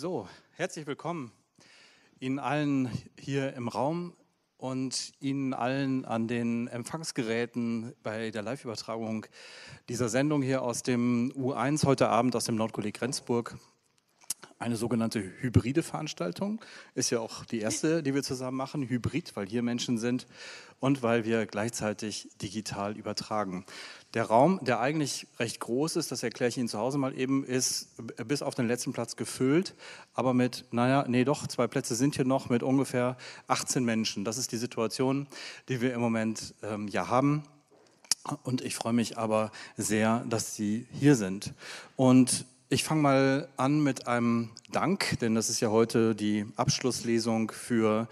So, herzlich willkommen Ihnen allen hier im Raum und Ihnen allen an den Empfangsgeräten bei der Live-Übertragung dieser Sendung hier aus dem U1 heute Abend aus dem Nordkolleg Rendsburg eine sogenannte hybride Veranstaltung. Ist ja auch die erste, die wir zusammen machen, hybrid, weil hier Menschen sind und weil wir gleichzeitig digital übertragen. Der Raum, der eigentlich recht groß ist, das erkläre ich Ihnen zu Hause mal eben, ist bis auf den letzten Platz gefüllt, aber mit, naja, nee doch, zwei Plätze sind hier noch mit ungefähr 18 Menschen. Das ist die Situation, die wir im Moment ähm, ja haben. Und ich freue mich aber sehr, dass Sie hier sind. Und ich fange mal an mit einem Dank, denn das ist ja heute die Abschlusslesung für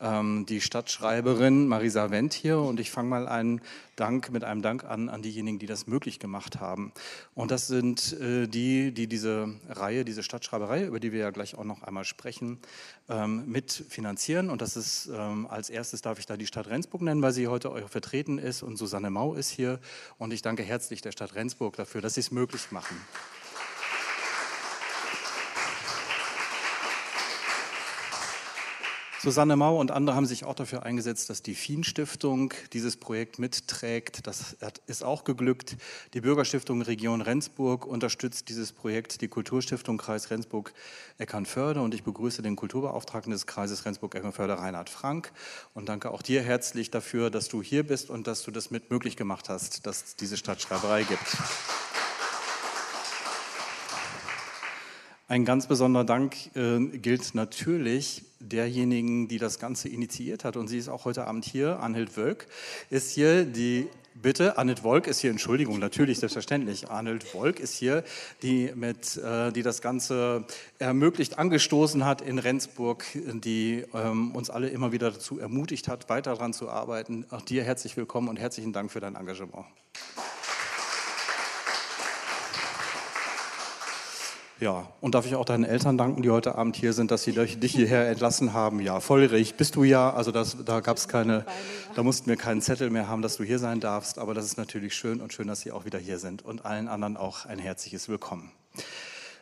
ähm, die Stadtschreiberin Marisa Wendt hier und ich fange mal einen Dank mit einem Dank an an diejenigen, die das möglich gemacht haben. Und das sind äh, die, die diese Reihe, diese Stadtschreiberei, über die wir ja gleich auch noch einmal sprechen, ähm, mitfinanzieren. Und das ist ähm, als erstes darf ich da die Stadt Rendsburg nennen, weil sie heute euch vertreten ist und Susanne Mau ist hier. Und ich danke herzlich der Stadt Rendsburg dafür, dass sie es möglich machen. Susanne Mau und andere haben sich auch dafür eingesetzt, dass die Fien-Stiftung dieses Projekt mitträgt. Das ist auch geglückt. Die Bürgerstiftung Region Rendsburg unterstützt dieses Projekt, die Kulturstiftung Kreis Rendsburg-Eckernförde. Und ich begrüße den Kulturbeauftragten des Kreises Rendsburg-Eckernförde, Reinhard Frank. Und danke auch dir herzlich dafür, dass du hier bist und dass du das mit möglich gemacht hast, dass es diese Stadtschreiberei gibt. Ein ganz besonderer Dank äh, gilt natürlich derjenigen, die das Ganze initiiert hat. Und sie ist auch heute Abend hier. Arnhild Wölk ist hier, die Bitte, Arnhild Wolk ist hier, Entschuldigung, natürlich, selbstverständlich. Arnhild Wolk ist hier, die, mit, äh, die das Ganze ermöglicht, angestoßen hat in Rendsburg, die ähm, uns alle immer wieder dazu ermutigt hat, weiter daran zu arbeiten. Auch dir herzlich willkommen und herzlichen Dank für dein Engagement. Ja, und darf ich auch deinen Eltern danken, die heute Abend hier sind, dass sie dich hierher entlassen haben? Ja, volljährig bist du ja, also das, da gab es keine, da mussten wir keinen Zettel mehr haben, dass du hier sein darfst, aber das ist natürlich schön und schön, dass sie auch wieder hier sind und allen anderen auch ein herzliches Willkommen.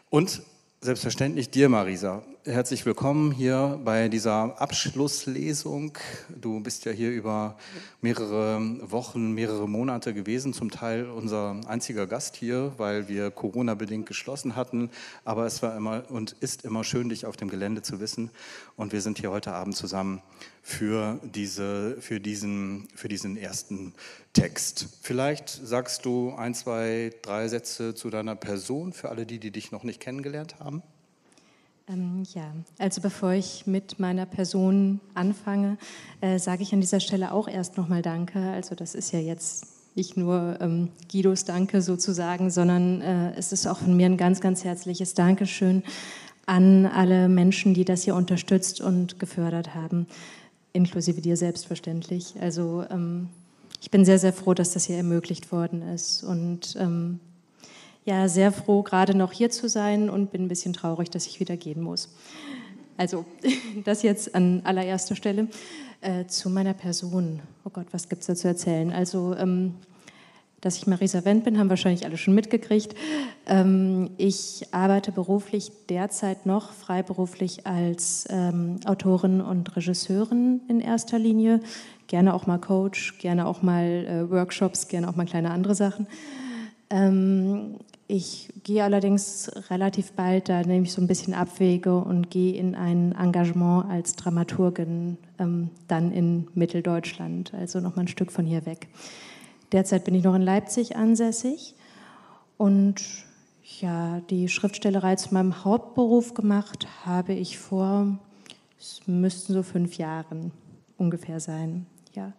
Und Selbstverständlich dir, Marisa. Herzlich willkommen hier bei dieser Abschlusslesung. Du bist ja hier über mehrere Wochen, mehrere Monate gewesen, zum Teil unser einziger Gast hier, weil wir Corona-bedingt geschlossen hatten. Aber es war immer und ist immer schön, dich auf dem Gelände zu wissen. Und wir sind hier heute Abend zusammen für, diese, für, diesen, für diesen ersten Text. Vielleicht sagst du ein, zwei, drei Sätze zu deiner Person für alle die, die dich noch nicht kennengelernt haben. Ähm, ja, also bevor ich mit meiner Person anfange, äh, sage ich an dieser Stelle auch erst nochmal Danke. Also das ist ja jetzt nicht nur ähm, Guidos Danke sozusagen, sondern äh, es ist auch von mir ein ganz, ganz herzliches Dankeschön an alle Menschen, die das hier unterstützt und gefördert haben, inklusive dir selbstverständlich. Also ähm, ich bin sehr, sehr froh, dass das hier ermöglicht worden ist und ähm, ja, sehr froh, gerade noch hier zu sein und bin ein bisschen traurig, dass ich wieder gehen muss. Also das jetzt an allererster Stelle äh, zu meiner Person. Oh Gott, was gibt es da zu erzählen? Also ähm, dass ich Marisa Wendt bin, haben wahrscheinlich alle schon mitgekriegt. Ähm, ich arbeite beruflich derzeit noch freiberuflich als ähm, Autorin und Regisseurin in erster Linie gerne auch mal Coach, gerne auch mal äh, Workshops, gerne auch mal kleine andere Sachen. Ähm, ich gehe allerdings relativ bald, da nehme ich so ein bisschen Abwege und gehe in ein Engagement als Dramaturgin ähm, dann in Mitteldeutschland, also noch mal ein Stück von hier weg. Derzeit bin ich noch in Leipzig ansässig und ja, die Schriftstellerei zu meinem Hauptberuf gemacht habe ich vor, es müssten so fünf Jahren ungefähr sein ja.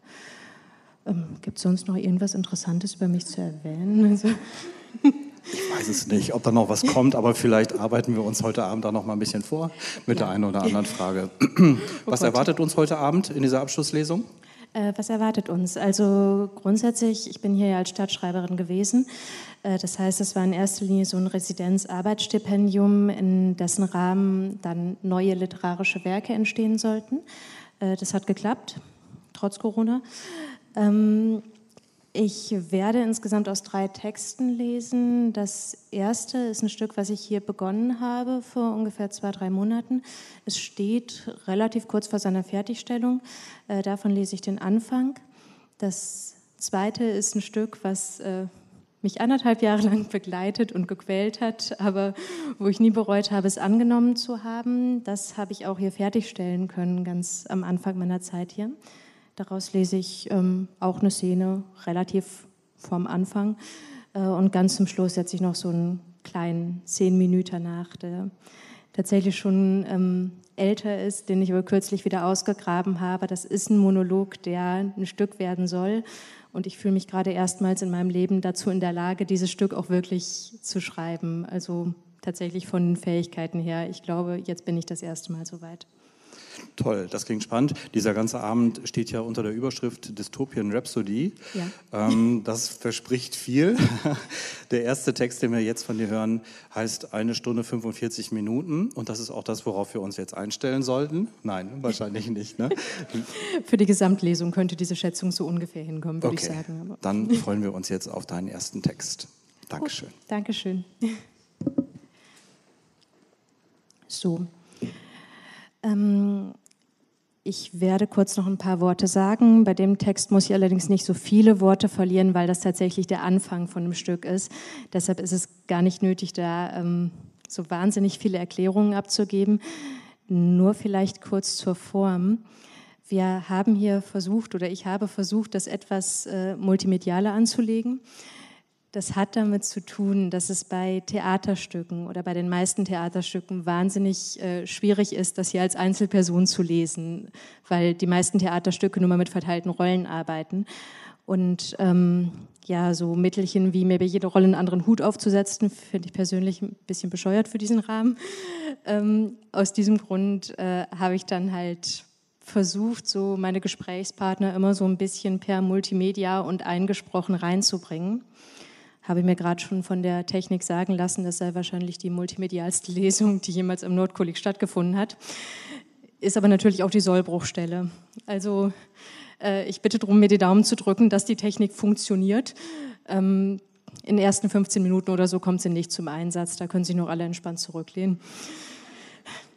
Ähm, Gibt es sonst noch irgendwas Interessantes über mich zu erwähnen? Also ich weiß es nicht, ob da noch was kommt, aber vielleicht arbeiten wir uns heute Abend da noch mal ein bisschen vor mit ja. der einen oder anderen Frage. Oh was oh erwartet uns heute Abend in dieser Abschlusslesung? Äh, was erwartet uns? Also grundsätzlich, ich bin hier ja als Stadtschreiberin gewesen. Äh, das heißt, es war in erster Linie so ein Residenzarbeitsstipendium, in dessen Rahmen dann neue literarische Werke entstehen sollten. Äh, das hat geklappt trotz Corona. Ähm, Ich werde insgesamt aus drei Texten lesen. Das erste ist ein Stück, was ich hier begonnen habe vor ungefähr zwei, drei Monaten. Es steht relativ kurz vor seiner Fertigstellung. Äh, davon lese ich den Anfang. Das zweite ist ein Stück, was äh, mich anderthalb Jahre lang begleitet und gequält hat, aber wo ich nie bereut habe, es angenommen zu haben. Das habe ich auch hier fertigstellen können, ganz am Anfang meiner Zeit hier. Daraus lese ich ähm, auch eine Szene relativ vorm Anfang. Äh, und ganz zum Schluss setze ich noch so einen kleinen zehn Minuten nach, der tatsächlich schon ähm, älter ist, den ich aber kürzlich wieder ausgegraben habe. Das ist ein Monolog, der ein Stück werden soll. Und ich fühle mich gerade erstmals in meinem Leben dazu in der Lage, dieses Stück auch wirklich zu schreiben. Also tatsächlich von den Fähigkeiten her. Ich glaube, jetzt bin ich das erste Mal so weit. Toll, das klingt spannend. Dieser ganze Abend steht ja unter der Überschrift Dystopian Rhapsody. Ja. Ähm, das verspricht viel. Der erste Text, den wir jetzt von dir hören, heißt eine Stunde 45 Minuten. Und das ist auch das, worauf wir uns jetzt einstellen sollten. Nein, wahrscheinlich nicht. Ne? Für die Gesamtlesung könnte diese Schätzung so ungefähr hinkommen, würde okay. ich sagen. Aber Dann freuen wir uns jetzt auf deinen ersten Text. Dankeschön. Gut, Dankeschön. So, ähm, ich werde kurz noch ein paar Worte sagen. Bei dem Text muss ich allerdings nicht so viele Worte verlieren, weil das tatsächlich der Anfang von einem Stück ist. Deshalb ist es gar nicht nötig, da ähm, so wahnsinnig viele Erklärungen abzugeben. Nur vielleicht kurz zur Form. Wir haben hier versucht, oder ich habe versucht, das etwas äh, multimedialer anzulegen. Das hat damit zu tun, dass es bei Theaterstücken oder bei den meisten Theaterstücken wahnsinnig äh, schwierig ist, das hier als Einzelperson zu lesen, weil die meisten Theaterstücke nur mal mit verteilten Rollen arbeiten. Und ähm, ja, so Mittelchen wie mir bei jeder Rolle einen anderen Hut aufzusetzen, finde ich persönlich ein bisschen bescheuert für diesen Rahmen. Ähm, aus diesem Grund äh, habe ich dann halt versucht, so meine Gesprächspartner immer so ein bisschen per Multimedia und eingesprochen reinzubringen habe ich mir gerade schon von der Technik sagen lassen, das sei wahrscheinlich die multimedialste Lesung, die jemals am Nordkolleg stattgefunden hat. Ist aber natürlich auch die Sollbruchstelle. Also äh, ich bitte darum, mir die Daumen zu drücken, dass die Technik funktioniert. Ähm, in den ersten 15 Minuten oder so kommt sie nicht zum Einsatz. Da können sich noch alle entspannt zurücklehnen.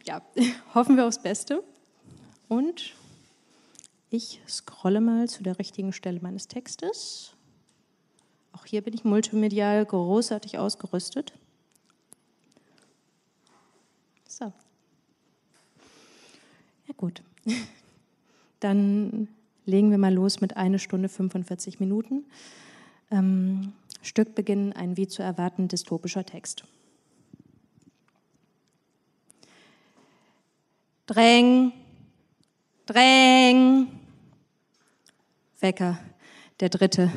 Ja, hoffen wir aufs Beste. Und ich scrolle mal zu der richtigen Stelle meines Textes. Auch hier bin ich multimedial großartig ausgerüstet. So. Ja gut. Dann legen wir mal los mit einer Stunde 45 Minuten. Ähm, Stück beginnen ein wie zu erwarten dystopischer Text. Dräng, Dräng. Wecker, der dritte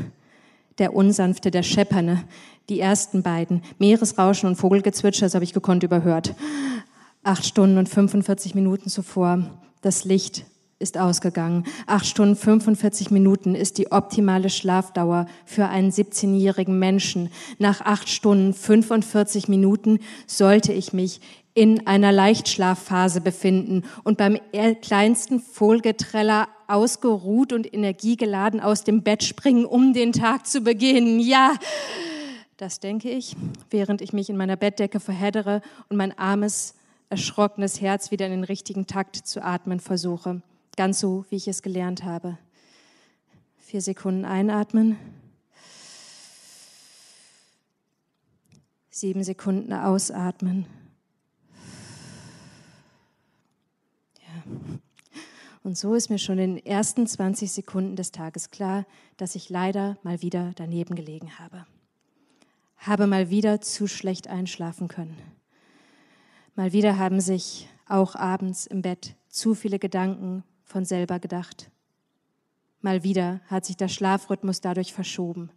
der unsanfte, der schepperne, die ersten beiden, Meeresrauschen und Vogelgezwitscher, das habe ich gekonnt überhört. Acht Stunden und 45 Minuten zuvor, das Licht ist ausgegangen. Acht Stunden 45 Minuten ist die optimale Schlafdauer für einen 17-jährigen Menschen. Nach acht Stunden 45 Minuten sollte ich mich in einer Leichtschlafphase befinden und beim kleinsten Vogelgetreller ausgeruht und energiegeladen aus dem Bett springen, um den Tag zu beginnen. Ja, das denke ich, während ich mich in meiner Bettdecke verheddere und mein armes, erschrockenes Herz wieder in den richtigen Takt zu atmen versuche. Ganz so, wie ich es gelernt habe. Vier Sekunden einatmen. Sieben Sekunden ausatmen. Und so ist mir schon in den ersten 20 Sekunden des Tages klar, dass ich leider mal wieder daneben gelegen habe. Habe mal wieder zu schlecht einschlafen können. Mal wieder haben sich auch abends im Bett zu viele Gedanken von selber gedacht. Mal wieder hat sich der Schlafrhythmus dadurch verschoben.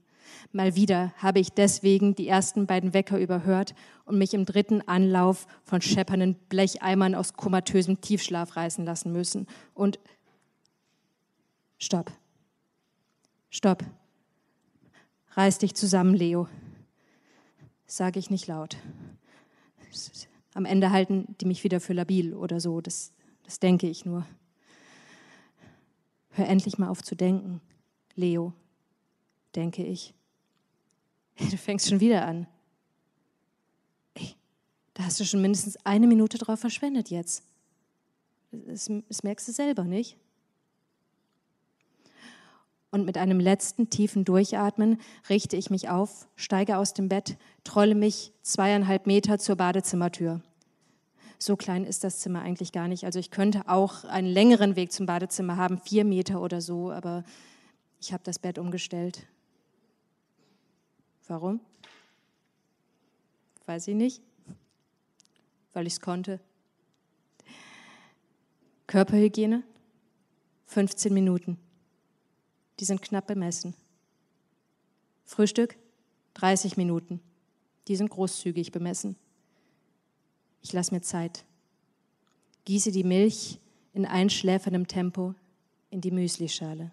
Mal wieder habe ich deswegen die ersten beiden Wecker überhört und mich im dritten Anlauf von scheppernden Blecheimern aus komatösem Tiefschlaf reißen lassen müssen. Und stopp. Stopp. Reiß dich zusammen, Leo. Sage ich nicht laut. Am Ende halten die mich wieder für labil oder so. Das, das denke ich nur. Hör endlich mal auf zu denken, Leo. denke ich. Du fängst schon wieder an. Ey, da hast du schon mindestens eine Minute drauf verschwendet jetzt. Das, das merkst du selber, nicht? Und mit einem letzten tiefen Durchatmen richte ich mich auf, steige aus dem Bett, trolle mich zweieinhalb Meter zur Badezimmertür. So klein ist das Zimmer eigentlich gar nicht. Also ich könnte auch einen längeren Weg zum Badezimmer haben, vier Meter oder so, aber ich habe das Bett umgestellt. Warum? Weiß ich nicht. Weil ich es konnte. Körperhygiene? 15 Minuten. Die sind knapp bemessen. Frühstück? 30 Minuten. Die sind großzügig bemessen. Ich lasse mir Zeit. Gieße die Milch in einschläferndem Tempo in die Müslischale.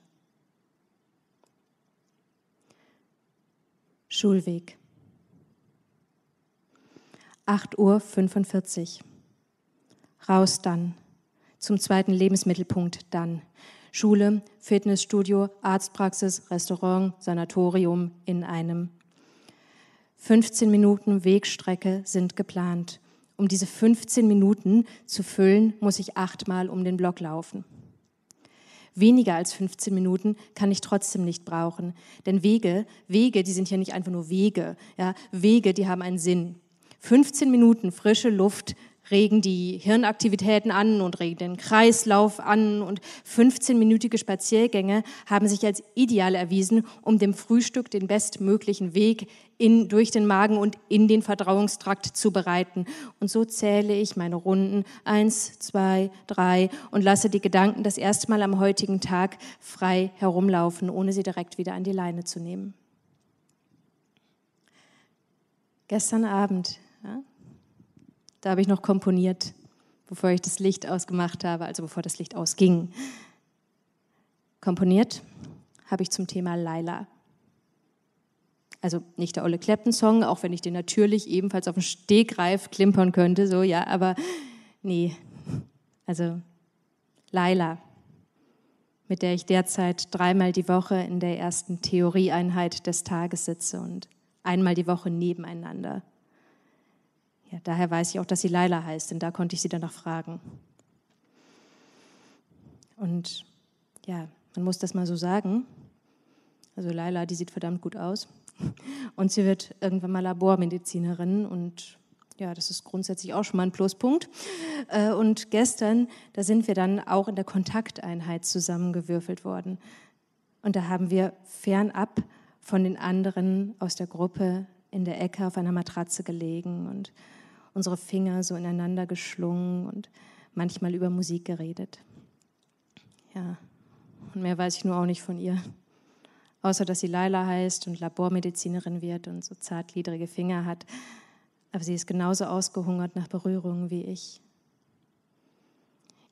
Schulweg. 8.45 Uhr. Raus dann. Zum zweiten Lebensmittelpunkt dann. Schule, Fitnessstudio, Arztpraxis, Restaurant, Sanatorium in einem. 15 Minuten Wegstrecke sind geplant. Um diese 15 Minuten zu füllen, muss ich achtmal um den Block laufen. Weniger als 15 Minuten kann ich trotzdem nicht brauchen. Denn Wege, Wege, die sind ja nicht einfach nur Wege. Ja, Wege, die haben einen Sinn. 15 Minuten frische Luft regen die Hirnaktivitäten an und regen den Kreislauf an und 15-minütige Spaziergänge haben sich als ideal erwiesen, um dem Frühstück den bestmöglichen Weg in, durch den Magen und in den Verdauungstrakt zu bereiten. Und so zähle ich meine Runden eins, zwei, drei und lasse die Gedanken das erste Mal am heutigen Tag frei herumlaufen, ohne sie direkt wieder an die Leine zu nehmen. Gestern Abend, ja, da habe ich noch komponiert, bevor ich das Licht ausgemacht habe, also bevor das Licht ausging. Komponiert habe ich zum Thema Laila. Also nicht der Olle Clapton-Song, auch wenn ich den natürlich ebenfalls auf dem Stegreif klimpern könnte, so ja, aber nee. Also Laila, mit der ich derzeit dreimal die Woche in der ersten Theorieeinheit des Tages sitze und einmal die Woche nebeneinander. Ja, daher weiß ich auch, dass sie Laila heißt, denn da konnte ich sie danach fragen. Und ja, man muss das mal so sagen. Also Laila, die sieht verdammt gut aus. Und sie wird irgendwann mal Labormedizinerin und ja, das ist grundsätzlich auch schon mal ein Pluspunkt. Äh, und gestern, da sind wir dann auch in der Kontakteinheit zusammengewürfelt worden. Und da haben wir fernab von den anderen aus der Gruppe in der Ecke auf einer Matratze gelegen und unsere Finger so ineinander geschlungen und manchmal über Musik geredet. Ja, und mehr weiß ich nur auch nicht von ihr. Außer, dass sie Laila heißt und Labormedizinerin wird und so zartgliedrige Finger hat. Aber sie ist genauso ausgehungert nach Berührungen wie ich.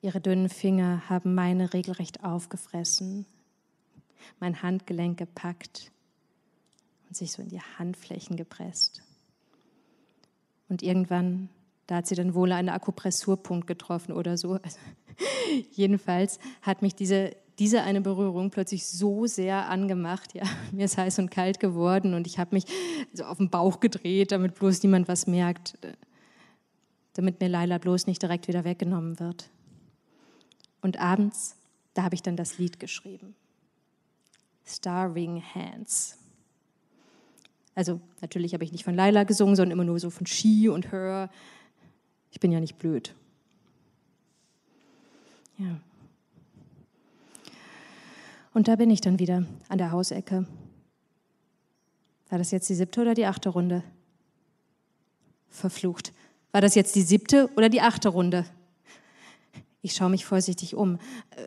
Ihre dünnen Finger haben meine regelrecht aufgefressen, mein Handgelenk gepackt und sich so in die Handflächen gepresst. Und irgendwann, da hat sie dann wohl einen Akupressurpunkt getroffen oder so. Also, jedenfalls hat mich diese, diese eine Berührung plötzlich so sehr angemacht. Ja, mir ist heiß und kalt geworden und ich habe mich so auf den Bauch gedreht, damit bloß niemand was merkt, damit mir Laila bloß nicht direkt wieder weggenommen wird. Und abends, da habe ich dann das Lied geschrieben. Starving Hands. Also natürlich habe ich nicht von Laila gesungen, sondern immer nur so von She und Her. Ich bin ja nicht blöd. Ja. Und da bin ich dann wieder an der Hausecke. War das jetzt die siebte oder die achte Runde? Verflucht. War das jetzt die siebte oder die achte Runde? Ich schaue mich vorsichtig um. Äh,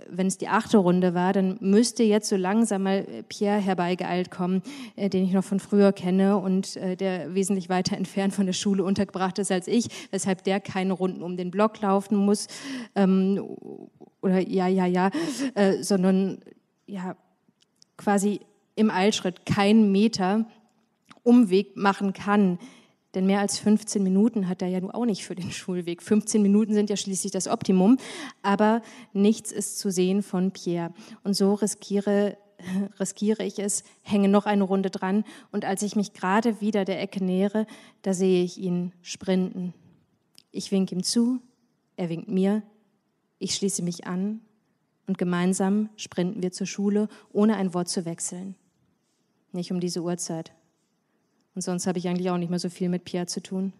wenn es die achte Runde war, dann müsste jetzt so langsam mal äh, Pierre herbeigeeilt kommen, äh, den ich noch von früher kenne und der wesentlich weiter entfernt von der Schule untergebracht ist als ich, weshalb der keine Runden um den Block laufen muss. Ähm, oder ja, ja, ja, sondern ja, quasi im Eilschritt keinen Meter Umweg machen kann denn mehr als 15 Minuten hat er ja nun auch nicht für den Schulweg. 15 Minuten sind ja schließlich das Optimum. Aber nichts ist zu sehen von Pierre. Und so riskiere riskiere ich es, hänge noch eine Runde dran und als ich mich gerade wieder der Ecke nähere, da sehe ich ihn sprinten. Ich wink ihm zu, er winkt mir, ich schließe mich an und gemeinsam sprinten wir zur Schule, ohne ein Wort zu wechseln. Nicht um diese Uhrzeit. Und sonst habe ich eigentlich auch nicht mehr so viel mit Pierre zu tun.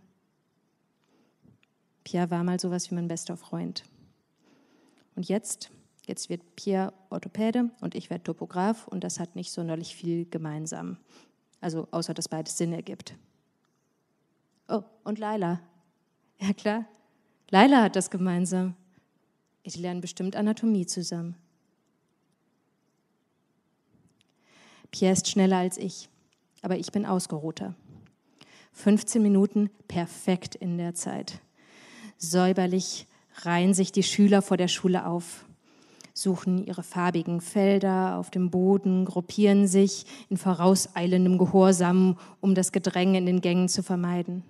Pierre war mal sowas wie mein bester Freund. Und jetzt, jetzt wird Pierre Orthopäde und ich werde Topograph und das hat nicht sonderlich viel gemeinsam. Also außer dass beides Sinn ergibt. Oh, und Laila. Ja klar, Laila hat das gemeinsam. Die lernen bestimmt Anatomie zusammen. Pierre ist schneller als ich, aber ich bin ausgeruhter. 15 Minuten perfekt in der Zeit. Säuberlich reihen sich die Schüler vor der Schule auf, suchen ihre farbigen Felder auf dem Boden, gruppieren sich in vorauseilendem Gehorsam, um das Gedränge in den Gängen zu vermeiden.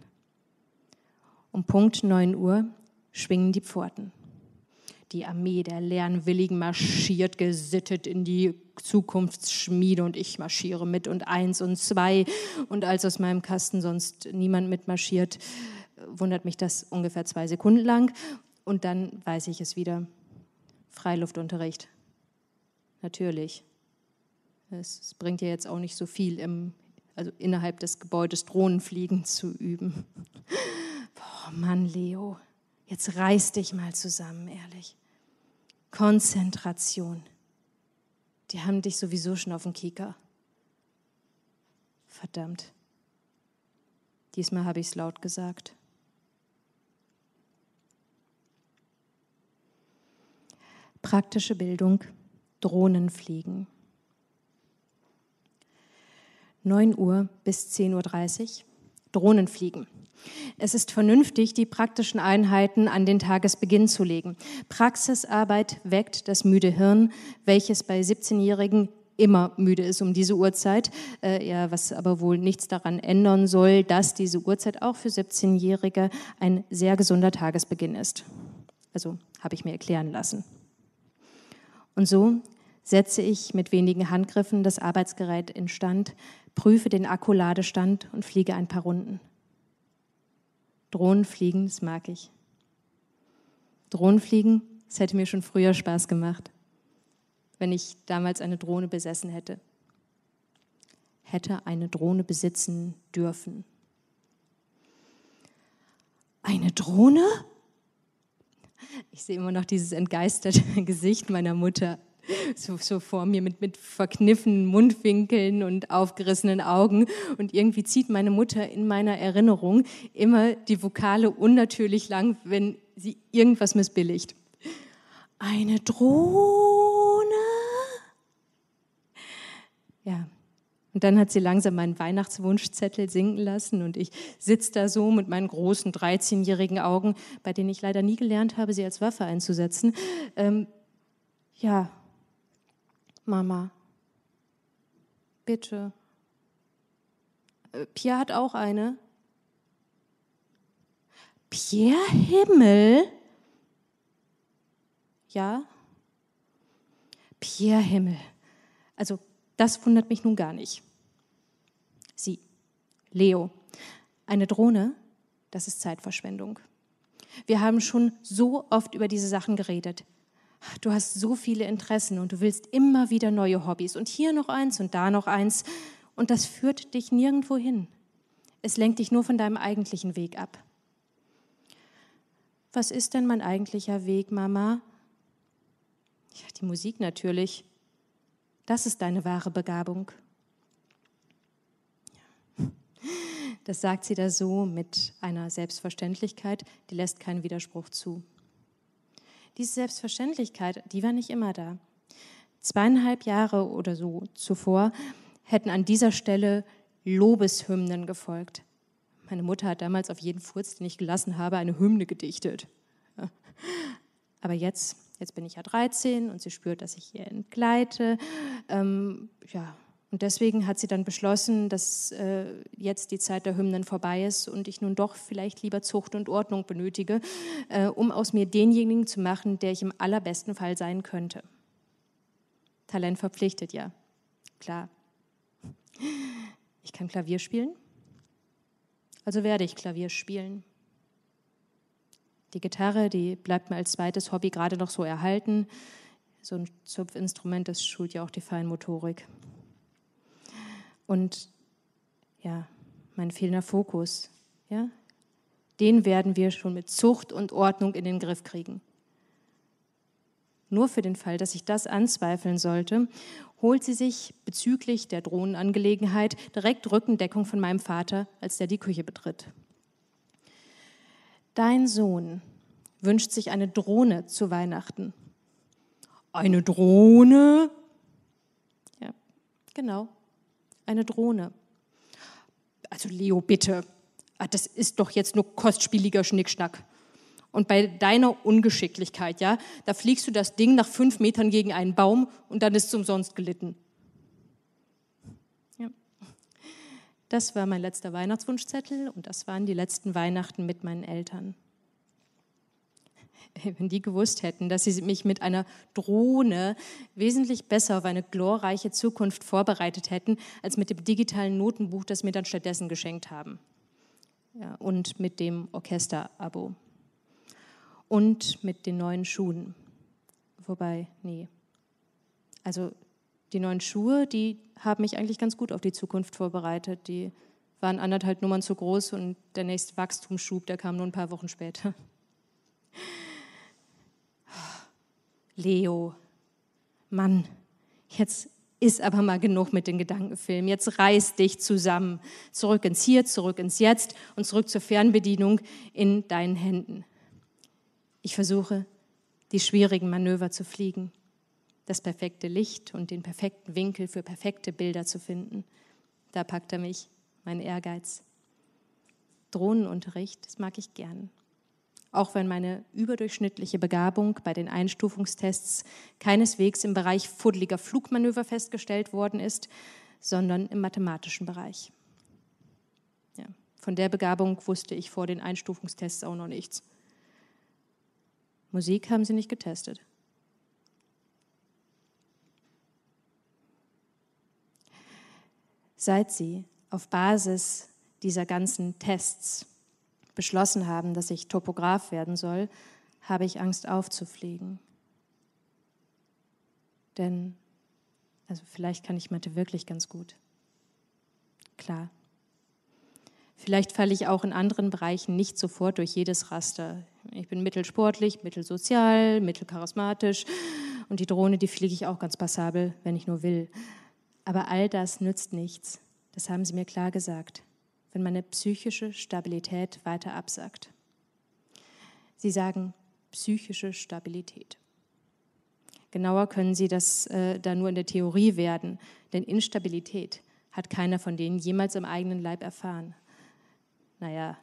Um Punkt 9 Uhr schwingen die Pforten. Die Armee der Lernwilligen marschiert gesittet in die Zukunftsschmiede und ich marschiere mit und eins und zwei. Und als aus meinem Kasten sonst niemand mitmarschiert, wundert mich das ungefähr zwei Sekunden lang und dann weiß ich es wieder. Freiluftunterricht. Natürlich. Es bringt ja jetzt auch nicht so viel, im, also innerhalb des Gebäudes Drohnenfliegen zu üben. Boah, Mann, Leo, jetzt reiß dich mal zusammen, ehrlich. Konzentration. Die haben dich sowieso schon auf dem Kieker. Verdammt. Diesmal habe ich es laut gesagt. praktische Bildung, Drohnenfliegen. 9 Uhr bis 10.30 Uhr, Drohnenfliegen. Es ist vernünftig, die praktischen Einheiten an den Tagesbeginn zu legen. Praxisarbeit weckt das müde Hirn, welches bei 17-Jährigen immer müde ist um diese Uhrzeit, äh, ja, was aber wohl nichts daran ändern soll, dass diese Uhrzeit auch für 17-Jährige ein sehr gesunder Tagesbeginn ist. Also habe ich mir erklären lassen. Und so setze ich mit wenigen Handgriffen das Arbeitsgerät instand, prüfe den Akkuladestand und fliege ein paar Runden. Drohnenfliegen, das mag ich. Drohnenfliegen, das hätte mir schon früher Spaß gemacht, wenn ich damals eine Drohne besessen hätte. Hätte eine Drohne besitzen dürfen. Eine Drohne? Ich sehe immer noch dieses entgeisterte Gesicht meiner Mutter so, so, vor mir mit, mit verkniffenen Mundwinkeln und aufgerissenen Augen. Und irgendwie zieht meine Mutter in meiner Erinnerung immer die Vokale unnatürlich lang, wenn sie irgendwas missbilligt. Eine Drohne? Ja, und dann hat sie langsam meinen Weihnachtswunschzettel sinken lassen und ich sitze da so mit meinen großen 13-jährigen Augen, bei denen ich leider nie gelernt habe, sie als Waffe einzusetzen. Ähm, ja, Mama, bitte. Äh, Pierre hat auch eine. Pierre Himmel? Ja? Pierre Himmel. Also das wundert mich nun gar nicht. Sie, Leo, eine Drohne, das ist Zeitverschwendung. Wir haben schon so oft über diese Sachen geredet. Du hast so viele Interessen und du willst immer wieder neue Hobbys und hier noch eins und da noch eins und das führt dich nirgendwo hin. Es lenkt dich nur von deinem eigentlichen Weg ab. Was ist denn mein eigentlicher Weg, Mama? Ja, die Musik natürlich. Das ist deine wahre Begabung. Das sagt sie da so mit einer Selbstverständlichkeit, die lässt keinen Widerspruch zu. Diese Selbstverständlichkeit, die war nicht immer da. Zweieinhalb Jahre oder so zuvor hätten an dieser Stelle Lobeshymnen gefolgt. Meine Mutter hat damals auf jeden Furz, den ich gelassen habe, eine Hymne gedichtet. Aber jetzt, jetzt bin ich ja 13 und sie spürt, dass ich ihr entgleite. Ähm, ja, und deswegen hat sie dann beschlossen, dass äh, jetzt die Zeit der Hymnen vorbei ist und ich nun doch vielleicht lieber Zucht und Ordnung benötige, äh, um aus mir denjenigen zu machen, der ich im allerbesten Fall sein könnte. Talent verpflichtet ja. Klar. Ich kann Klavier spielen, also werde ich Klavier spielen. Die Gitarre, die bleibt mir als zweites Hobby gerade noch so erhalten. So ein Zupfinstrument, das schult ja auch die Feinmotorik. Und ja, mein fehlender Fokus, ja, den werden wir schon mit Zucht und Ordnung in den Griff kriegen. Nur für den Fall, dass ich das anzweifeln sollte, holt sie sich bezüglich der Drohnenangelegenheit direkt Rückendeckung von meinem Vater, als der die Küche betritt. Dein Sohn wünscht sich eine Drohne zu Weihnachten. Eine Drohne? Ja, genau, eine Drohne. Also Leo, bitte, ah, das ist doch jetzt nur kostspieliger Schnickschnack. Und bei deiner Ungeschicklichkeit, ja, da fliegst du das Ding nach fünf Metern gegen einen Baum und dann ist es umsonst gelitten. Ja. Das war mein letzter Weihnachtswunschzettel und das waren die letzten Weihnachten mit meinen Eltern. Wenn die gewusst hätten, dass sie mich mit einer Drohne wesentlich besser auf eine glorreiche Zukunft vorbereitet hätten, als mit dem digitalen Notenbuch, das mir dann stattdessen geschenkt haben. Ja, und mit dem Orchester-Abo und mit den neuen Schuhen. Wobei, nee. Also die neuen Schuhe, die haben mich eigentlich ganz gut auf die Zukunft vorbereitet. Die waren anderthalb Nummern zu groß und der nächste Wachstumsschub, der kam nur ein paar Wochen später. Leo, Mann, jetzt ist aber mal genug mit den Gedankenfilmen. Jetzt reiß dich zusammen. Zurück ins Hier, zurück ins Jetzt und zurück zur Fernbedienung in deinen Händen. Ich versuche, die schwierigen Manöver zu fliegen, das perfekte Licht und den perfekten Winkel für perfekte Bilder zu finden. Da packt er mich, mein Ehrgeiz. Drohnenunterricht, das mag ich gern. Auch wenn meine überdurchschnittliche Begabung bei den Einstufungstests keineswegs im Bereich fuddeliger Flugmanöver festgestellt worden ist, sondern im mathematischen Bereich. Ja, von der Begabung wusste ich vor den Einstufungstests auch noch nichts. Musik haben sie nicht getestet. Seit sie auf Basis dieser ganzen Tests beschlossen haben, dass ich Topograf werden soll, habe ich Angst aufzufliegen. Denn, also vielleicht kann ich Mathe wirklich ganz gut. Klar. Vielleicht falle ich auch in anderen Bereichen nicht sofort durch jedes Raster. Ich bin mittelsportlich, mittelsozial, mittelcharismatisch und die Drohne, die fliege ich auch ganz passabel, wenn ich nur will. Aber all das nützt nichts. Das haben sie mir klar gesagt, wenn meine psychische Stabilität weiter absackt. Sie sagen psychische Stabilität. Genauer können Sie das äh, da nur in der Theorie werden, denn Instabilität hat keiner von denen jemals im eigenen Leib erfahren. Naja,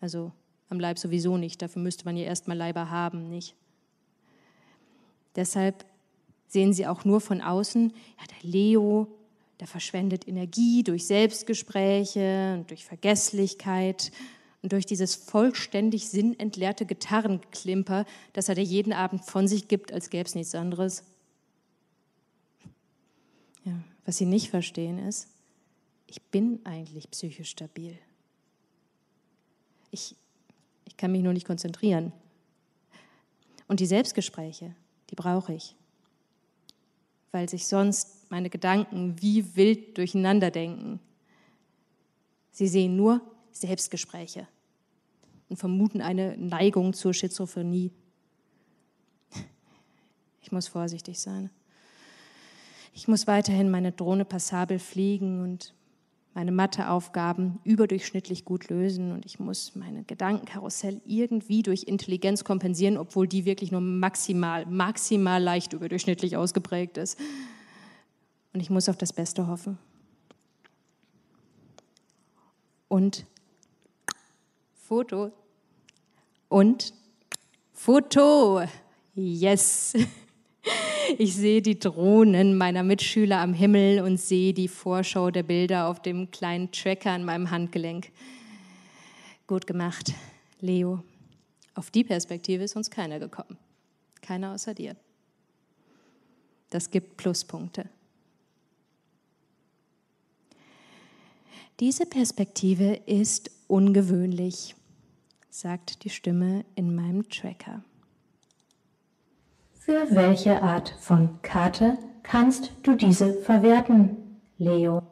also am Leib sowieso nicht, dafür müsste man ja erstmal Leiber haben, nicht? Deshalb sehen sie auch nur von außen, ja, der Leo, der verschwendet Energie durch Selbstgespräche und durch Vergesslichkeit und durch dieses vollständig sinnentleerte Gitarrenklimper, das er dir jeden Abend von sich gibt, als gäbe es nichts anderes. Ja, was sie nicht verstehen ist, ich bin eigentlich psychisch stabil. Ich, ich kann mich nur nicht konzentrieren. Und die Selbstgespräche, die brauche ich, weil sich sonst meine Gedanken wie wild durcheinander denken. Sie sehen nur Selbstgespräche und vermuten eine Neigung zur Schizophrenie. Ich muss vorsichtig sein. Ich muss weiterhin meine Drohne passabel fliegen und meine Matheaufgaben überdurchschnittlich gut lösen und ich muss meine Gedankenkarussell irgendwie durch Intelligenz kompensieren, obwohl die wirklich nur maximal, maximal leicht überdurchschnittlich ausgeprägt ist. Und ich muss auf das Beste hoffen. Und Foto. Und Foto. Yes. Ich sehe die Drohnen meiner Mitschüler am Himmel und sehe die Vorschau der Bilder auf dem kleinen Tracker an meinem Handgelenk. Gut gemacht, Leo. Auf die Perspektive ist uns keiner gekommen. Keiner außer dir. Das gibt Pluspunkte. Diese Perspektive ist ungewöhnlich, sagt die Stimme in meinem Tracker. Für welche Art von Karte kannst du diese verwerten, Leo?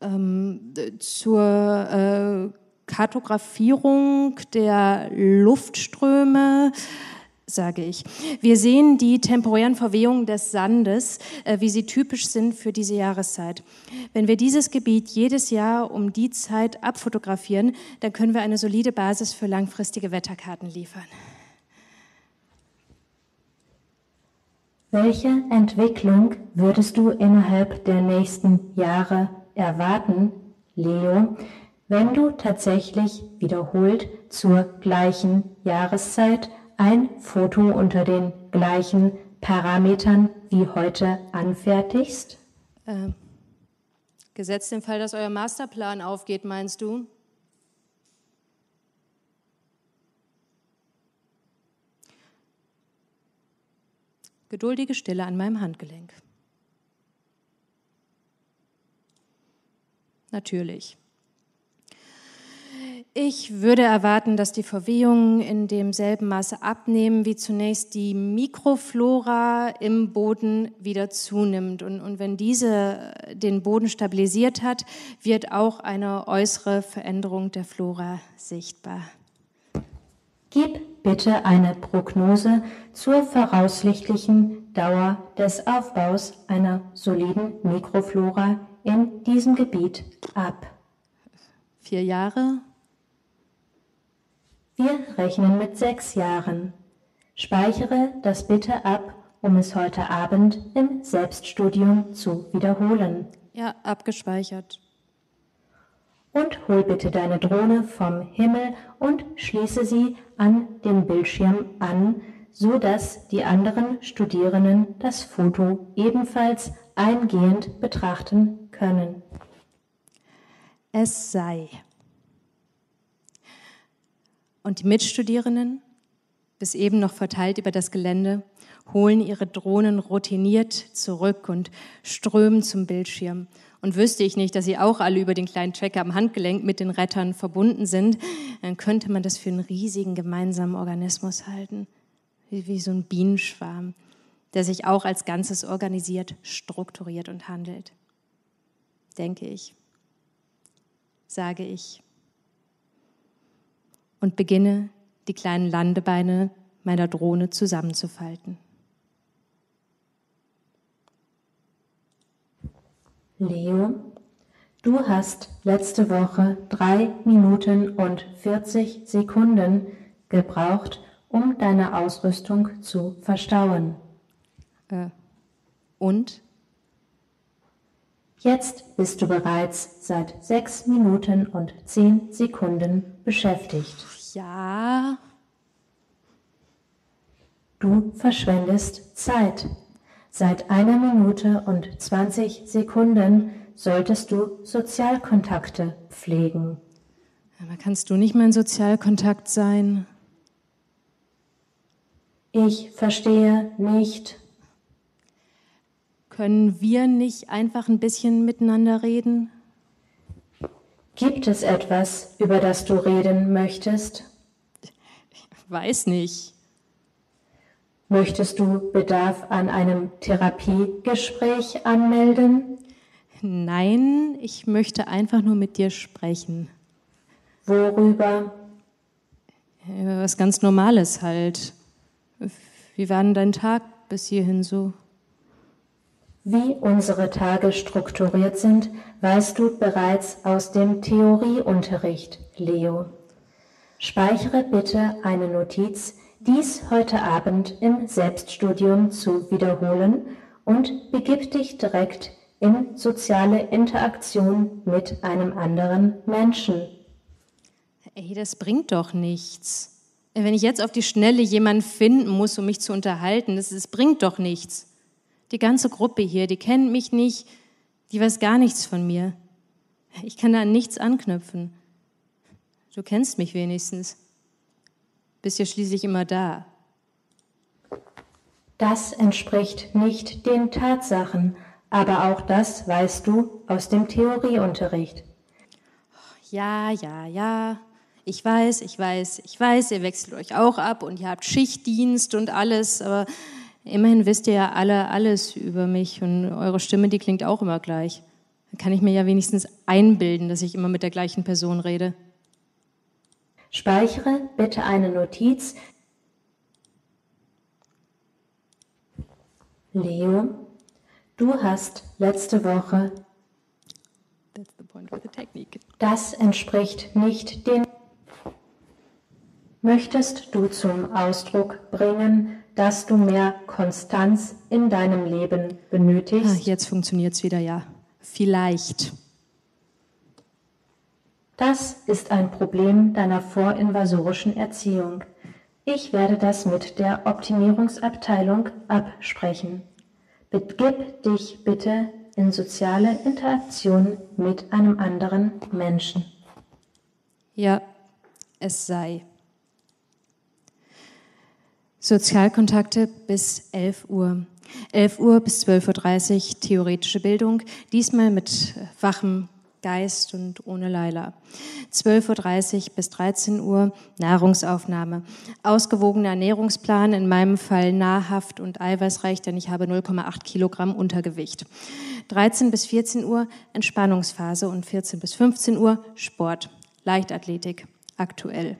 Ähm, zur äh, Kartografierung der Luftströme, sage ich. Wir sehen die temporären Verwehungen des Sandes, äh, wie sie typisch sind für diese Jahreszeit. Wenn wir dieses Gebiet jedes Jahr um die Zeit abfotografieren, dann können wir eine solide Basis für langfristige Wetterkarten liefern. Welche Entwicklung würdest du innerhalb der nächsten Jahre erwarten, Leo, wenn du tatsächlich wiederholt zur gleichen Jahreszeit ein Foto unter den gleichen Parametern wie heute anfertigst? Äh, gesetzt den Fall, dass euer Masterplan aufgeht, meinst du? Geduldige Stille an meinem Handgelenk. Natürlich. Ich würde erwarten, dass die Verwehungen in demselben Maße abnehmen, wie zunächst die Mikroflora im Boden wieder zunimmt. Und, und wenn diese den Boden stabilisiert hat, wird auch eine äußere Veränderung der Flora sichtbar. Gib bitte eine Prognose zur voraussichtlichen Dauer des Aufbaus einer soliden Mikroflora in diesem Gebiet ab. Vier Jahre, wir rechnen mit sechs Jahren. Speichere das bitte ab, um es heute Abend im Selbststudium zu wiederholen. Ja, abgespeichert. Und hol bitte deine Drohne vom Himmel und schließe sie an den Bildschirm an, so dass die anderen Studierenden das Foto ebenfalls eingehend betrachten können. Es sei. Und die Mitstudierenden, bis eben noch verteilt über das Gelände, holen ihre Drohnen routiniert zurück und strömen zum Bildschirm. Und wüsste ich nicht, dass sie auch alle über den kleinen Tracker am Handgelenk mit den Rettern verbunden sind, dann könnte man das für einen riesigen gemeinsamen Organismus halten, wie, wie so ein Bienenschwarm, der sich auch als Ganzes organisiert, strukturiert und handelt. Denke ich, sage ich und beginne, die kleinen Landebeine meiner Drohne zusammenzufalten. Leo, du hast letzte Woche drei Minuten und 40 Sekunden gebraucht, um deine Ausrüstung zu verstauen. Äh, und? Jetzt bist du bereits seit sechs Minuten und zehn Sekunden beschäftigt. Ja. Du verschwendest Zeit. Seit einer Minute und 20 Sekunden solltest du Sozialkontakte pflegen. Aber kannst du nicht mein Sozialkontakt sein? Ich verstehe nicht. Können wir nicht einfach ein bisschen miteinander reden? Gibt es etwas, über das du reden möchtest? Weiß nicht. Möchtest du Bedarf an einem Therapiegespräch anmelden? Nein, ich möchte einfach nur mit dir sprechen. Worüber? Was ganz Normales halt. Wie war denn dein Tag bis hierhin so? Wie unsere Tage strukturiert sind, weißt du bereits aus dem Theorieunterricht, Leo. Speichere bitte eine Notiz, dies heute Abend im Selbststudium zu wiederholen und begib dich direkt in soziale Interaktion mit einem anderen Menschen. Ey, das bringt doch nichts. Wenn ich jetzt auf die Schnelle jemanden finden muss, um mich zu unterhalten, das, das bringt doch nichts. Die ganze Gruppe hier, die kennt mich nicht, die weiß gar nichts von mir. Ich kann da an nichts anknüpfen. Du kennst mich wenigstens. Bist ja schließlich immer da. Das entspricht nicht den Tatsachen, Aber auch das weißt du aus dem Theorieunterricht. Ja, ja, ja. Ich weiß, ich weiß, ich weiß, ihr wechselt euch auch ab und ihr habt Schichtdienst und alles, aber immerhin wisst ihr ja alle alles über mich und eure Stimme, die klingt auch immer gleich. Dann kann ich mir ja wenigstens einbilden, dass ich immer mit der gleichen Person rede. Speichere bitte eine Notiz. Leo, du hast letzte Woche. Das entspricht nicht den möchtest du zum Ausdruck bringen, dass du mehr Konstanz in deinem Leben benötigst? Ah, jetzt funktioniert es wieder, ja. Vielleicht. Das ist ein Problem deiner vorinvasorischen Erziehung. Ich werde das mit der Optimierungsabteilung absprechen. Begib dich bitte in soziale Interaktion mit einem anderen Menschen. Ja, es sei. Sozialkontakte bis 11 Uhr. 11 Uhr bis 12.30 Uhr theoretische Bildung, diesmal mit wachem Geist und ohne Leila. 12.30 Uhr bis 13 Uhr Nahrungsaufnahme. Ausgewogener Ernährungsplan, in meinem Fall nahrhaft und eiweißreich, denn ich habe 0,8 Kilogramm Untergewicht. 13 bis 14 Uhr Entspannungsphase und 14 bis 15 Uhr Sport, Leichtathletik, aktuell.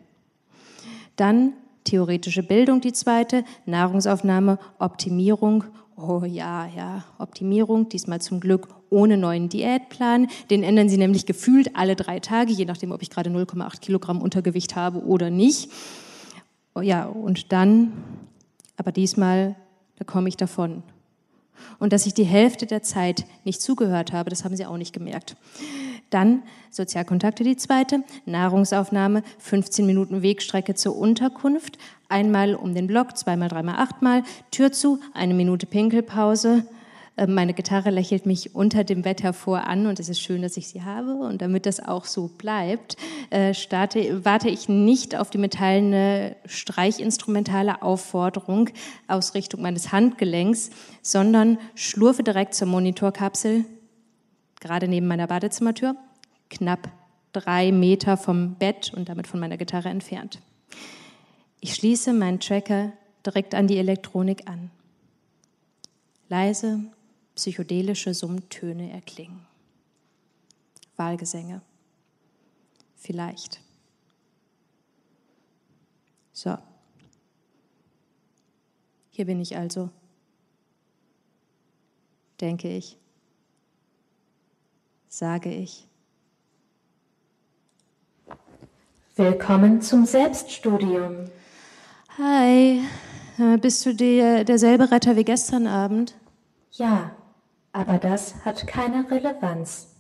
Dann theoretische Bildung die zweite, Nahrungsaufnahme, Optimierung. Oh ja, ja, Optimierung, diesmal zum Glück ohne neuen Diätplan. Den ändern Sie nämlich gefühlt alle drei Tage, je nachdem, ob ich gerade 0,8 Kilogramm Untergewicht habe oder nicht. Oh ja, und dann, aber diesmal, da komme ich davon. Und dass ich die Hälfte der Zeit nicht zugehört habe, das haben Sie auch nicht gemerkt. Dann Sozialkontakte die zweite, Nahrungsaufnahme, 15 Minuten Wegstrecke zur Unterkunft, einmal um den Block, zweimal, dreimal, achtmal, Tür zu, eine Minute Pinkelpause. Äh, meine Gitarre lächelt mich unter dem Wetter vor an und es ist schön, dass ich sie habe. Und damit das auch so bleibt, äh, starte, warte ich nicht auf die metallene streichinstrumentale Aufforderung aus Richtung meines Handgelenks, sondern schlurfe direkt zur Monitorkapsel, gerade neben meiner Badezimmertür, knapp drei Meter vom Bett und damit von meiner Gitarre entfernt. Ich schließe meinen Tracker direkt an die Elektronik an. Leise, psychedelische Summtöne erklingen. Wahlgesänge. Vielleicht. So. Hier bin ich also, denke ich sage ich. Willkommen zum Selbststudium. Hi, äh, bist du der, derselbe Retter wie gestern Abend? Ja, aber das hat keine Relevanz.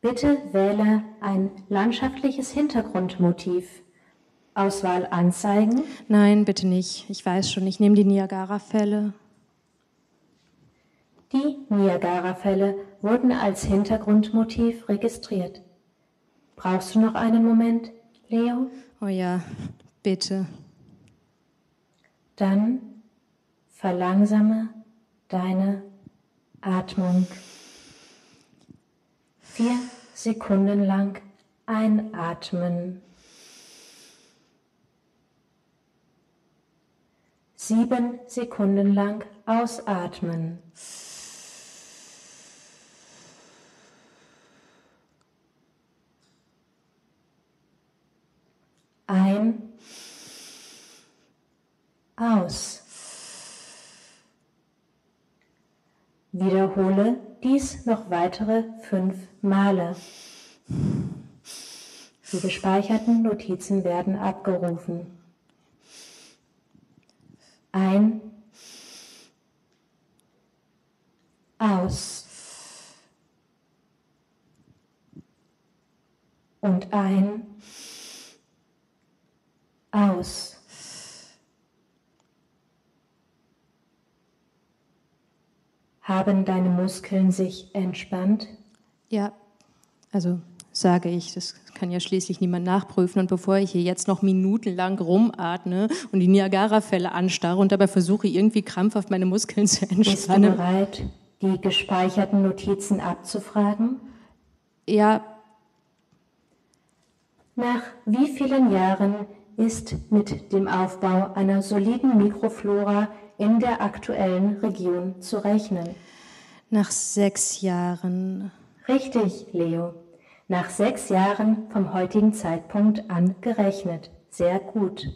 Bitte wähle ein landschaftliches Hintergrundmotiv. Auswahl anzeigen? Nein, bitte nicht. Ich weiß schon, ich nehme die Niagara-Fälle. Die Niagara-Fälle wurden als Hintergrundmotiv registriert. Brauchst du noch einen Moment, Leo? Oh ja, bitte. Dann verlangsame deine Atmung. Vier Sekunden lang einatmen. Sieben Sekunden lang ausatmen. Ein, aus. Wiederhole dies noch weitere fünf Male. Die gespeicherten Notizen werden abgerufen. Ein, aus. Und ein, aus. Haben deine Muskeln sich entspannt? Ja, also sage ich, das kann ja schließlich niemand nachprüfen. Und bevor ich hier jetzt noch minutenlang rumatme und die Niagara-Fälle anstarre und dabei versuche, irgendwie krampfhaft meine Muskeln zu entspannen. Bist du bereit die gespeicherten Notizen abzufragen? Ja. Nach wie vielen Jahren ist mit dem Aufbau einer soliden Mikroflora in der aktuellen Region zu rechnen? Nach sechs Jahren. Richtig, Leo. Nach sechs Jahren vom heutigen Zeitpunkt an gerechnet. Sehr gut.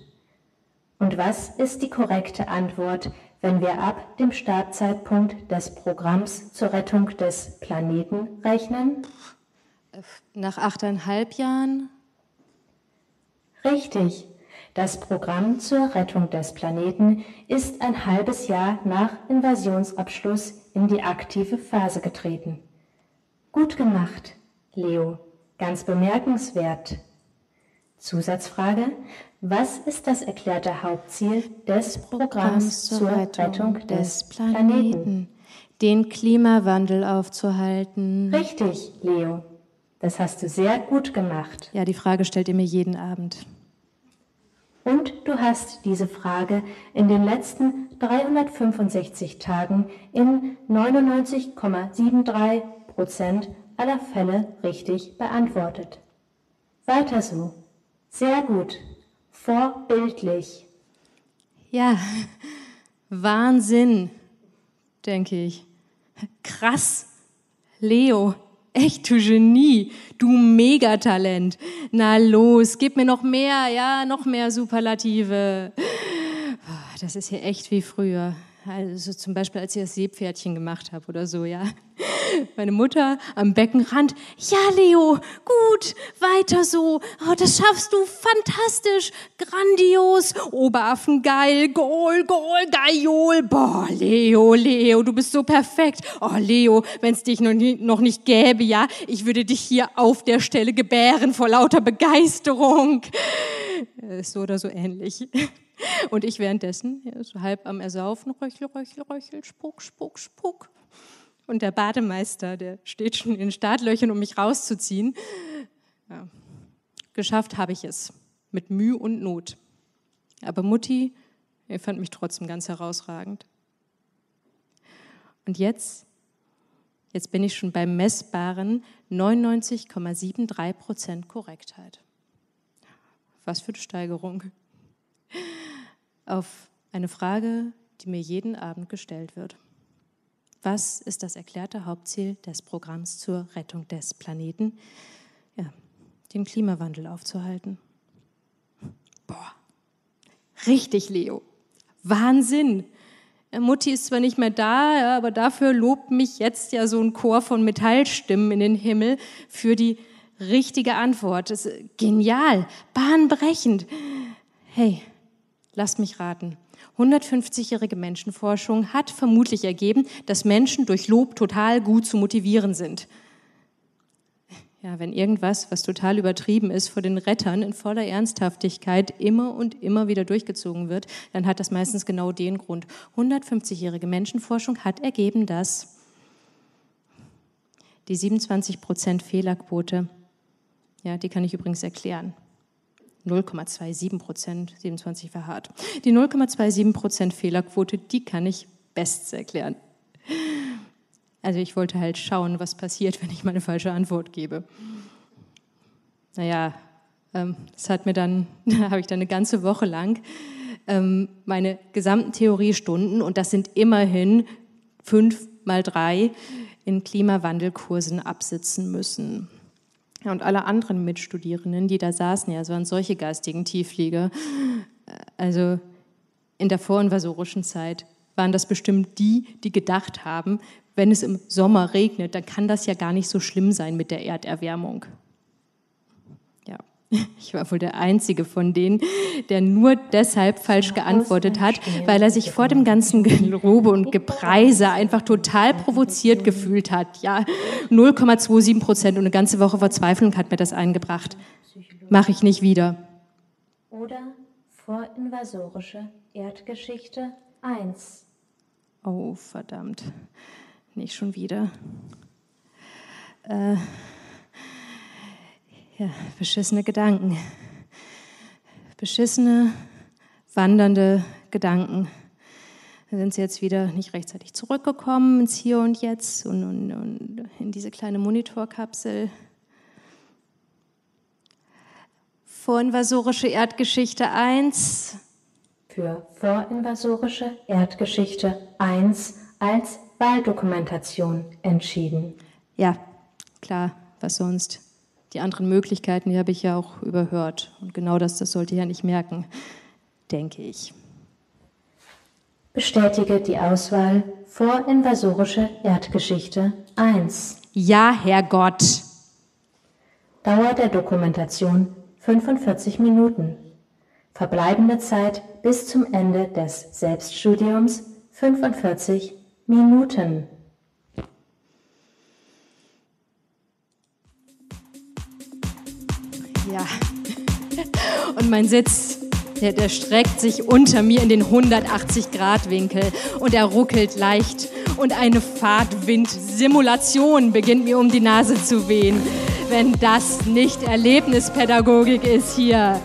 Und was ist die korrekte Antwort, wenn wir ab dem Startzeitpunkt des Programms zur Rettung des Planeten rechnen? Nach achteinhalb Jahren? Richtig. Das Programm zur Rettung des Planeten ist ein halbes Jahr nach Invasionsabschluss in die aktive Phase getreten. Gut gemacht, Leo. Ganz bemerkenswert. Zusatzfrage. Was ist das erklärte Hauptziel des Programms zur Rettung des Planeten? Den Klimawandel aufzuhalten. Richtig, Leo. Das hast du sehr gut gemacht. Ja, die Frage stellt ihr mir jeden Abend. Und du hast diese Frage in den letzten 365 Tagen in 99,73 Prozent aller Fälle richtig beantwortet. Weiter so. Sehr gut. Vorbildlich. Ja, Wahnsinn, denke ich. Krass. Leo, echt du Genie, du Megatalent. Na los, gib mir noch mehr, ja, noch mehr Superlative. Das ist hier echt wie früher. Also zum Beispiel, als ich das Seepferdchen gemacht habe oder so, ja. Meine Mutter am Beckenrand. Ja, Leo, gut, weiter so. Oh, das schaffst du fantastisch, grandios. Oberaffen geil, Goal, Goal, Gaiol. Boah, Leo, Leo, du bist so perfekt. Oh, Leo, wenn es dich noch, nie, noch nicht gäbe, ja, ich würde dich hier auf der Stelle gebären vor lauter Begeisterung. Äh, so oder so ähnlich. Und ich währenddessen, so halb am Ersaufen, röchel, röchel, röchel, spuck, spuck, spuck. Und der Bademeister, der steht schon in den Startlöchern, um mich rauszuziehen. Ja. Geschafft habe ich es, mit Mühe und Not. Aber Mutti, er fand mich trotzdem ganz herausragend. Und jetzt, jetzt bin ich schon beim messbaren 99,73 Prozent Korrektheit. Was für eine Steigerung auf eine Frage, die mir jeden Abend gestellt wird. Was ist das erklärte Hauptziel des Programms zur Rettung des Planeten? Ja, den Klimawandel aufzuhalten. Boah, richtig, Leo. Wahnsinn. Mutti ist zwar nicht mehr da, aber dafür lobt mich jetzt ja so ein Chor von Metallstimmen in den Himmel für die richtige Antwort. Genial, bahnbrechend. Hey, Lasst mich raten. 150-jährige Menschenforschung hat vermutlich ergeben, dass Menschen durch Lob total gut zu motivieren sind. Ja, wenn irgendwas, was total übertrieben ist, vor den Rettern in voller Ernsthaftigkeit immer und immer wieder durchgezogen wird, dann hat das meistens genau den Grund. 150-jährige Menschenforschung hat ergeben, dass die 27 Prozent Fehlerquote, ja, die kann ich übrigens erklären. 0,27 Prozent, 27 war hart. Die 0,27 Prozent Fehlerquote, die kann ich bestens erklären. Also ich wollte halt schauen, was passiert, wenn ich meine falsche Antwort gebe. Naja, ähm, das hat mir dann, da habe ich dann eine ganze Woche lang ähm, meine gesamten Theoriestunden, und das sind immerhin fünf mal drei, in Klimawandelkursen absitzen müssen. Und alle anderen Mitstudierenden, die da saßen, ja, es waren solche geistigen Tiefflieger. Also in der vorinvasorischen Zeit waren das bestimmt die, die gedacht haben, wenn es im Sommer regnet, dann kann das ja gar nicht so schlimm sein mit der Erderwärmung. Ich war wohl der Einzige von denen, der nur deshalb falsch geantwortet hat, weil er sich vor dem ganzen Gelobe und Gepreise einfach total provoziert gefühlt hat. Ja, 0,27 Prozent und eine ganze Woche Verzweiflung hat mir das eingebracht. Mache ich nicht wieder. Oder vorinvasorische Erdgeschichte 1. Oh, verdammt. Nicht schon wieder. Äh, ja, beschissene Gedanken. Beschissene, wandernde Gedanken. Dann sind sie jetzt wieder nicht rechtzeitig zurückgekommen ins Hier und Jetzt und, und, und in diese kleine Monitorkapsel. Vorinvasorische Erdgeschichte 1. Für vorinvasorische Erdgeschichte 1 als Wahldokumentation entschieden. Ja, klar, was sonst? Die anderen Möglichkeiten, die habe ich ja auch überhört. Und genau das, das sollte ich ja nicht merken, denke ich. Bestätige die Auswahl vorinvasorische Erdgeschichte 1. Ja, Herrgott. Dauer der Dokumentation 45 Minuten. Verbleibende Zeit bis zum Ende des Selbststudiums 45 Minuten. Ja. Und mein Sitz, der, der streckt sich unter mir in den 180-Grad-Winkel und er ruckelt leicht und eine Fahrtwind-Simulation beginnt mir um die Nase zu wehen, wenn das nicht Erlebnispädagogik ist hier.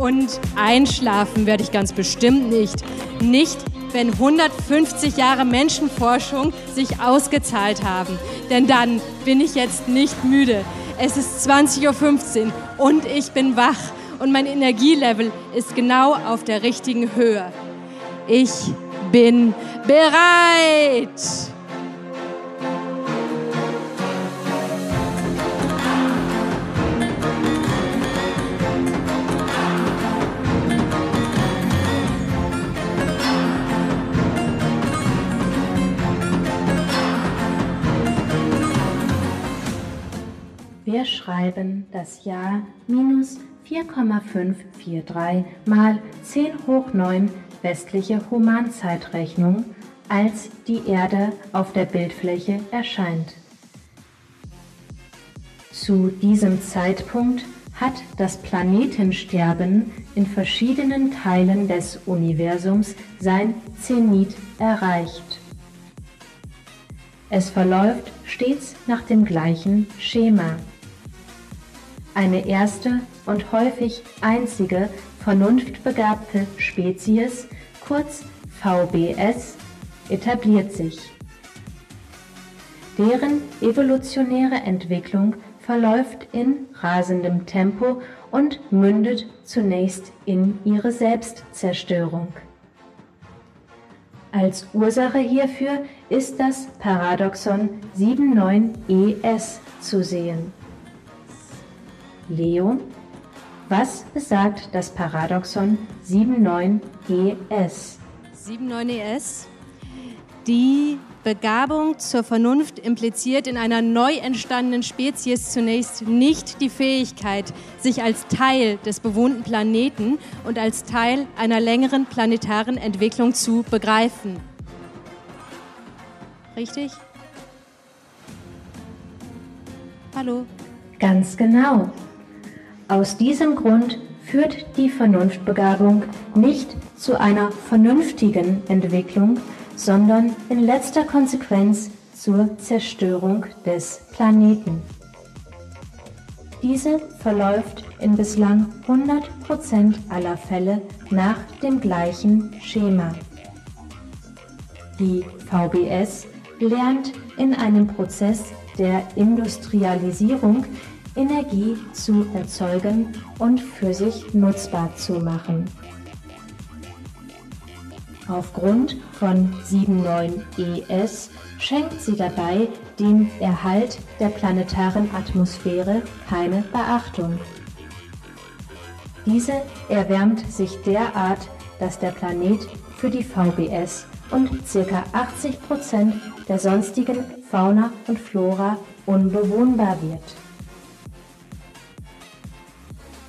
Und einschlafen werde ich ganz bestimmt nicht. Nicht, wenn 150 Jahre Menschenforschung sich ausgezahlt haben. Denn dann bin ich jetzt nicht müde. Es ist 20.15 Uhr und ich bin wach und mein Energielevel ist genau auf der richtigen Höhe. Ich bin bereit. Schreiben das Jahr minus 4,543 mal 10 hoch 9 westliche Humanzeitrechnung, als die Erde auf der Bildfläche erscheint. Zu diesem Zeitpunkt hat das Planetensterben in verschiedenen Teilen des Universums sein Zenit erreicht. Es verläuft stets nach dem gleichen Schema. Eine erste und häufig einzige vernunftbegabte Spezies, kurz VBS, etabliert sich. Deren evolutionäre Entwicklung verläuft in rasendem Tempo und mündet zunächst in ihre Selbstzerstörung. Als Ursache hierfür ist das Paradoxon 79ES zu sehen. Leo, was besagt das Paradoxon 79ES? 79ES. Die Begabung zur Vernunft impliziert in einer neu entstandenen Spezies zunächst nicht die Fähigkeit, sich als Teil des bewohnten Planeten und als Teil einer längeren planetaren Entwicklung zu begreifen. Richtig? Hallo? Ganz genau. Aus diesem Grund führt die Vernunftbegabung nicht zu einer vernünftigen Entwicklung, sondern in letzter Konsequenz zur Zerstörung des Planeten. Diese verläuft in bislang 100% aller Fälle nach dem gleichen Schema. Die VBS lernt in einem Prozess der Industrialisierung Energie zu erzeugen und für sich nutzbar zu machen. Aufgrund von 79ES schenkt sie dabei dem Erhalt der planetaren Atmosphäre keine Beachtung. Diese erwärmt sich derart, dass der Planet für die VBS und ca. 80% der sonstigen Fauna und Flora unbewohnbar wird.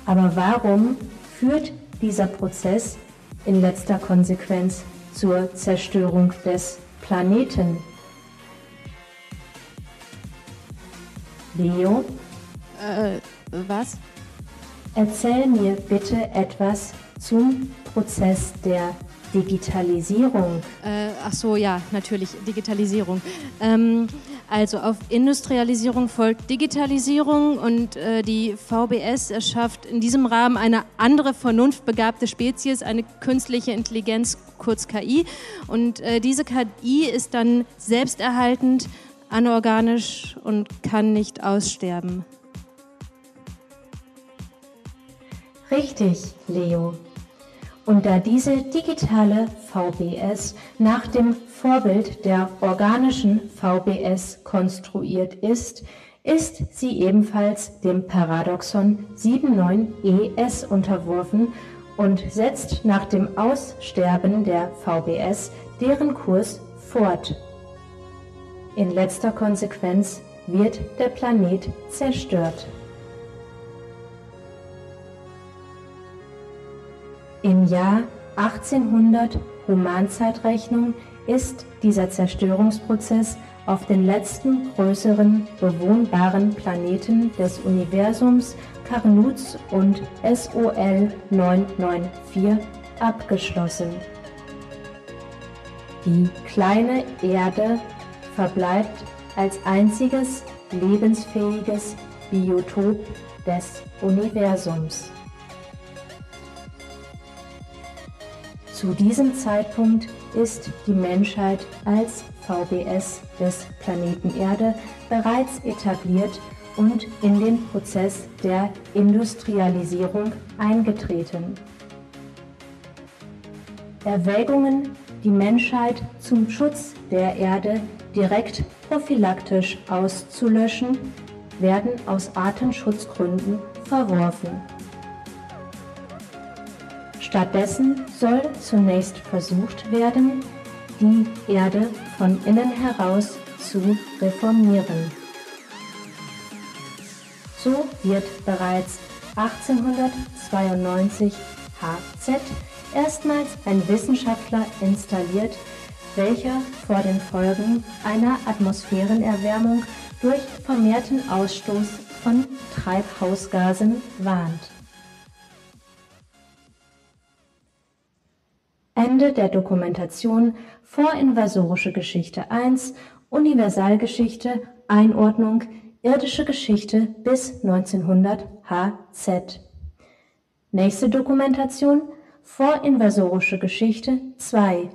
Aber warum führt dieser Prozess in letzter Konsequenz zur Zerstörung des Planeten? Leo? Äh, was? Erzähl mir bitte etwas zum Prozess der Digitalisierung. Äh, ach so, ja, natürlich, Digitalisierung. Ähm, Also auf Industrialisierung folgt Digitalisierung und äh, die VBS erschafft in diesem Rahmen eine andere vernunftbegabte Spezies, eine künstliche Intelligenz, kurz KI. Und äh, diese KI ist dann selbsterhaltend, anorganisch und kann nicht aussterben. Richtig, Leo. Und da diese digitale VBS nach dem Vorbild der organischen VBS konstruiert ist, ist sie ebenfalls dem Paradoxon 79ES unterworfen und setzt nach dem Aussterben der VBS deren Kurs fort. In letzter Konsequenz wird der Planet zerstört. Im Jahr 1800 Humanzeitrechnung ist dieser Zerstörungsprozess auf den letzten größeren bewohnbaren Planeten des Universums Carnutz und SOL 994 abgeschlossen. Die kleine Erde verbleibt als einziges lebensfähiges Biotop des Universums. Zu diesem Zeitpunkt ist die Menschheit als VBS des Planeten Erde bereits etabliert und in den Prozess der Industrialisierung eingetreten. Erwägungen, die Menschheit zum Schutz der Erde direkt prophylaktisch auszulöschen, werden aus Artenschutzgründen verworfen. Stattdessen soll zunächst versucht werden, die Erde von innen heraus zu reformieren. So wird bereits 1892 HZ erstmals ein Wissenschaftler installiert, welcher vor den Folgen einer Atmosphärenerwärmung durch vermehrten Ausstoß von Treibhausgasen warnt. Ende der Dokumentation Vorinvasorische Geschichte 1 Universalgeschichte Einordnung Irdische Geschichte bis 1900 HZ. Nächste Dokumentation Vorinvasorische Geschichte 2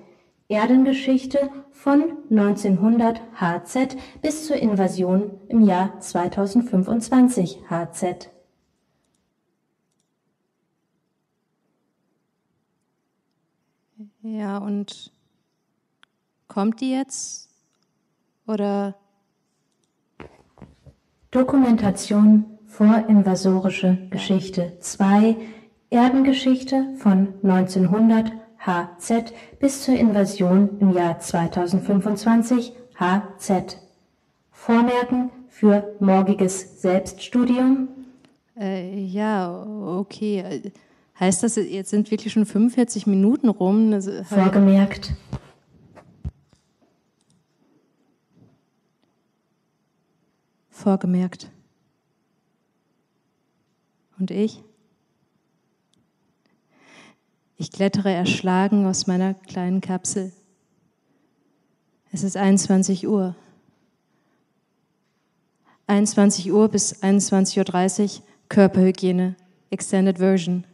Erdengeschichte von 1900 HZ bis zur Invasion im Jahr 2025 HZ. Ja, und kommt die jetzt? Oder? Dokumentation Vorinvasorische Geschichte 2 Erdengeschichte von 1900 HZ bis zur Invasion im Jahr 2025 HZ. Vormerken für morgiges Selbststudium? Äh, ja, okay. Heißt das, jetzt sind wirklich schon 45 Minuten rum? Also, Vorgemerkt. Vorgemerkt. Und ich? Ich klettere erschlagen aus meiner kleinen Kapsel. Es ist 21 Uhr. 21 Uhr bis 21.30 Uhr Körperhygiene, Extended Version.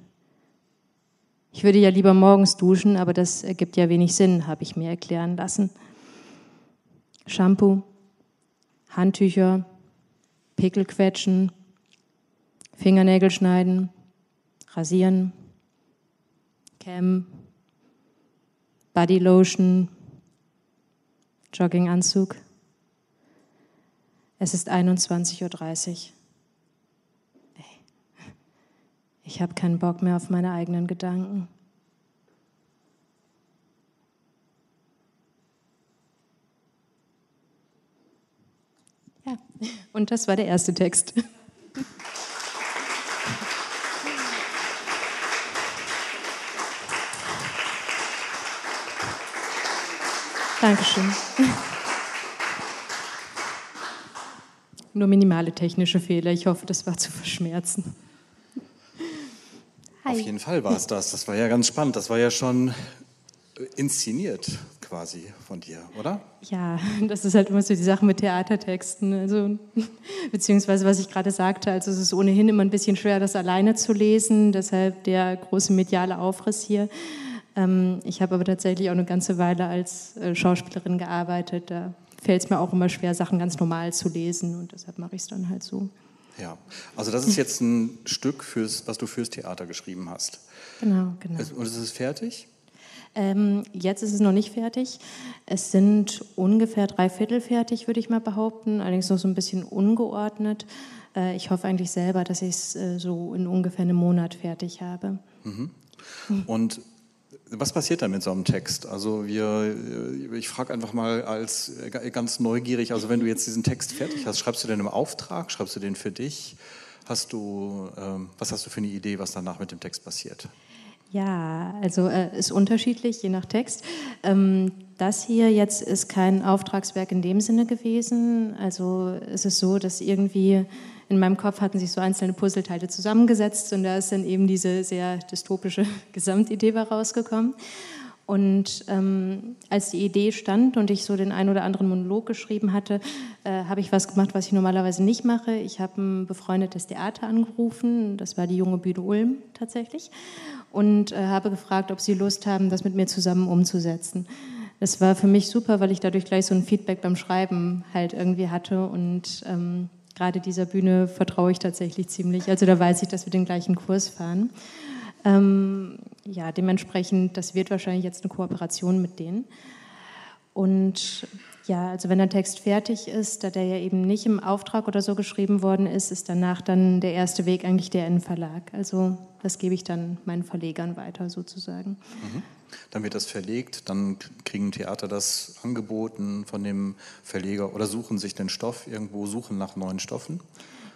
Ich würde ja lieber morgens duschen, aber das ergibt ja wenig Sinn, habe ich mir erklären lassen. Shampoo, Handtücher, Pickel quetschen, Fingernägel schneiden, rasieren, Cam, Bodylotion, Jogginganzug. Es ist 21.30 Uhr. Ich habe keinen Bock mehr auf meine eigenen Gedanken. Ja, und das war der erste Text. Dankeschön. Nur minimale technische Fehler. Ich hoffe, das war zu verschmerzen. Hi. Auf jeden Fall war es das. Das war ja ganz spannend. Das war ja schon inszeniert, quasi von dir, oder? Ja, das ist halt immer so die Sache mit Theatertexten. Also, beziehungsweise, was ich gerade sagte, also es ist ohnehin immer ein bisschen schwer, das alleine zu lesen, deshalb der große mediale Aufriss hier. Ähm, ich habe aber tatsächlich auch eine ganze Weile als äh, Schauspielerin gearbeitet. Da fällt es mir auch immer schwer, Sachen ganz normal zu lesen und deshalb mache ich es dann halt so. Ja, also das ist jetzt ein Stück, fürs, was du fürs Theater geschrieben hast. Genau, genau. Und ist es fertig? Ähm, jetzt ist es noch nicht fertig. Es sind ungefähr drei Viertel fertig, würde ich mal behaupten, allerdings noch so ein bisschen ungeordnet. Äh, ich hoffe eigentlich selber, dass ich es äh, so in ungefähr einem Monat fertig habe. Mhm. Und was passiert da mit so einem Text? Also wir, ich frage einfach mal als ganz neugierig, also wenn du jetzt diesen Text fertig hast, schreibst du den im Auftrag, schreibst du den für dich? Hast du, ähm, was hast du für eine Idee, was danach mit dem Text passiert? Ja, also äh, ist unterschiedlich, je nach Text. Ähm, das hier jetzt ist kein Auftragswerk in dem Sinne gewesen. Also es ist so, dass irgendwie in meinem Kopf hatten sich so einzelne Puzzleteile zusammengesetzt und da ist dann eben diese sehr dystopische Gesamtidee rausgekommen. Und ähm, als die Idee stand und ich so den ein oder anderen Monolog geschrieben hatte, äh, habe ich was gemacht, was ich normalerweise nicht mache. Ich habe ein befreundetes Theater angerufen, das war die junge Bühne Ulm tatsächlich, und äh, habe gefragt, ob sie Lust haben, das mit mir zusammen umzusetzen. Das war für mich super, weil ich dadurch gleich so ein Feedback beim Schreiben halt irgendwie hatte und ähm, gerade dieser Bühne vertraue ich tatsächlich ziemlich. Also da weiß ich, dass wir den gleichen Kurs fahren. Ähm, ja, dementsprechend, das wird wahrscheinlich jetzt eine Kooperation mit denen. Und ja, also wenn der Text fertig ist, da der ja eben nicht im Auftrag oder so geschrieben worden ist, ist danach dann der erste Weg eigentlich der in Verlag. Also das gebe ich dann meinen Verlegern weiter sozusagen. Mhm. Dann wird das verlegt, dann kriegen Theater das angeboten von dem Verleger oder suchen sich den Stoff irgendwo, suchen nach neuen Stoffen.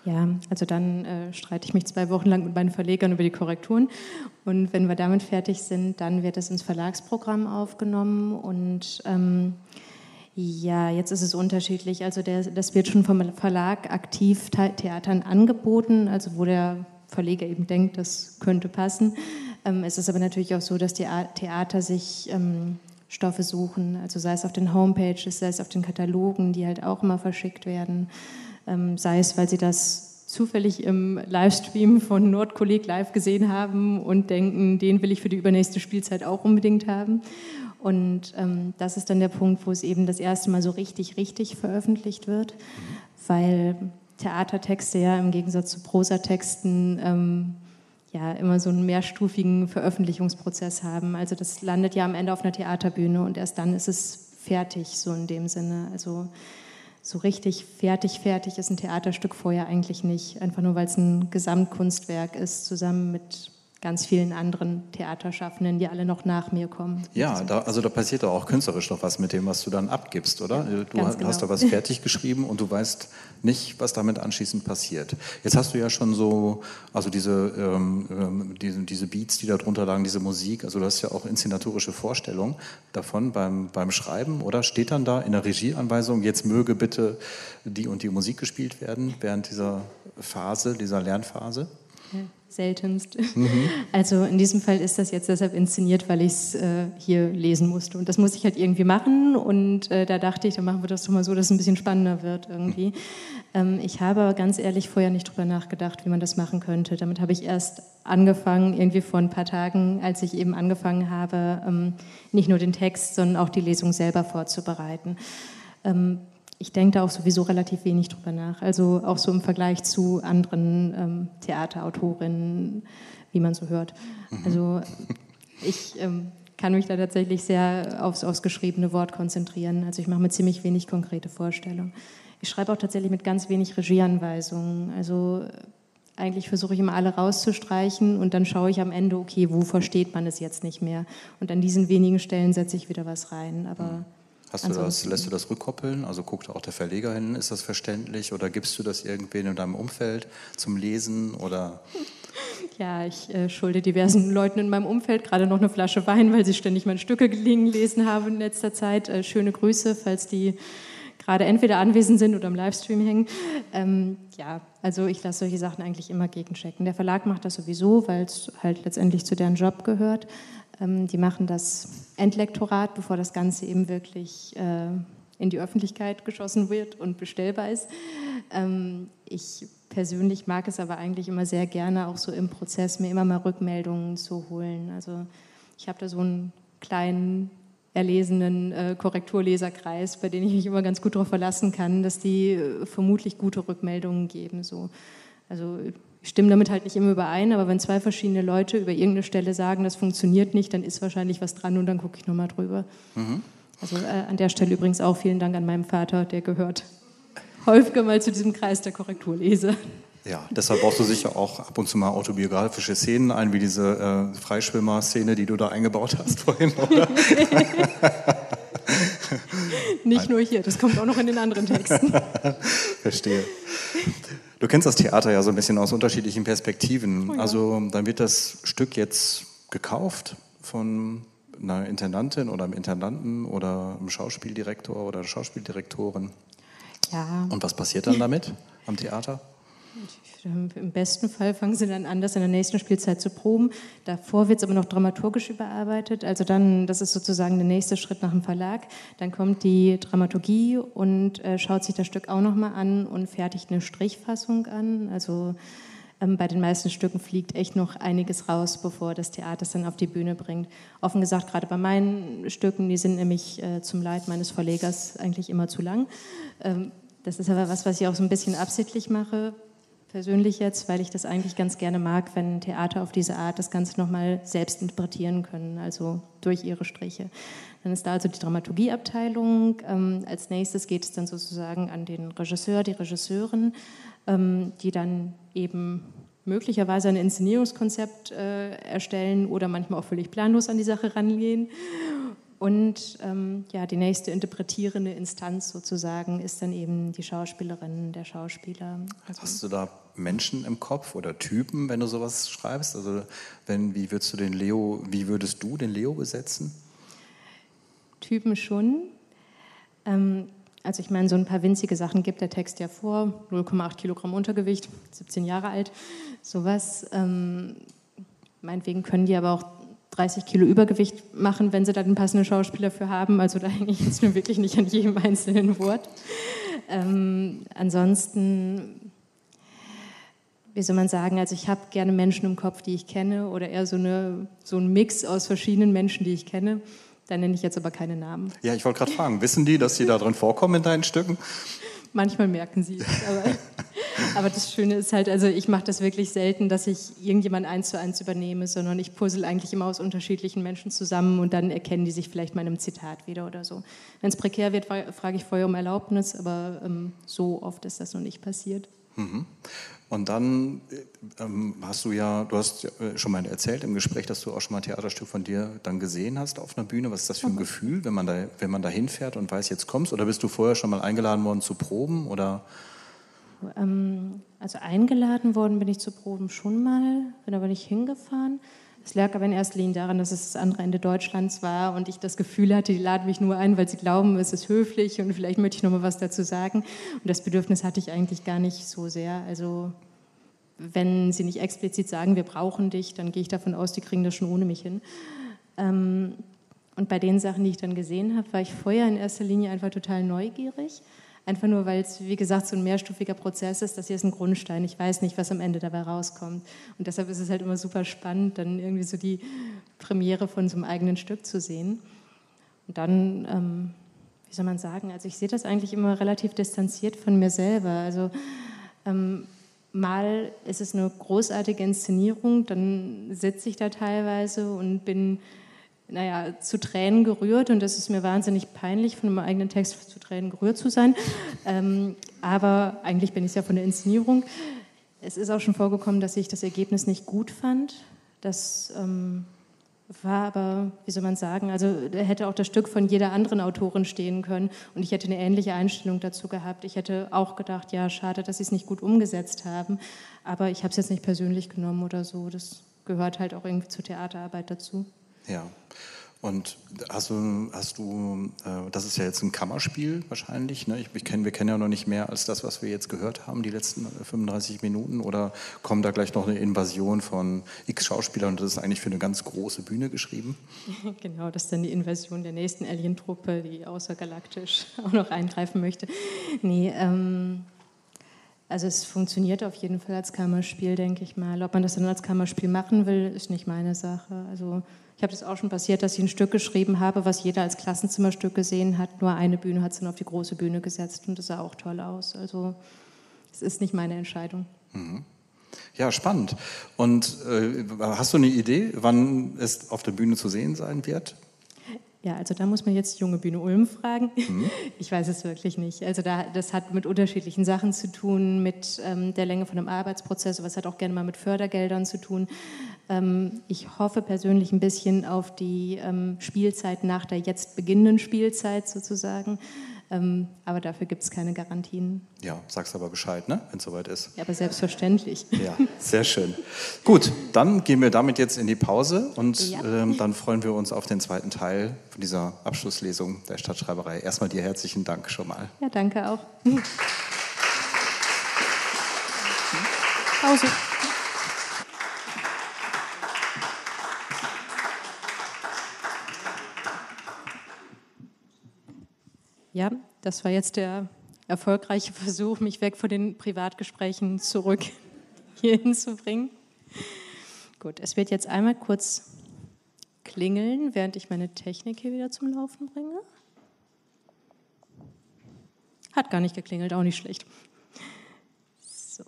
Ja, also dann äh, streite ich mich zwei Wochen lang mit meinen Verlegern über die Korrekturen. Und wenn wir damit fertig sind, dann wird es ins Verlagsprogramm aufgenommen. Und ähm, ja, jetzt ist es unterschiedlich. Also der, das wird schon vom Verlag aktiv Theatern angeboten, also wo der Verleger eben denkt, das könnte passen. Ähm, es ist aber natürlich auch so, dass die Theater sich ähm, Stoffe suchen, also sei es auf den Homepages, sei es auf den Katalogen, die halt auch immer verschickt werden, ähm, sei es, weil sie das zufällig im Livestream von Nordkolleg live gesehen haben und denken, den will ich für die übernächste Spielzeit auch unbedingt haben. Und ähm, das ist dann der Punkt, wo es eben das erste Mal so richtig, richtig veröffentlicht wird, weil Theatertexte ja im Gegensatz zu Prosatexten ähm, ja immer so einen mehrstufigen Veröffentlichungsprozess haben. Also das landet ja am Ende auf einer Theaterbühne und erst dann ist es fertig, so in dem Sinne. Also so richtig fertig, fertig ist ein Theaterstück vorher eigentlich nicht. Einfach nur, weil es ein Gesamtkunstwerk ist, zusammen mit ganz vielen anderen Theaterschaffenden, die alle noch nach mir kommen. Ja, da, also da passiert doch auch künstlerisch noch was mit dem, was du dann abgibst, oder? Ja, du hast genau. da was fertig geschrieben und du weißt nicht, was damit anschließend passiert. Jetzt hast du ja schon so, also diese, ähm, ähm diese, diese Beats, die da drunter lagen, diese Musik, also du hast ja auch inszenatorische Vorstellungen davon beim, beim Schreiben, oder? Steht dann da in der Regieanweisung, jetzt möge bitte die und die Musik gespielt werden während dieser Phase, dieser Lernphase? Seltenst. Mhm. Also in diesem Fall ist das jetzt deshalb inszeniert, weil ich es äh, hier lesen musste. Und das muss ich halt irgendwie machen. Und äh, da dachte ich, dann machen wir das doch mal so, dass es ein bisschen spannender wird irgendwie. Mhm. Ähm, ich habe aber ganz ehrlich vorher nicht drüber nachgedacht, wie man das machen könnte. Damit habe ich erst angefangen, irgendwie vor ein paar Tagen, als ich eben angefangen habe, ähm, nicht nur den Text, sondern auch die Lesung selber vorzubereiten. Ähm, ich denke da auch sowieso relativ wenig drüber nach. Also auch so im Vergleich zu anderen ähm, Theaterautorinnen, wie man so hört. Mhm. Also ich ähm, kann mich da tatsächlich sehr aufs, aufs geschriebene Wort konzentrieren. Also ich mache mir ziemlich wenig konkrete Vorstellungen. Ich schreibe auch tatsächlich mit ganz wenig Regieanweisungen. Also eigentlich versuche ich immer alle rauszustreichen und dann schaue ich am Ende, okay, wo versteht man es jetzt nicht mehr? Und an diesen wenigen Stellen setze ich wieder was rein. Aber mhm. Hast du das, lässt du das rückkoppeln? Also guckt auch der Verleger hin, ist das verständlich? Oder gibst du das irgendwen in deinem Umfeld zum Lesen? Oder? Ja, ich äh, schulde diversen Leuten in meinem Umfeld gerade noch eine Flasche Wein, weil sie ständig meine Stücke gelingen gelesen haben in letzter Zeit. Äh, schöne Grüße, falls die gerade entweder anwesend sind oder im Livestream hängen. Ähm, ja, also ich lasse solche Sachen eigentlich immer gegenchecken. Der Verlag macht das sowieso, weil es halt letztendlich zu deren Job gehört. Ähm, die machen das Endlektorat, bevor das Ganze eben wirklich äh, in die Öffentlichkeit geschossen wird und bestellbar ist. Ähm, ich persönlich mag es aber eigentlich immer sehr gerne, auch so im Prozess mir immer mal Rückmeldungen zu holen. Also ich habe da so einen kleinen erlesenen äh, Korrekturleserkreis, bei dem ich mich immer ganz gut darauf verlassen kann, dass die äh, vermutlich gute Rückmeldungen geben. So. Also ich stimme damit halt nicht immer überein, aber wenn zwei verschiedene Leute über irgendeine Stelle sagen, das funktioniert nicht, dann ist wahrscheinlich was dran und dann gucke ich nochmal drüber. Mhm. Also äh, an der Stelle übrigens auch vielen Dank an meinen Vater, der gehört häufiger mal zu diesem Kreis der Korrekturleser. Ja, deshalb baust du sicher auch ab und zu mal autobiografische Szenen ein, wie diese äh, Freischwimmer-Szene, die du da eingebaut hast vorhin, oder? Nicht nur hier, das kommt auch noch in den anderen Texten. Verstehe. Du kennst das Theater ja so ein bisschen aus unterschiedlichen Perspektiven. Oh ja. Also dann wird das Stück jetzt gekauft von einer Intendantin oder einem Intendanten oder einem Schauspieldirektor oder einer Schauspieldirektorin. Ja. Und was passiert dann damit am Theater? Im besten Fall fangen sie dann an, das in der nächsten Spielzeit zu proben. Davor wird es aber noch dramaturgisch überarbeitet. Also dann, das ist sozusagen der nächste Schritt nach dem Verlag. Dann kommt die Dramaturgie und äh, schaut sich das Stück auch nochmal an und fertigt eine Strichfassung an. Also ähm, bei den meisten Stücken fliegt echt noch einiges raus, bevor das Theater es dann auf die Bühne bringt. Offen gesagt, gerade bei meinen Stücken, die sind nämlich äh, zum Leid meines Verlegers eigentlich immer zu lang. Ähm, das ist aber was, was ich auch so ein bisschen absichtlich mache, persönlich jetzt, weil ich das eigentlich ganz gerne mag, wenn Theater auf diese Art das Ganze nochmal selbst interpretieren können, also durch ihre Striche. Dann ist da also die Dramaturgieabteilung. Ähm, als nächstes geht es dann sozusagen an den Regisseur, die Regisseurin, ähm, die dann eben möglicherweise ein Inszenierungskonzept äh, erstellen oder manchmal auch völlig planlos an die Sache rangehen. Und ähm, ja, die nächste interpretierende Instanz sozusagen ist dann eben die Schauspielerin, der Schauspieler. Also Hast du da Menschen im Kopf oder Typen, wenn du sowas schreibst? Also wenn, wie würdest du den Leo, wie würdest du den Leo besetzen? Typen schon. Ähm, also ich meine, so ein paar winzige Sachen gibt der Text ja vor. 0,8 Kilogramm Untergewicht, 17 Jahre alt, sowas. Ähm, meinetwegen können die aber auch 30 Kilo Übergewicht machen, wenn sie da den passenden Schauspieler für haben. Also da hänge ich jetzt nur wirklich nicht an jedem einzelnen Wort. Ähm, ansonsten wie soll man sagen, also ich habe gerne Menschen im Kopf, die ich kenne, oder eher so, eine, so ein Mix aus verschiedenen Menschen, die ich kenne. Da nenne ich jetzt aber keine Namen. Ja, ich wollte gerade fragen, wissen die, dass sie da drin vorkommen in deinen Stücken? Manchmal merken sie es, aber, aber das Schöne ist halt, also ich mache das wirklich selten, dass ich irgendjemand eins zu eins übernehme, sondern ich puzzle eigentlich immer aus unterschiedlichen Menschen zusammen und dann erkennen die sich vielleicht mal in einem Zitat wieder oder so. Wenn es prekär wird, frage ich vorher um Erlaubnis, aber ähm, so oft ist das noch nicht passiert. Mhm. Und dann ähm, hast du ja, du hast äh, schon mal erzählt im Gespräch, dass du auch schon mal ein Theaterstück von dir dann gesehen hast auf einer Bühne. Was ist das für ein okay. Gefühl, wenn man da, wenn man da hinfährt und weiß, jetzt kommst? Oder bist du vorher schon mal eingeladen worden zu Proben? Oder? Ähm, also eingeladen worden bin ich zu Proben schon mal, bin aber nicht hingefahren. Es lag aber in erster Linie daran, dass es das andere Ende Deutschlands war und ich das Gefühl hatte, die laden mich nur ein, weil sie glauben, es ist höflich und vielleicht möchte ich noch mal was dazu sagen. Und das Bedürfnis hatte ich eigentlich gar nicht so sehr. Also wenn sie nicht explizit sagen, wir brauchen dich, dann gehe ich davon aus, die kriegen das schon ohne mich hin. Ähm, und bei den Sachen, die ich dann gesehen habe, war ich vorher in erster Linie einfach total neugierig Einfach nur, weil es, wie gesagt, so ein mehrstufiger Prozess ist. Das hier ist ein Grundstein. Ich weiß nicht, was am Ende dabei rauskommt. Und deshalb ist es halt immer super spannend, dann irgendwie so die Premiere von so einem eigenen Stück zu sehen. Und dann, ähm, wie soll man sagen, also ich sehe das eigentlich immer relativ distanziert von mir selber. Also ähm, mal ist es eine großartige Inszenierung, dann sitze ich da teilweise und bin naja, zu Tränen gerührt und das ist mir wahnsinnig peinlich, von meinem eigenen Text zu Tränen gerührt zu sein. Ähm, aber eigentlich bin ich es ja von der Inszenierung. Es ist auch schon vorgekommen, dass ich das Ergebnis nicht gut fand. Das ähm, war aber, wie soll man sagen, also hätte auch das Stück von jeder anderen Autorin stehen können und ich hätte eine ähnliche Einstellung dazu gehabt. Ich hätte auch gedacht, ja, schade, dass sie es nicht gut umgesetzt haben, aber ich habe es jetzt nicht persönlich genommen oder so. Das gehört halt auch irgendwie zur Theaterarbeit dazu. Ja. Und hast du, hast du äh, das ist ja jetzt ein Kammerspiel wahrscheinlich, ne? ich, ich kenn, wir kennen ja noch nicht mehr als das, was wir jetzt gehört haben, die letzten 35 Minuten, oder kommt da gleich noch eine Invasion von x Schauspielern und das ist eigentlich für eine ganz große Bühne geschrieben? Genau, das ist dann die Invasion der nächsten Alien-Truppe, die außergalaktisch auch noch eingreifen möchte. Nee, ähm, also es funktioniert auf jeden Fall als Kammerspiel, denke ich mal. Ob man das dann als Kammerspiel machen will, ist nicht meine Sache. Also ich habe das auch schon passiert, dass ich ein Stück geschrieben habe, was jeder als Klassenzimmerstück gesehen hat. Nur eine Bühne hat es dann auf die große Bühne gesetzt und das sah auch toll aus. Also es ist nicht meine Entscheidung. Mhm. Ja, spannend. Und äh, hast du eine Idee, wann es auf der Bühne zu sehen sein wird? Ja, also da muss man jetzt junge Bühne Ulm fragen. Mhm. Ich weiß es wirklich nicht. Also da, das hat mit unterschiedlichen Sachen zu tun, mit ähm, der Länge von einem Arbeitsprozess, aber es hat auch gerne mal mit Fördergeldern zu tun. Ähm, ich hoffe persönlich ein bisschen auf die ähm, Spielzeit nach der jetzt beginnenden Spielzeit sozusagen. Ähm, aber dafür gibt es keine Garantien. Ja, sagst aber Bescheid, ne? wenn es soweit ist. Ja, aber selbstverständlich. Ja, sehr schön. Gut, dann gehen wir damit jetzt in die Pause und ja. ähm, dann freuen wir uns auf den zweiten Teil von dieser Abschlusslesung der Stadtschreiberei. Erstmal dir herzlichen Dank schon mal. Ja, danke auch. Pause. Ja, das war jetzt der erfolgreiche Versuch, mich weg von den Privatgesprächen zurück hierhin zu bringen. Gut, es wird jetzt einmal kurz klingeln, während ich meine Technik hier wieder zum Laufen bringe. Hat gar nicht geklingelt, auch nicht schlecht. So.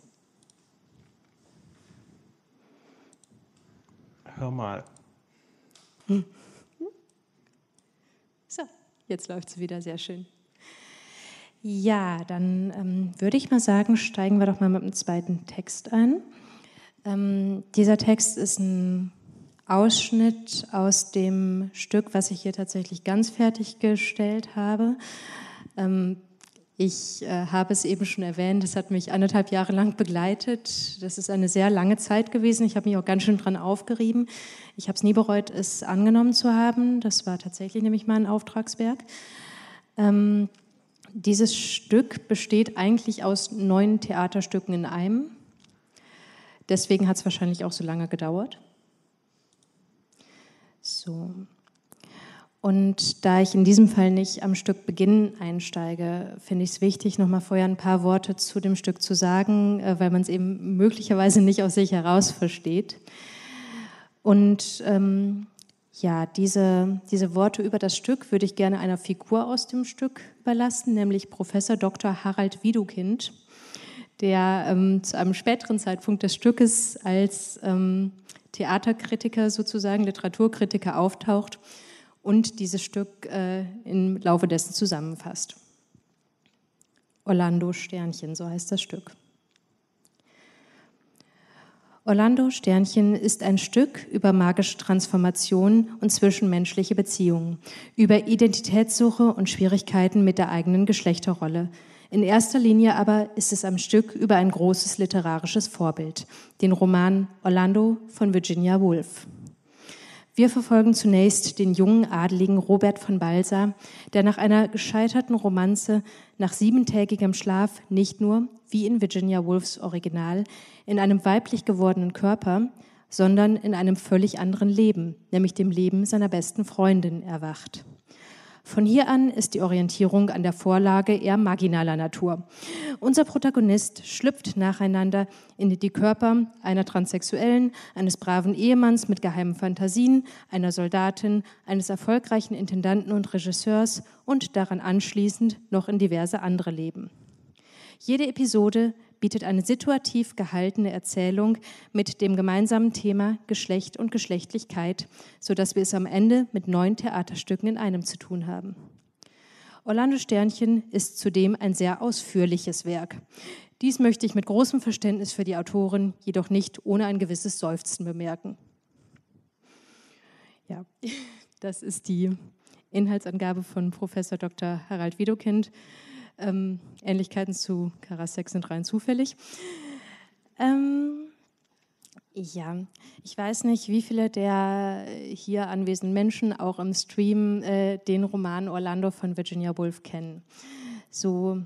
Hör mal. Hm. So, jetzt läuft es wieder sehr schön. Ja, dann ähm, würde ich mal sagen, steigen wir doch mal mit dem zweiten Text ein. Ähm, dieser Text ist ein Ausschnitt aus dem Stück, was ich hier tatsächlich ganz fertiggestellt habe. Ähm, ich äh, habe es eben schon erwähnt, es hat mich anderthalb Jahre lang begleitet. Das ist eine sehr lange Zeit gewesen. Ich habe mich auch ganz schön dran aufgerieben. Ich habe es nie bereut, es angenommen zu haben. Das war tatsächlich nämlich mein Auftragswerk. Ähm, dieses Stück besteht eigentlich aus neun Theaterstücken in einem. Deswegen hat es wahrscheinlich auch so lange gedauert. So. Und da ich in diesem Fall nicht am Stück Beginn einsteige, finde ich es wichtig, noch mal vorher ein paar Worte zu dem Stück zu sagen, äh, weil man es eben möglicherweise nicht aus sich heraus versteht. Und ähm, ja, diese, diese Worte über das Stück würde ich gerne einer Figur aus dem Stück überlassen, nämlich Professor Dr. Harald Wiedukind, der ähm, zu einem späteren Zeitpunkt des Stückes als ähm, Theaterkritiker, sozusagen Literaturkritiker auftaucht und dieses Stück äh, im Laufe dessen zusammenfasst. Orlando Sternchen, so heißt das Stück. Orlando Sternchen ist ein Stück über magische Transformation und zwischenmenschliche Beziehungen, über Identitätssuche und Schwierigkeiten mit der eigenen Geschlechterrolle. In erster Linie aber ist es ein Stück über ein großes literarisches Vorbild, den Roman Orlando von Virginia Woolf. Wir verfolgen zunächst den jungen Adeligen Robert von Balsa, der nach einer gescheiterten Romanze, nach siebentägigem Schlaf nicht nur, wie in Virginia Woolfs Original, in einem weiblich gewordenen Körper, sondern in einem völlig anderen Leben, nämlich dem Leben seiner besten Freundin, erwacht. Von hier an ist die Orientierung an der Vorlage eher marginaler Natur. Unser Protagonist schlüpft nacheinander in die Körper einer Transsexuellen, eines braven Ehemanns mit geheimen Fantasien, einer Soldatin, eines erfolgreichen Intendanten und Regisseurs und daran anschließend noch in diverse andere Leben. Jede Episode bietet eine situativ gehaltene Erzählung mit dem gemeinsamen Thema Geschlecht und Geschlechtlichkeit, sodass wir es am Ende mit neun Theaterstücken in einem zu tun haben. Orlando Sternchen ist zudem ein sehr ausführliches Werk. Dies möchte ich mit großem Verständnis für die Autorin jedoch nicht ohne ein gewisses Seufzen bemerken. Ja, das ist die Inhaltsangabe von Professor Dr. Harald Widokind. Ähm, Ähnlichkeiten zu Karasek sind rein zufällig. Ähm, Ja, ich weiß nicht, wie viele der hier anwesenden Menschen auch im Stream äh, den Roman Orlando von Virginia Woolf kennen. So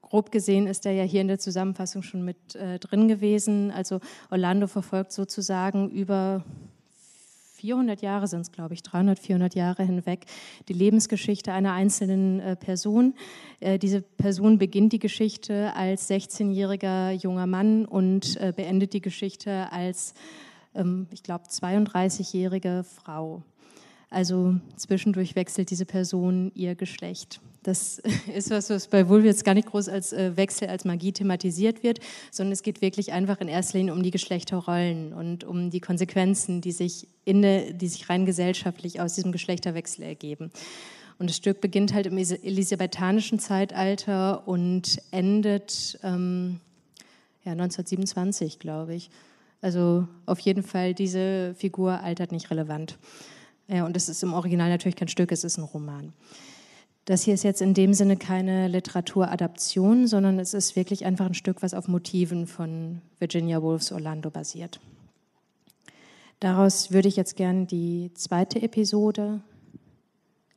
grob gesehen ist er ja hier in der Zusammenfassung schon mit äh, drin gewesen. Also Orlando verfolgt sozusagen über 400 Jahre sind es, glaube ich, 300, 400 Jahre hinweg, die Lebensgeschichte einer einzelnen äh, Person. Äh, diese Person beginnt die Geschichte als 16-jähriger junger Mann und äh, beendet die Geschichte als, ähm, ich glaube, 32-jährige Frau. Also zwischendurch wechselt diese Person ihr Geschlecht. Das ist was, was bei jetzt gar nicht groß als äh, Wechsel, als Magie thematisiert wird, sondern es geht wirklich einfach in erster Linie um die Geschlechterrollen und um die Konsequenzen, die sich, in der, die sich rein gesellschaftlich aus diesem Geschlechterwechsel ergeben. Und das Stück beginnt halt im elisabethanischen Zeitalter und endet ähm, ja, 1927, glaube ich. Also auf jeden Fall, diese Figur altert nicht relevant. Ja, und es ist im Original natürlich kein Stück, es ist ein Roman. Das hier ist jetzt in dem Sinne keine Literaturadaption, sondern es ist wirklich einfach ein Stück, was auf Motiven von Virginia Woolfs Orlando basiert. Daraus würde ich jetzt gerne die zweite Episode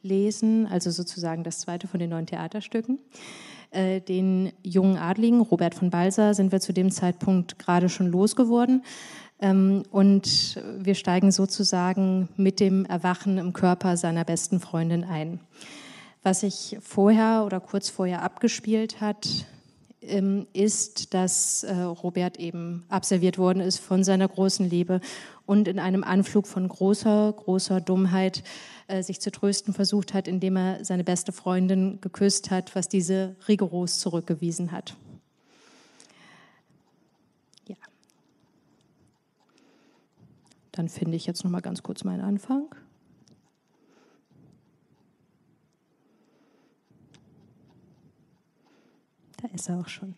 lesen, also sozusagen das zweite von den neuen Theaterstücken. Äh, den jungen Adligen, Robert von Balser, sind wir zu dem Zeitpunkt gerade schon losgeworden. Ähm, und wir steigen sozusagen mit dem Erwachen im Körper seiner besten Freundin ein. Was sich vorher oder kurz vorher abgespielt hat, ähm, ist, dass äh, Robert eben abserviert worden ist von seiner großen Liebe und in einem Anflug von großer, großer Dummheit äh, sich zu trösten versucht hat, indem er seine beste Freundin geküsst hat, was diese rigoros zurückgewiesen hat. Ja. Dann finde ich jetzt noch mal ganz kurz meinen Anfang. Er auch schon.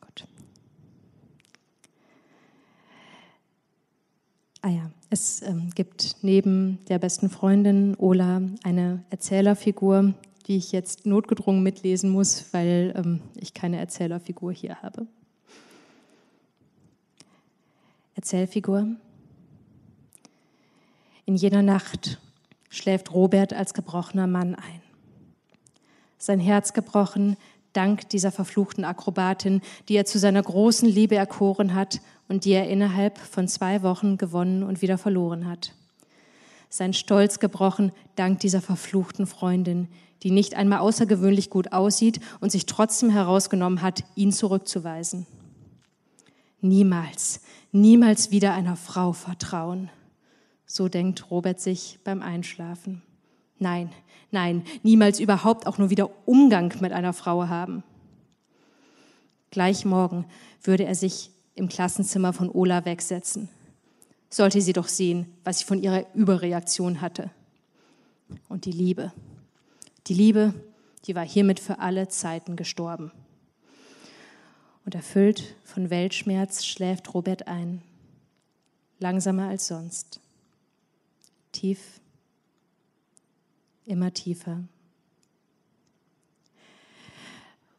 Gut. Ah ja, es ähm, gibt neben der besten Freundin Ola eine Erzählerfigur, die ich jetzt notgedrungen mitlesen muss, weil ähm, ich keine Erzählerfigur hier habe. Erzählfigur. In jener Nacht schläft Robert als gebrochener Mann ein sein Herz gebrochen, dank dieser verfluchten Akrobatin, die er zu seiner großen Liebe erkoren hat und die er innerhalb von zwei Wochen gewonnen und wieder verloren hat. Sein Stolz gebrochen, dank dieser verfluchten Freundin, die nicht einmal außergewöhnlich gut aussieht und sich trotzdem herausgenommen hat, ihn zurückzuweisen. Niemals, niemals wieder einer Frau vertrauen. So denkt Robert sich beim Einschlafen. Nein, nein, niemals überhaupt auch nur wieder Umgang mit einer Frau haben. Gleich morgen würde er sich im Klassenzimmer von Ola wegsetzen. Sollte sie doch sehen, was sie von ihrer Überreaktion hatte. Und die Liebe. Die Liebe, die war hiermit für alle Zeiten gestorben. Und erfüllt von Weltschmerz schläft Robert ein, langsamer als sonst, tief immer tiefer.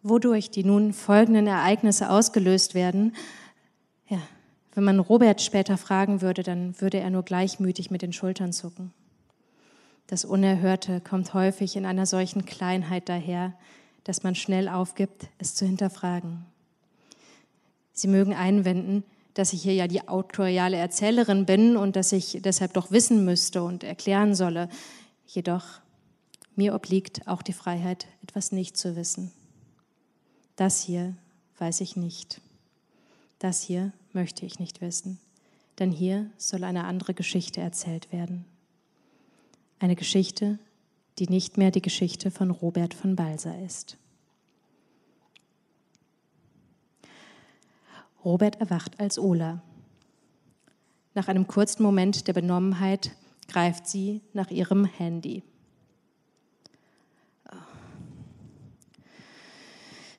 Wodurch die nun folgenden Ereignisse ausgelöst werden, ja, wenn man Robert später fragen würde, dann würde er nur gleichmütig mit den Schultern zucken. Das Unerhörte kommt häufig in einer solchen Kleinheit daher, dass man schnell aufgibt, es zu hinterfragen. Sie mögen einwenden, dass ich hier ja die autoriale Erzählerin bin und dass ich deshalb doch wissen müsste und erklären solle. Jedoch mir obliegt auch die Freiheit, etwas nicht zu wissen. Das hier weiß ich nicht. Das hier möchte ich nicht wissen, denn hier soll eine andere Geschichte erzählt werden. Eine Geschichte, die nicht mehr die Geschichte von Robert von Balser ist. Robert erwacht als Ola. Nach einem kurzen Moment der Benommenheit greift sie nach ihrem Handy.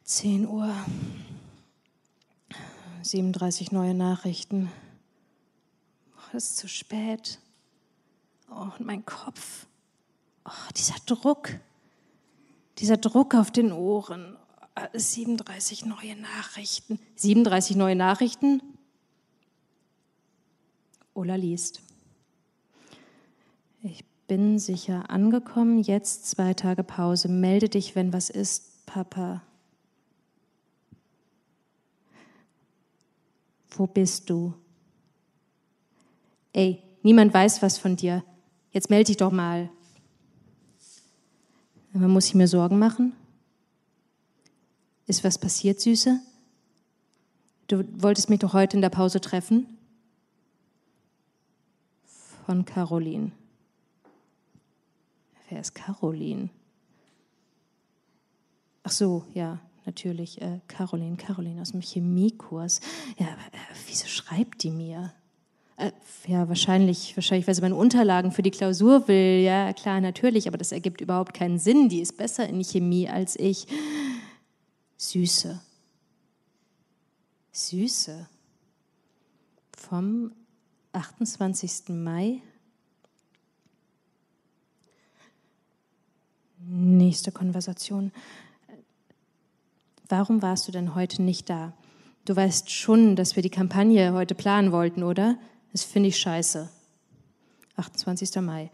10 Uhr. 37 neue Nachrichten. Oh, es ist zu spät. Oh, und mein Kopf. Oh, dieser Druck. Dieser Druck auf den Ohren. 37 neue Nachrichten. 37 neue Nachrichten? Ola liest. Ich bin sicher angekommen, jetzt zwei Tage Pause. Melde dich, wenn was ist, Papa. Wo bist du? Ey, niemand weiß was von dir. Jetzt melde dich doch mal. Aber muss ich mir Sorgen machen? Ist was passiert, Süße? Du wolltest mich doch heute in der Pause treffen? Von Caroline. Wer ist Caroline? Ach so, ja, natürlich. Äh, Caroline, Caroline aus dem Chemiekurs. Ja, äh, wieso schreibt die mir? Äh, ja, wahrscheinlich, wahrscheinlich, weil sie meine Unterlagen für die Klausur will. Ja, klar, natürlich, aber das ergibt überhaupt keinen Sinn. Die ist besser in Chemie als ich. Süße. Süße. Vom 28. Mai. Nächste Konversation. Warum warst du denn heute nicht da? Du weißt schon, dass wir die Kampagne heute planen wollten, oder? Das finde ich scheiße. 28. Mai.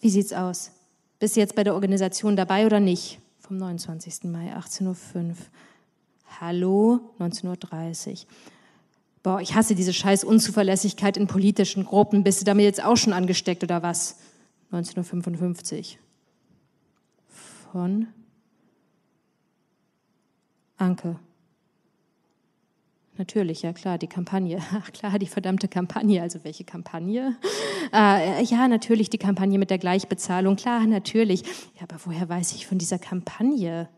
Wie sieht's aus? Bist du jetzt bei der Organisation dabei oder nicht? Vom 29. Mai, 18.05 Uhr. Hallo, 19.30 Uhr. Boah, ich hasse diese scheiß Unzuverlässigkeit in politischen Gruppen. Bist du damit jetzt auch schon angesteckt oder was? 1955. Uhr. Von Anke. Natürlich, ja klar, die Kampagne. Ach klar, die verdammte Kampagne. Also welche Kampagne? Äh, ja, natürlich die Kampagne mit der Gleichbezahlung. Klar, natürlich. Ja, aber woher weiß ich von dieser Kampagne?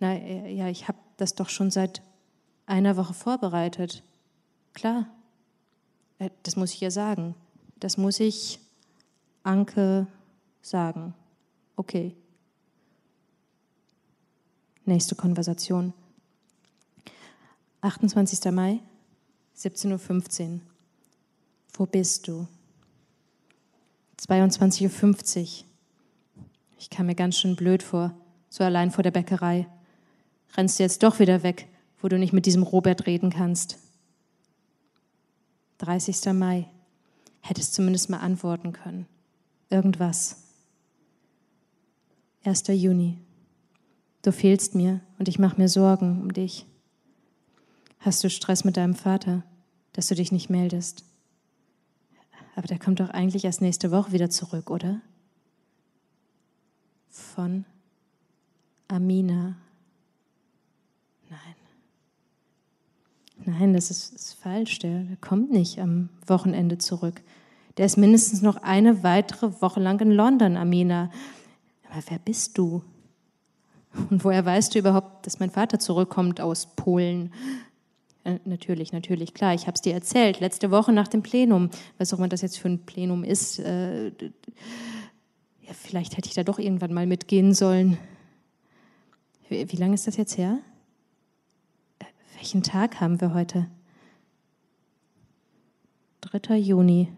Na äh, ja, ich habe das doch schon seit einer Woche vorbereitet. Klar. Äh, das muss ich ihr sagen. Das muss ich Anke sagen. Okay. Nächste Konversation. 28. Mai, 17.15 Uhr. Wo bist du? 22.50 Uhr. Ich kam mir ganz schön blöd vor, so allein vor der Bäckerei. Rennst du jetzt doch wieder weg, wo du nicht mit diesem Robert reden kannst? 30. Mai. Hättest zumindest mal antworten können. Irgendwas. 1. Juni. Du fehlst mir und ich mache mir Sorgen um dich. Hast du Stress mit deinem Vater, dass du dich nicht meldest? Aber der kommt doch eigentlich erst nächste Woche wieder zurück, oder? Von Amina. Nein. Nein, das ist, ist falsch. Der, der kommt nicht am Wochenende zurück. Der ist mindestens noch eine weitere Woche lang in London, Amina. Aber wer bist du? Und woher weißt du überhaupt, dass mein Vater zurückkommt aus Polen? Äh, natürlich, natürlich, klar, ich habe es dir erzählt, letzte Woche nach dem Plenum, was auch immer das jetzt für ein Plenum ist. Äh, ja, vielleicht hätte ich da doch irgendwann mal mitgehen sollen. Wie, wie lange ist das jetzt her? Äh, welchen Tag haben wir heute? 3. Juni.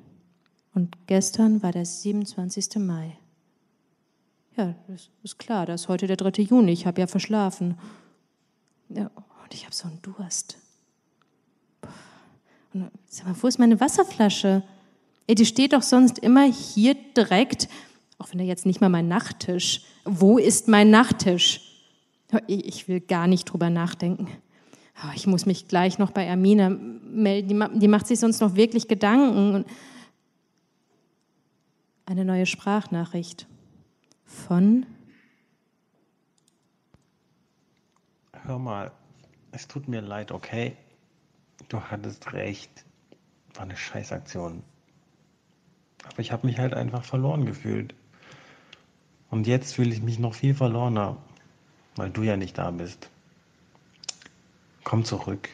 Und gestern war der 27. Mai. Ja, das ist klar, das ist heute der 3. Juni. Ich habe ja verschlafen. Ja, und ich habe so einen Durst. Und sag mal, wo ist meine Wasserflasche? Ey, die steht doch sonst immer hier direkt, auch wenn er jetzt nicht mal mein Nachttisch. Wo ist mein Nachttisch? Ich will gar nicht drüber nachdenken. Ich muss mich gleich noch bei Amina melden. Die macht sich sonst noch wirklich Gedanken. Eine neue Sprachnachricht von. Hör mal, es tut mir leid, okay? Du hattest recht. War eine Scheißaktion. Aber ich habe mich halt einfach verloren gefühlt. Und jetzt fühle ich mich noch viel verlorener, weil du ja nicht da bist. Komm zurück.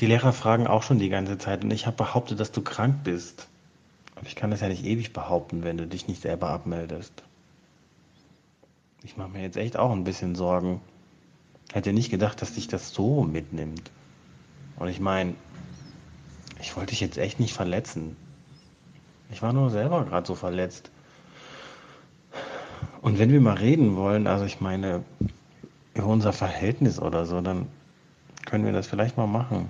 Die Lehrer fragen auch schon die ganze Zeit und ich habe behauptet, dass du krank bist. Und ich kann das ja nicht ewig behaupten, wenn du dich nicht selber abmeldest. Ich mache mir jetzt echt auch ein bisschen Sorgen. Hätte nicht gedacht, dass dich das so mitnimmt. Und ich meine, ich wollte dich jetzt echt nicht verletzen. Ich war nur selber gerade so verletzt. Und wenn wir mal reden wollen, also ich meine, über unser Verhältnis oder so, dann können wir das vielleicht mal machen.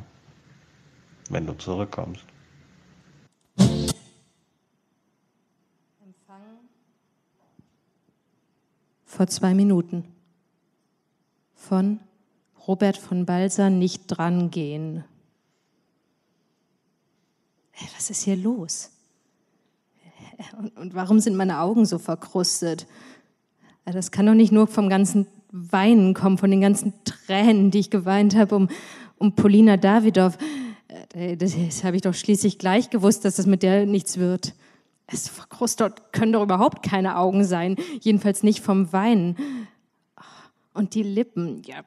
wenn du zurückkommst. Vor zwei Minuten von Robert von Balser nicht drangehen. Was ist hier los? Und, und warum sind meine Augen so verkrustet? Das kann doch nicht nur vom ganzen Weinen kommen, von den ganzen Tränen, die ich geweint habe um, um Polina Davidow. Äh, das, das habe ich doch schließlich gleich gewusst, dass das mit der nichts wird. Es verkrustet können doch überhaupt keine Augen sein, jedenfalls nicht vom Weinen. Und die Lippen, ja,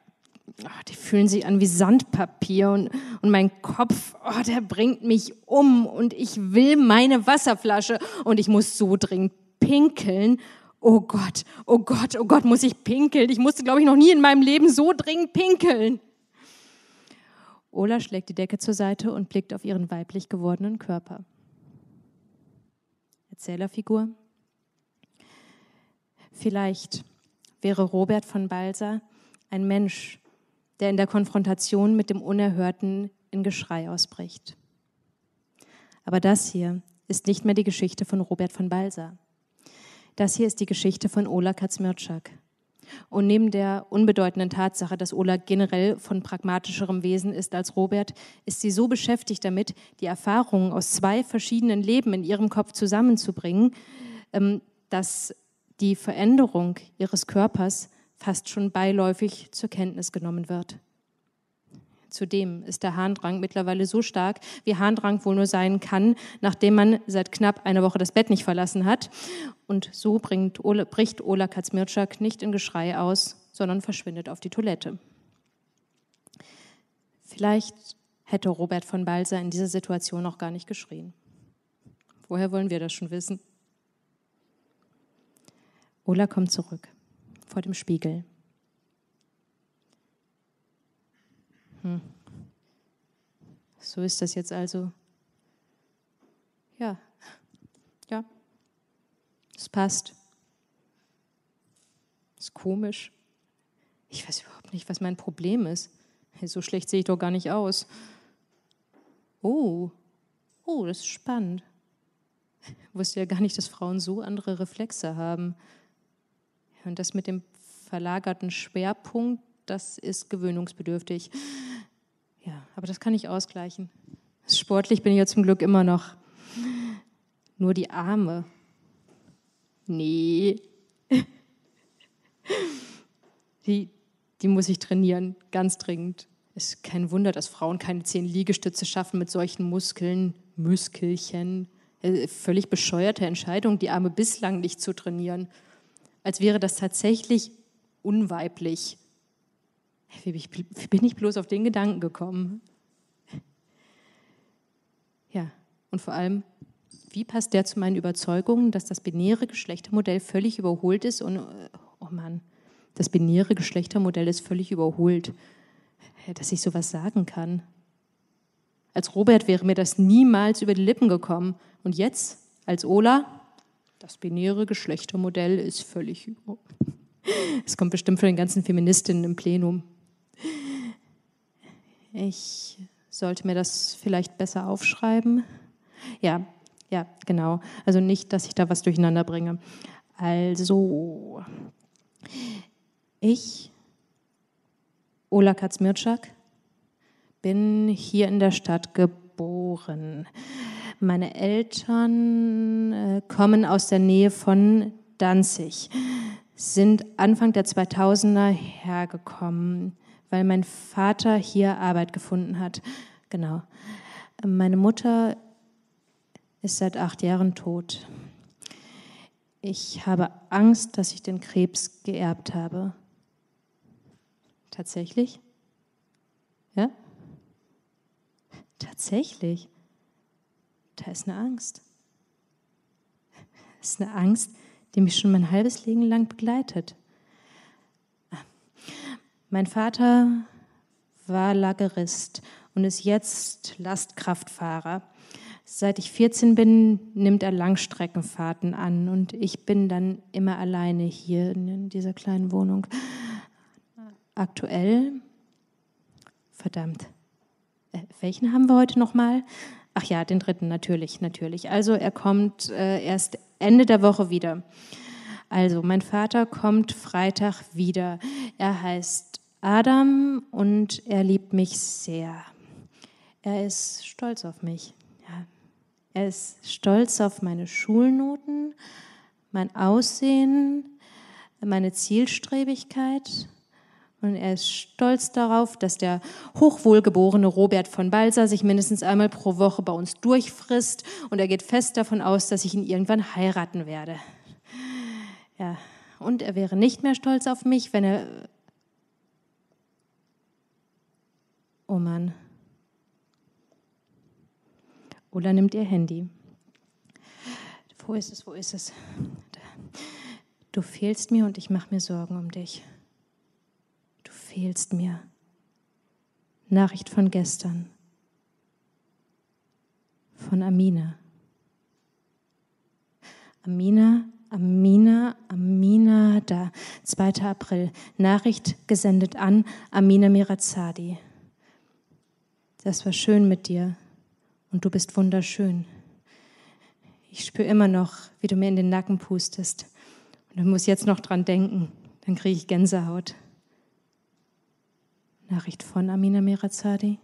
oh, die fühlen sich an wie Sandpapier und, und mein Kopf, oh, der bringt mich um und ich will meine Wasserflasche und ich muss so dringend pinkeln. Oh Gott, oh Gott, oh Gott, muss ich pinkeln? Ich musste, glaube ich, noch nie in meinem Leben so dringend pinkeln. Ola schlägt die Decke zur Seite und blickt auf ihren weiblich gewordenen Körper. Erzählerfigur. Vielleicht wäre Robert von Balser ein Mensch, der in der Konfrontation mit dem Unerhörten in Geschrei ausbricht. Aber das hier ist nicht mehr die Geschichte von Robert von Balser. Das hier ist die Geschichte von Ola Kaczmirczak. Und neben der unbedeutenden Tatsache, dass Ola generell von pragmatischerem Wesen ist als Robert, ist sie so beschäftigt damit, die Erfahrungen aus zwei verschiedenen Leben in ihrem Kopf zusammenzubringen, ähm, dass die Veränderung ihres Körpers fast schon beiläufig zur Kenntnis genommen wird. Zudem ist der Harndrang mittlerweile so stark, wie Harndrang wohl nur sein kann, nachdem man seit knapp einer Woche das Bett nicht verlassen hat. Und so Ola, bricht Ola Kaczmirczak nicht in Geschrei aus, sondern verschwindet auf die Toilette. Vielleicht hätte Robert von Balser in dieser Situation noch gar nicht geschrien. Woher wollen wir das schon wissen? Ola kommt zurück vor dem Spiegel. Hm. So ist das jetzt also. Ja, ja, es passt. Ist komisch. Ich weiß überhaupt nicht, was mein Problem ist. So schlecht sehe ich doch gar nicht aus. Oh, oh, das ist spannend. Ich wusste ja gar nicht, dass Frauen so andere Reflexe haben. Und das mit dem verlagerten Schwerpunkt, das ist gewöhnungsbedürftig. Ja, aber das kann ich ausgleichen. Sportlich bin ich ja zum Glück immer noch. Nur die Arme. Nee. Die, die muss ich trainieren, ganz dringend. Es ist kein Wunder, dass Frauen keine zehn Liegestütze schaffen mit solchen Muskeln, Muskelchen. Äh, völlig bescheuerte Entscheidung, die Arme bislang nicht zu trainieren. Als wäre das tatsächlich unweiblich. Wie bin ich bloß auf den Gedanken gekommen? Ja, und vor allem, wie passt der zu meinen Überzeugungen, dass das binäre Geschlechtermodell völlig überholt ist? Und, oh Mann, das binäre Geschlechtermodell ist völlig überholt, dass ich sowas sagen kann. Als Robert wäre mir das niemals über die Lippen gekommen. Und jetzt, als Ola, das binäre Geschlechtermodell ist völlig überholt. Es kommt bestimmt von den ganzen Feministinnen im Plenum. Ich sollte mir das vielleicht besser aufschreiben. Ja, ja, genau. Also nicht, dass ich da was durcheinander bringe. Also, ich, Ola Kaczmirczak, bin hier in der Stadt geboren. Meine Eltern äh, kommen aus der Nähe von Danzig sind Anfang der 2000er hergekommen, weil mein Vater hier Arbeit gefunden hat. Genau. Meine Mutter ist seit acht Jahren tot. Ich habe Angst, dass ich den Krebs geerbt habe. Tatsächlich? Ja? Tatsächlich. Da ist eine Angst. Das ist eine Angst, die mich schon mein halbes Leben lang begleitet. Mein Vater war Lagerist und ist jetzt Lastkraftfahrer. Seit ich 14 bin, nimmt er Langstreckenfahrten an und ich bin dann immer alleine hier in dieser kleinen Wohnung. Aktuell, verdammt, äh, welchen haben wir heute nochmal? Ach ja, den dritten, natürlich, natürlich. Also er kommt äh, erst Ende der Woche wieder. Also mein Vater kommt Freitag wieder. Er heißt Adam und er liebt mich sehr. Er ist stolz auf mich. Ja. Er ist stolz auf meine Schulnoten, mein Aussehen, meine Zielstrebigkeit. Und er ist stolz darauf, dass der hochwohlgeborene Robert von Balser sich mindestens einmal pro Woche bei uns durchfrisst. Und er geht fest davon aus, dass ich ihn irgendwann heiraten werde. Ja, und er wäre nicht mehr stolz auf mich, wenn er. Oh Mann. Ola nimmt ihr Handy. Wo ist es? Wo ist es? Du fehlst mir und ich mache mir Sorgen um dich. Du fehlst mir. Nachricht von gestern. Von Amina. Amina, Amina, Amina, da, 2. April. Nachricht gesendet an Amina Mirazadi. Das war schön mit dir und du bist wunderschön. Ich spüre immer noch, wie du mir in den Nacken pustest. Und ich muss jetzt noch dran denken, dann kriege ich Gänsehaut. Nachricht von Amina Mirazadi.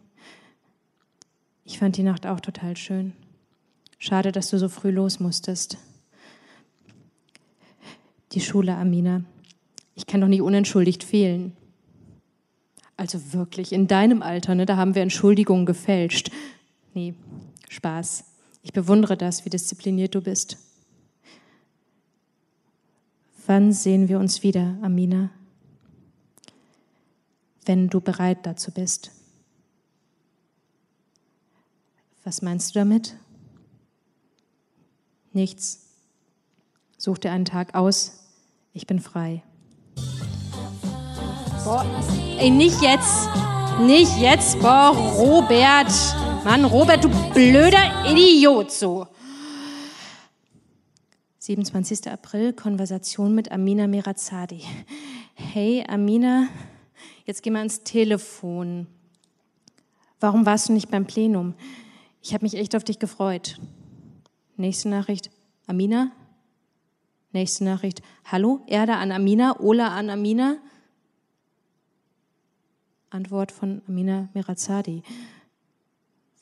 Ich fand die Nacht auch total schön. Schade, dass du so früh los musstest. Die Schule, Amina. Ich kann doch nicht unentschuldigt fehlen. Also wirklich, in deinem Alter, ne, da haben wir Entschuldigungen gefälscht. Nee, Spaß. Ich bewundere das, wie diszipliniert du bist. Wann sehen wir uns wieder, Amina? Wenn du bereit dazu bist. Was meinst du damit? Nichts. Such dir einen Tag aus. Ich bin frei. Boah, ey, nicht jetzt. Nicht jetzt, boah, Robert. Mann, Robert, du blöder Idiot, so. 27. April, Konversation mit Amina Merazadi. Hey, Amina, jetzt geh mal ins Telefon. Warum warst du nicht beim Plenum? Ich habe mich echt auf dich gefreut. Nächste Nachricht, Amina. Nächste Nachricht, hallo, Erde an Amina, Ola an Amina. Antwort von Amina Merazadi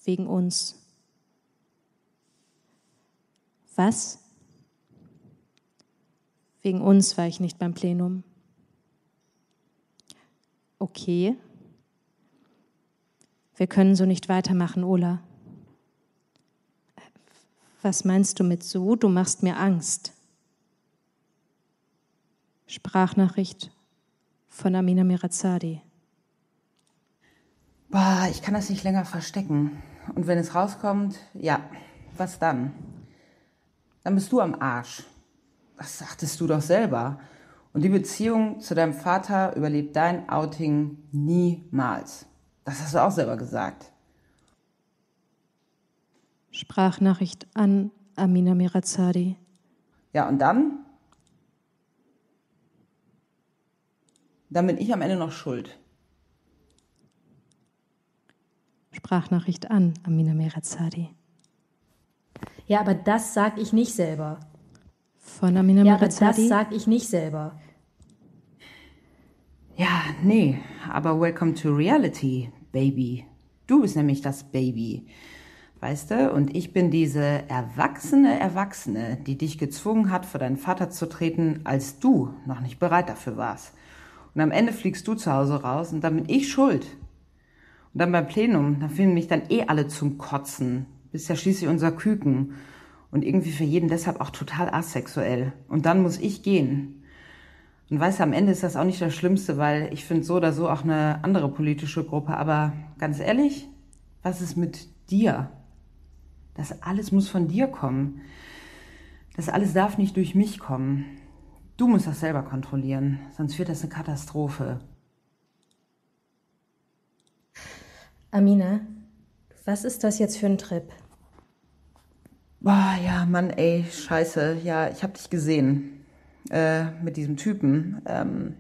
wegen uns. Was? Wegen uns war ich nicht beim Plenum. Okay. Wir können so nicht weitermachen, Ola. Was meinst du mit so? Du machst mir Angst. Sprachnachricht von Amina Mirazadi. Boah, ich kann das nicht länger verstecken. Und wenn es rauskommt, ja, was dann? Dann bist du am Arsch. Das sagtest du doch selber. Und die Beziehung zu deinem Vater überlebt dein Outing niemals. Das hast du auch selber gesagt. Sprachnachricht an Amina Mirazadi. Ja, und dann? Dann bin ich am Ende noch schuld. Sprachnachricht an Amina Merazadi. Ja, aber das sag ich nicht selber. Von Amina Ja, aber Merazadi. das sag ich nicht selber. Ja, nee, aber welcome to reality, Baby. Du bist nämlich das Baby. Weißt du? Und ich bin diese erwachsene Erwachsene, die dich gezwungen hat, vor deinen Vater zu treten, als du noch nicht bereit dafür warst. Und am Ende fliegst du zu Hause raus und dann bin ich schuld. Und dann beim Plenum, da finden mich dann eh alle zum Kotzen. Bist ja schließlich unser Küken. Und irgendwie für jeden deshalb auch total asexuell. Und dann muss ich gehen. Und weißt du, am Ende ist das auch nicht das Schlimmste, weil ich finde so oder so auch eine andere politische Gruppe. Aber ganz ehrlich, was ist mit dir? Das alles muss von dir kommen. Das alles darf nicht durch mich kommen. Du musst das selber kontrollieren, sonst wird das eine Katastrophe. Amina, was ist das jetzt für ein Trip? Boah, ja, Mann, ey, scheiße. Ja, ich hab dich gesehen. Äh, mit diesem Typen. Ähm,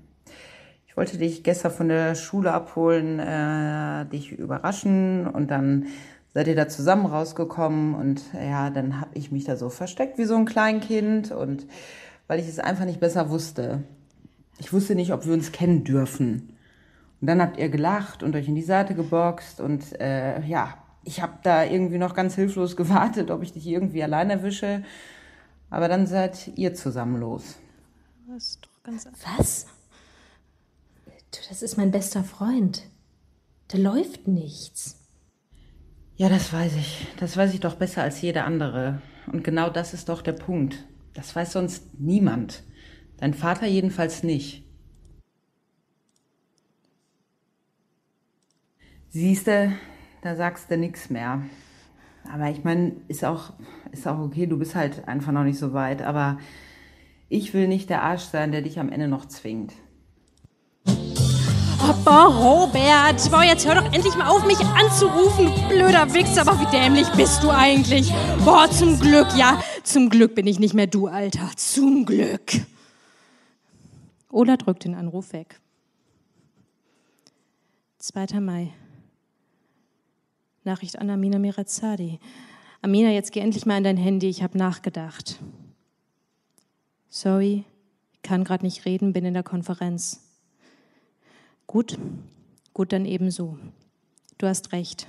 Ich wollte dich gestern von der Schule abholen, äh, dich überraschen und dann seid ihr da zusammen rausgekommen und ja, dann habe ich mich da so versteckt wie so ein Kleinkind und weil ich es einfach nicht besser wusste. Ich wusste nicht, ob wir uns kennen dürfen. Und dann habt ihr gelacht und euch in die Seite geboxt und äh, ja, ich habe da irgendwie noch ganz hilflos gewartet, ob ich dich irgendwie allein erwische. Aber dann seid ihr zusammen los. Das ist doch ganz Was? Du, das ist mein bester Freund. Da läuft nichts. Ja, das weiß ich. Das weiß ich doch besser als jeder andere. Und genau das ist doch der Punkt. Das weiß sonst niemand. Dein Vater jedenfalls nicht. Siehste, da sagst du nichts mehr. Aber ich meine, ist auch, ist auch okay, du bist halt einfach noch nicht so weit. Aber ich will nicht der Arsch sein, der dich am Ende noch zwingt. Boah, Robert, boah, jetzt hör doch endlich mal auf, mich anzurufen, du blöder Wichser. Aber wie dämlich bist du eigentlich? Boah, zum Glück, ja, zum Glück bin ich nicht mehr du, Alter. Zum Glück. Ola drückt den Anruf weg. 2. Mai. Nachricht an Amina Mirazadi. Amina, jetzt geh endlich mal an dein Handy, ich habe nachgedacht. Sorry, ich kann gerade nicht reden, bin in der Konferenz. Gut, gut dann ebenso. Du hast recht.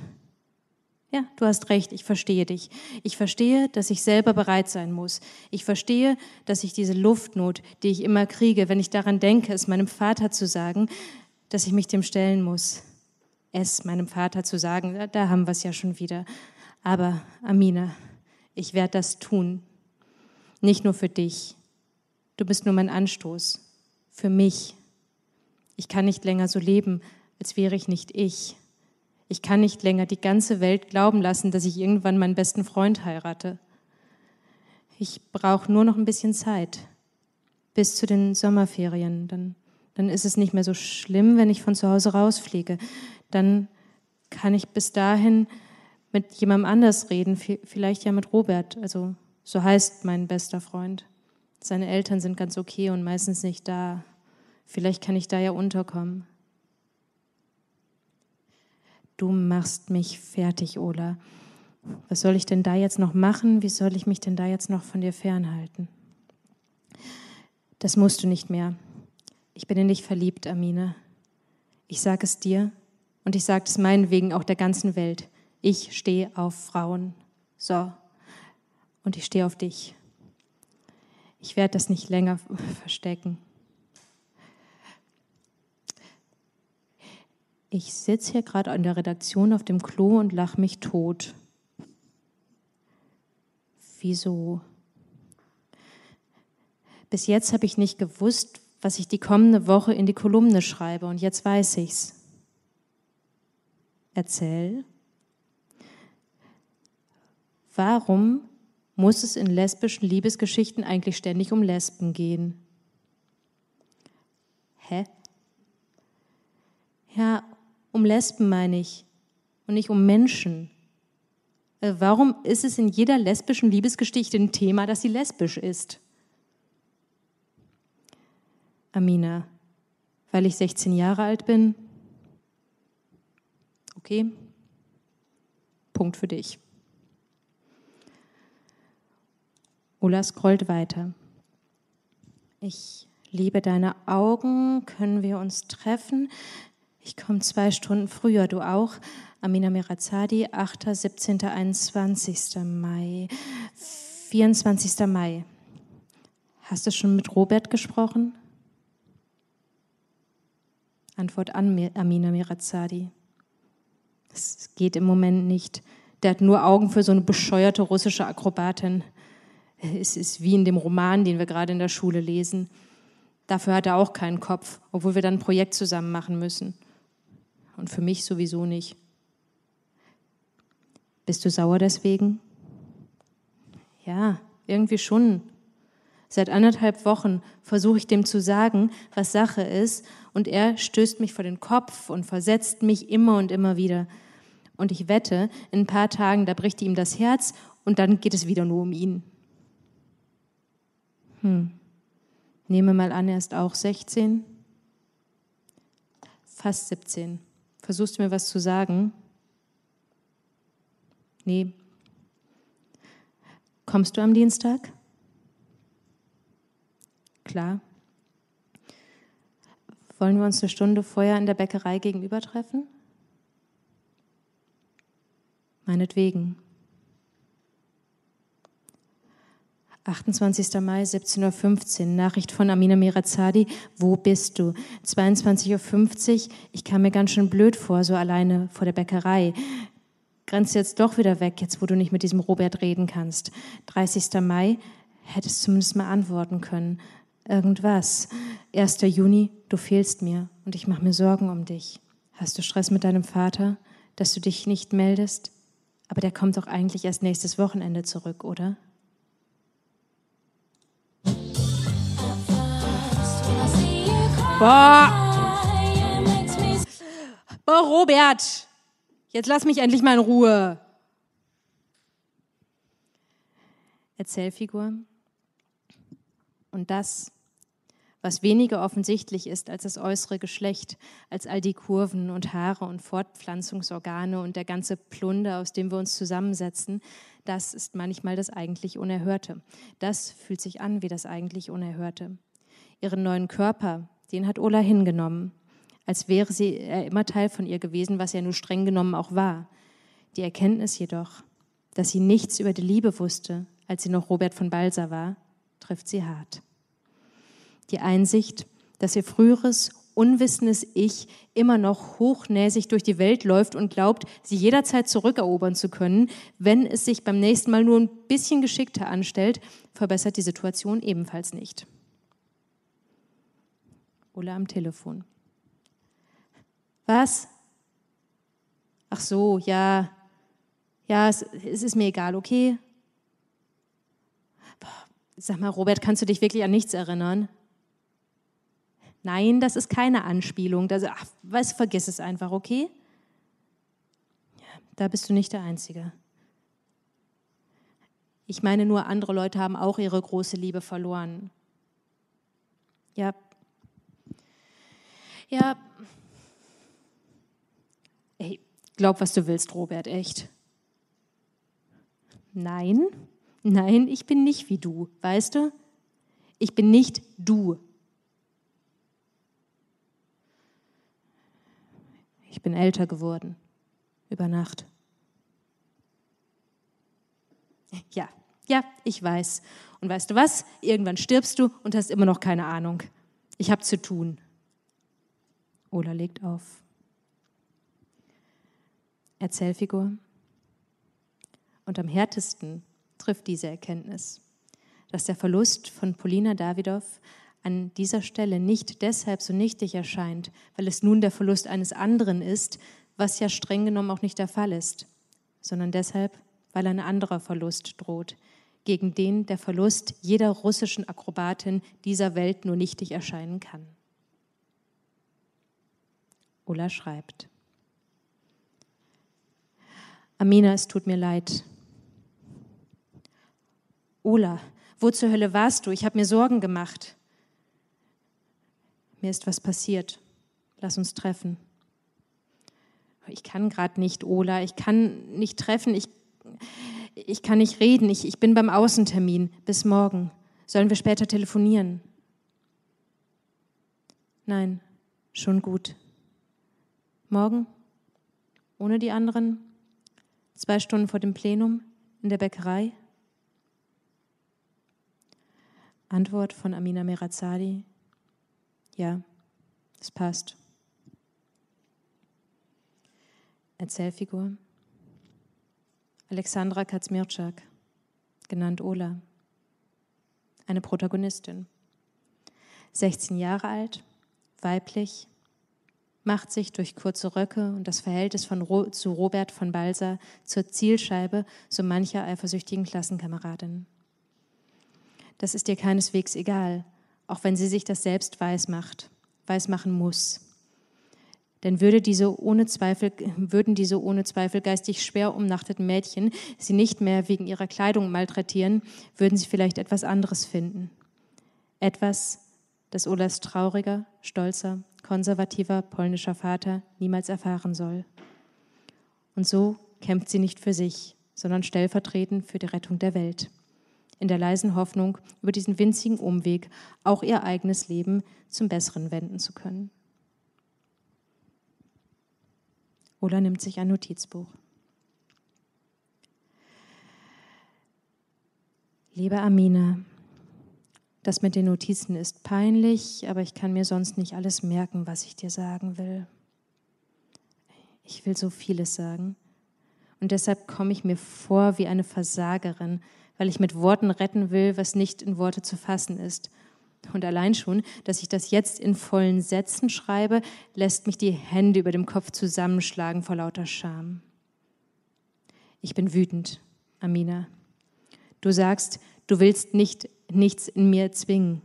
Ja, du hast recht, ich verstehe dich. Ich verstehe, dass ich selber bereit sein muss. Ich verstehe, dass ich diese Luftnot, die ich immer kriege, wenn ich daran denke, es meinem Vater zu sagen, dass ich mich dem stellen muss. Es meinem Vater zu sagen, da, da haben wir es ja schon wieder. Aber Amina, ich werde das tun. Nicht nur für dich. Du bist nur mein Anstoß. Für mich. Ich kann nicht länger so leben, als wäre ich nicht ich. Ich kann nicht länger die ganze Welt glauben lassen, dass ich irgendwann meinen besten Freund heirate. Ich brauche nur noch ein bisschen Zeit. Bis zu den Sommerferien. Dann, dann ist es nicht mehr so schlimm, wenn ich von zu Hause rausfliege. Dann kann ich bis dahin mit jemandem anders reden, vielleicht ja mit Robert. Also so heißt mein bester Freund. Seine Eltern sind ganz okay und meistens nicht da. Vielleicht kann ich da ja unterkommen. Du machst mich fertig, Ola. Was soll ich denn da jetzt noch machen? Wie soll ich mich denn da jetzt noch von dir fernhalten? Das musst du nicht mehr. Ich bin in dich verliebt, Amina. Ich sage es dir und ich sage es meinetwegen auch der ganzen Welt. Ich stehe auf Frauen. So. Und ich stehe auf dich. Ich werde das nicht länger verstecken. Ich sitze hier gerade in der Redaktion auf dem Klo und lache mich tot. Wieso? Bis jetzt habe ich nicht gewusst, was ich die kommende Woche in die Kolumne schreibe und jetzt weiß ich's. Erzähl. Warum muss es in lesbischen Liebesgeschichten eigentlich ständig um Lesben gehen? Hä? Ja, um Lesben meine ich und nicht um Menschen. Äh, warum ist es in jeder lesbischen Liebesgeschichte ein Thema, dass sie lesbisch ist? Amina, weil ich 16 Jahre alt bin? Okay, Punkt für dich. Ulla scrollt weiter. Ich liebe deine Augen, können wir uns treffen? Ich komme zwei Stunden früher, du auch. Amina Mirazadi, 8., 17., 21. Mai. 24. Mai. Hast du schon mit Robert gesprochen? Antwort an Amina Mirazadi. Es geht im Moment nicht. Der hat nur Augen für so eine bescheuerte russische Akrobatin. Es ist wie in dem Roman, den wir gerade in der Schule lesen. Dafür hat er auch keinen Kopf, obwohl wir dann ein Projekt zusammen machen müssen und für mich sowieso nicht. Bist du sauer deswegen? Ja, irgendwie schon. Seit anderthalb Wochen versuche ich dem zu sagen, was Sache ist, und er stößt mich vor den Kopf und versetzt mich immer und immer wieder. Und ich wette, in ein paar Tagen, da bricht ihm das Herz und dann geht es wieder nur um ihn. Hm. Nehme mal an, er ist auch 16. fast 17. Versuchst du mir was zu sagen? Nee. Kommst du am Dienstag? Klar. Wollen wir uns eine Stunde vorher in der Bäckerei gegenüber treffen? Meinetwegen. 28. Mai, 17.15 Uhr, Nachricht von Amina Mirazadi, wo bist du? 22.50 Uhr, ich kam mir ganz schön blöd vor, so alleine vor der Bäckerei. Grenzt jetzt doch wieder weg, jetzt wo du nicht mit diesem Robert reden kannst. 30. Mai, hättest zumindest mal antworten können. Irgendwas. 1. Juni, du fehlst mir und ich mache mir Sorgen um dich. Hast du Stress mit deinem Vater, dass du dich nicht meldest? Aber der kommt doch eigentlich erst nächstes Wochenende zurück, oder? Boah. Boah, Robert. Jetzt lass mich endlich mal in Ruhe. Erzählfigur. Und das, was weniger offensichtlich ist als das äußere Geschlecht, als all die Kurven und Haare und Fortpflanzungsorgane und der ganze Plunder, aus dem wir uns zusammensetzen, das ist manchmal das eigentlich Unerhörte. Das fühlt sich an wie das eigentlich Unerhörte. Ihren neuen Körper, den hat Ola hingenommen, als wäre sie er immer Teil von ihr gewesen, was er nur streng genommen auch war. Die Erkenntnis jedoch, dass sie nichts über die Liebe wusste, als sie noch Robert von Balsa war, trifft sie hart. Die Einsicht, dass ihr früheres, unwissendes Ich immer noch hochnäsig durch die Welt läuft und glaubt, sie jederzeit zurückerobern zu können, wenn es sich beim nächsten Mal nur ein bisschen geschickter anstellt, verbessert die Situation ebenfalls nicht. Ulla am Telefon. Was? Ach so, ja. Ja, es, es ist mir egal, okay? Sag mal, Robert, kannst du dich wirklich an nichts erinnern? Nein, das ist keine Anspielung. Das, ach, was, vergiss es einfach, okay? Ja, da bist du nicht der Einzige. Ich meine nur, andere Leute haben auch ihre große Liebe verloren. Ja, ja, ey, glaub, was du willst, Robert, echt. Nein, nein, ich bin nicht wie du, weißt du? Ich bin nicht du. Ich bin älter geworden, über Nacht. Ja, ja, ich weiß. Und weißt du was? Irgendwann stirbst du und hast immer noch keine Ahnung. Ich habe zu tun. Ola legt auf. Erzählfigur. Und am härtesten trifft diese Erkenntnis, dass der Verlust von Polina Davidow an dieser Stelle nicht deshalb so nichtig erscheint, weil es nun der Verlust eines anderen ist, was ja streng genommen auch nicht der Fall ist, sondern deshalb, weil ein anderer Verlust droht, gegen den der Verlust jeder russischen Akrobatin dieser Welt nur nichtig erscheinen kann. Ulla schreibt. Amina, es tut mir leid. Ulla, wo zur Hölle warst du? Ich habe mir Sorgen gemacht. Mir ist was passiert. Lass uns treffen. Ich kann gerade nicht, Ola. Ich kann nicht treffen. Ich, ich kann nicht reden. Ich, ich bin beim Außentermin. Bis morgen. Sollen wir später telefonieren? Nein, schon gut. Morgen, ohne die anderen, zwei Stunden vor dem Plenum in der Bäckerei? Antwort von Amina Merazadi, ja, es passt. Erzählfigur Alexandra Kaczmirczak, genannt Ola, eine Protagonistin. 16 Jahre alt, weiblich, macht sich durch kurze Röcke und das Verhältnis von Ro zu Robert von Balsa zur Zielscheibe so mancher eifersüchtigen Klassenkameradin. Das ist ihr keineswegs egal, auch wenn sie sich das selbst weismacht, weismachen muss. Denn würde diese ohne Zweifel, würden diese ohne Zweifel geistig schwer umnachteten Mädchen sie nicht mehr wegen ihrer Kleidung malträtieren, würden sie vielleicht etwas anderes finden. Etwas, das Olas trauriger, stolzer, konservativer polnischer Vater niemals erfahren soll. Und so kämpft sie nicht für sich, sondern stellvertretend für die Rettung der Welt. In der leisen Hoffnung, über diesen winzigen Umweg auch ihr eigenes Leben zum Besseren wenden zu können. Ola nimmt sich ein Notizbuch. Liebe Amina, das mit den Notizen ist peinlich, aber ich kann mir sonst nicht alles merken, was ich dir sagen will. Ich will so vieles sagen. Und deshalb komme ich mir vor wie eine Versagerin, weil ich mit Worten retten will, was nicht in Worte zu fassen ist. Und allein schon, dass ich das jetzt in vollen Sätzen schreibe, lässt mich die Hände über dem Kopf zusammenschlagen vor lauter Scham. Ich bin wütend, Amina. Du sagst, du willst nicht nichts in mir zwingen.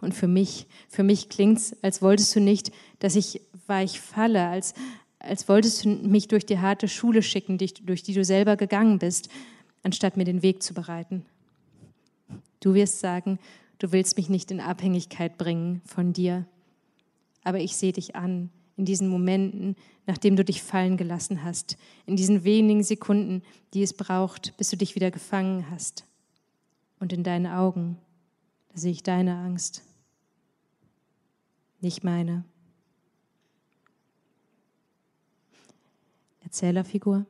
Und für mich, für mich klingt's, als wolltest du nicht, dass ich weich falle, als, als wolltest du mich durch die harte Schule schicken, durch die du selber gegangen bist, anstatt mir den Weg zu bereiten. Du wirst sagen, du willst mich nicht in Abhängigkeit bringen von dir. Aber ich sehe dich an, in diesen Momenten, nachdem du dich fallen gelassen hast, in diesen wenigen Sekunden, die es braucht, bis du dich wieder gefangen hast. Und in deinen Augen, da sehe ich deine Angst, nicht meine. Erzählerfigur.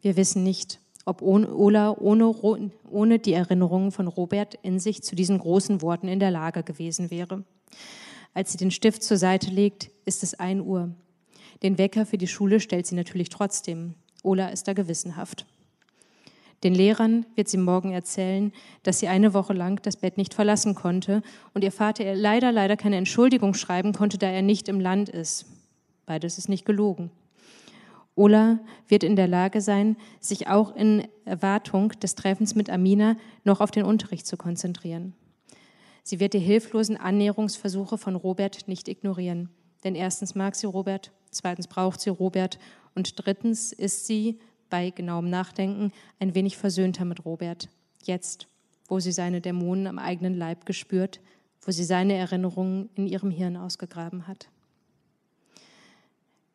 Wir wissen nicht, ob Ola ohne, ohne die Erinnerungen von Robert in sich zu diesen großen Worten in der Lage gewesen wäre. Als sie den Stift zur Seite legt, ist es ein Uhr. Den Wecker für die Schule stellt sie natürlich trotzdem. Ola ist da gewissenhaft. Den Lehrern wird sie morgen erzählen, dass sie eine Woche lang das Bett nicht verlassen konnte und ihr Vater ihr leider, leider keine Entschuldigung schreiben konnte, da er nicht im Land ist. Beides ist nicht gelogen. Ola wird in der Lage sein, sich auch in Erwartung des Treffens mit Amina noch auf den Unterricht zu konzentrieren. Sie wird die hilflosen Annäherungsversuche von Robert nicht ignorieren. Denn erstens mag sie Robert, zweitens braucht sie Robert und drittens ist sie, bei genauem Nachdenken ein wenig versöhnter mit Robert. Jetzt, wo sie seine Dämonen am eigenen Leib gespürt, wo sie seine Erinnerungen in ihrem Hirn ausgegraben hat.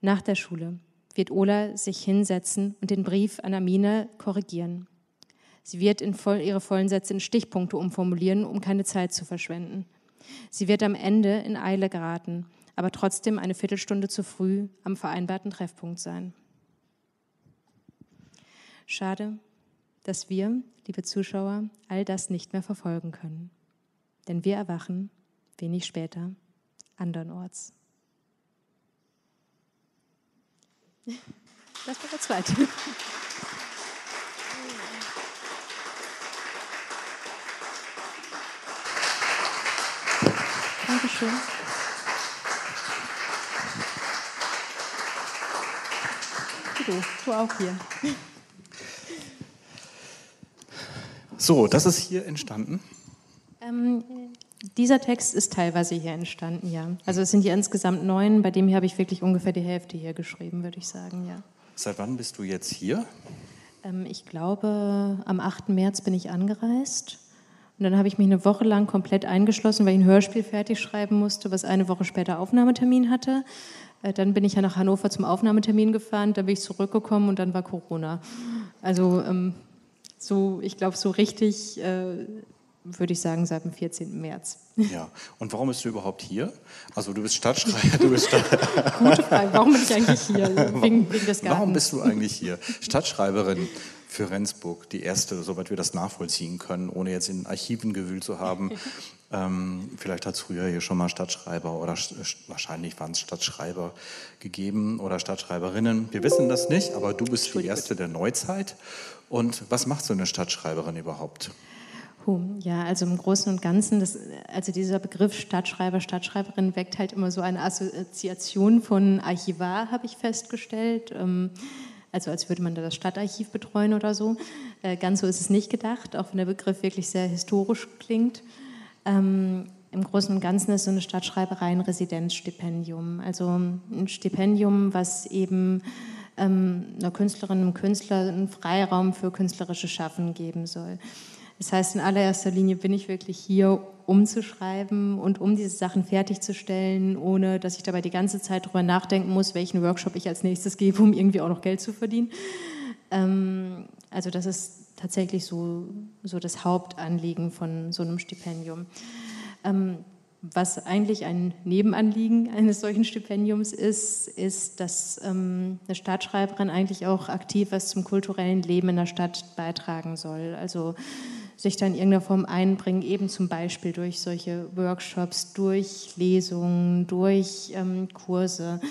Nach der Schule wird Ola sich hinsetzen und den Brief an Amina korrigieren. Sie wird voll, ihre vollen Sätze in Stichpunkte umformulieren, um keine Zeit zu verschwenden. Sie wird am Ende in Eile geraten, aber trotzdem eine Viertelstunde zu früh am vereinbarten Treffpunkt sein. Schade, dass wir, liebe Zuschauer, all das nicht mehr verfolgen können. Denn wir erwachen wenig später andernorts. Das war der zweite. Dankeschön. Du, du auch hier. So, das ist hier entstanden? Ähm, dieser Text ist teilweise hier entstanden, ja. Also es sind hier insgesamt neun, bei dem hier habe ich wirklich ungefähr die Hälfte hier geschrieben, würde ich sagen, ja. Seit wann bist du jetzt hier? Ähm, ich glaube, am 8. März bin ich angereist. Und dann habe ich mich eine Woche lang komplett eingeschlossen, weil ich ein Hörspiel fertig schreiben musste, was eine Woche später Aufnahmetermin hatte. Äh, dann bin ich ja nach Hannover zum Aufnahmetermin gefahren, dann bin ich zurückgekommen und dann war Corona. Also ähm, so, ich glaube, so richtig äh, würde ich sagen, seit dem 14. März. Ja, und warum bist du überhaupt hier? Also du bist Stadtschreiber, du bist Stadt Gute Frage, warum bin ich eigentlich hier? Wegen, wegen des Gartens. Warum bist du eigentlich hier? Stadtschreiberin für Rendsburg, die erste, soweit wir das nachvollziehen können, ohne jetzt in Archiven gewühlt zu haben. ähm, vielleicht hat es früher hier schon mal Stadtschreiber oder wahrscheinlich waren es Stadtschreiber gegeben oder Stadtschreiberinnen. Wir wissen das nicht, aber du bist die erste der Neuzeit. Und was macht so eine Stadtschreiberin überhaupt? Ja, also im Großen und Ganzen, das, also dieser Begriff Stadtschreiber, Stadtschreiberin weckt halt immer so eine Assoziation von Archivar, habe ich festgestellt. Ähm, also als würde man da das Stadtarchiv betreuen oder so. Äh, ganz so ist es nicht gedacht, auch wenn der Begriff wirklich sehr historisch klingt. Ähm, Im Großen und Ganzen ist so eine Stadtschreiberei ein Residenzstipendium. Also ein Stipendium, was eben einer Künstlerin und Künstler einen Freiraum für künstlerische Schaffen geben soll. Das heißt, in allererster Linie bin ich wirklich hier, umzuschreiben und um diese Sachen fertigzustellen, ohne dass ich dabei die ganze Zeit darüber nachdenken muss, welchen Workshop ich als nächstes gebe, um irgendwie auch noch Geld zu verdienen. Ähm, also das ist tatsächlich so, so das Hauptanliegen von so einem Stipendium. Ähm, was eigentlich ein Nebenanliegen eines solchen Stipendiums ist, ist, dass ähm, eine Stadtschreiberin eigentlich auch aktiv was zum kulturellen Leben in der Stadt beitragen soll. Also sich da in irgendeiner Form einbringen, eben zum Beispiel durch solche Workshops, durch Lesungen, durch ähm, Kurse,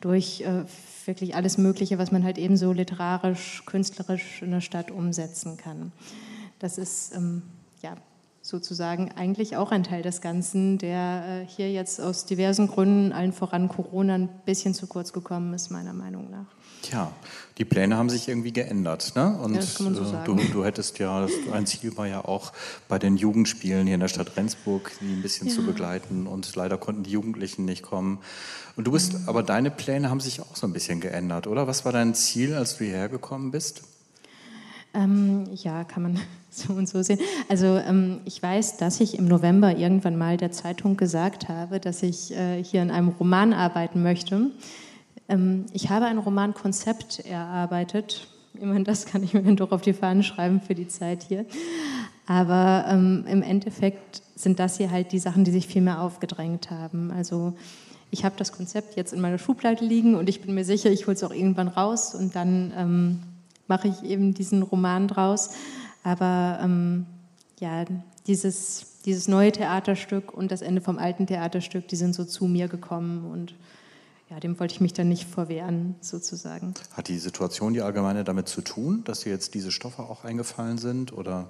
durch äh, wirklich alles Mögliche, was man halt eben so literarisch, künstlerisch in der Stadt umsetzen kann. Das ist ähm, ja sozusagen eigentlich auch ein Teil des Ganzen, der äh, hier jetzt aus diversen Gründen, allen voran Corona, ein bisschen zu kurz gekommen ist, meiner Meinung nach. Tja, die Pläne haben sich irgendwie geändert. Ne? Und ja, so äh, du, du, hättest ja, ein Ziel war ja auch bei den Jugendspielen hier in der Stadt Rendsburg, die ein bisschen ja. zu begleiten. Und leider konnten die Jugendlichen nicht kommen. Und du bist, mhm. aber deine Pläne haben sich auch so ein bisschen geändert, oder? Was war dein Ziel, als du hierher gekommen bist? Ähm, ja, kann man so und so sehen. Also ähm, ich weiß, dass ich im November irgendwann mal der Zeitung gesagt habe, dass ich äh, hier an einem Roman arbeiten möchte. Ähm, ich habe ein Romankonzept erarbeitet. Immerhin das kann ich mir dann doch auf die Fahnen schreiben für die Zeit hier. Aber ähm, im Endeffekt sind das hier halt die Sachen, die sich viel mehr aufgedrängt haben. Also ich habe das Konzept jetzt in meiner Schublade liegen und ich bin mir sicher, ich hole es auch irgendwann raus und dann ähm, mache ich eben diesen Roman draus. Aber ähm, ja, dieses, dieses neue Theaterstück und das Ende vom alten Theaterstück, die sind so zu mir gekommen und ja, dem wollte ich mich dann nicht vorwehren, sozusagen. Hat die Situation, die allgemeine, damit zu tun, dass dir jetzt diese Stoffe auch eingefallen sind? Oder?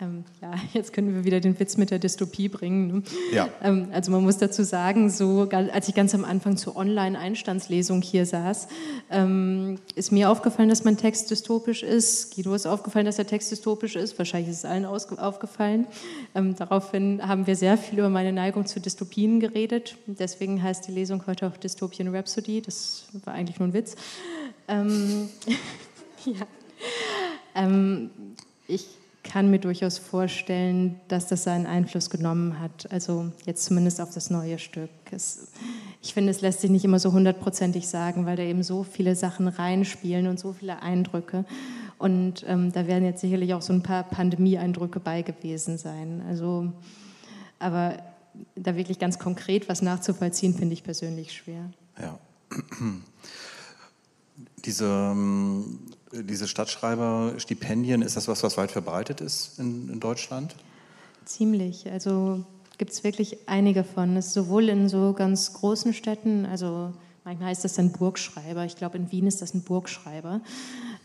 Ähm, ja, jetzt können wir wieder den Witz mit der Dystopie bringen. Ne? Ja. Ähm, also man muss dazu sagen, so als ich ganz am Anfang zur Online-Einstandslesung hier saß, ähm, ist mir aufgefallen, dass mein Text dystopisch ist. Guido ist aufgefallen, dass der Text dystopisch ist. Wahrscheinlich ist es allen aufgefallen. Ähm, daraufhin haben wir sehr viel über meine Neigung zu Dystopien geredet. Deswegen heißt die Lesung heute auch Dystopian Rhapsody. Das war eigentlich nur ein Witz. Ähm, ja. Ähm, ich kann mir durchaus vorstellen, dass das seinen Einfluss genommen hat. Also jetzt zumindest auf das neue Stück. Es, ich finde, es lässt sich nicht immer so hundertprozentig sagen, weil da eben so viele Sachen reinspielen und so viele Eindrücke. Und ähm, da werden jetzt sicherlich auch so ein paar Pandemie-Eindrücke bei gewesen sein. Also, aber da wirklich ganz konkret was nachzuvollziehen, finde ich persönlich schwer. Ja. Diese ähm, diese Stadtschreiber-Stipendien, ist das was, was weit verbreitet ist in, in Deutschland? Ziemlich. Also gibt es wirklich einige von. Es ist sowohl in so ganz großen Städten, also manchmal heißt das dann Burgschreiber. Ich glaube, in Wien ist das ein Burgschreiber.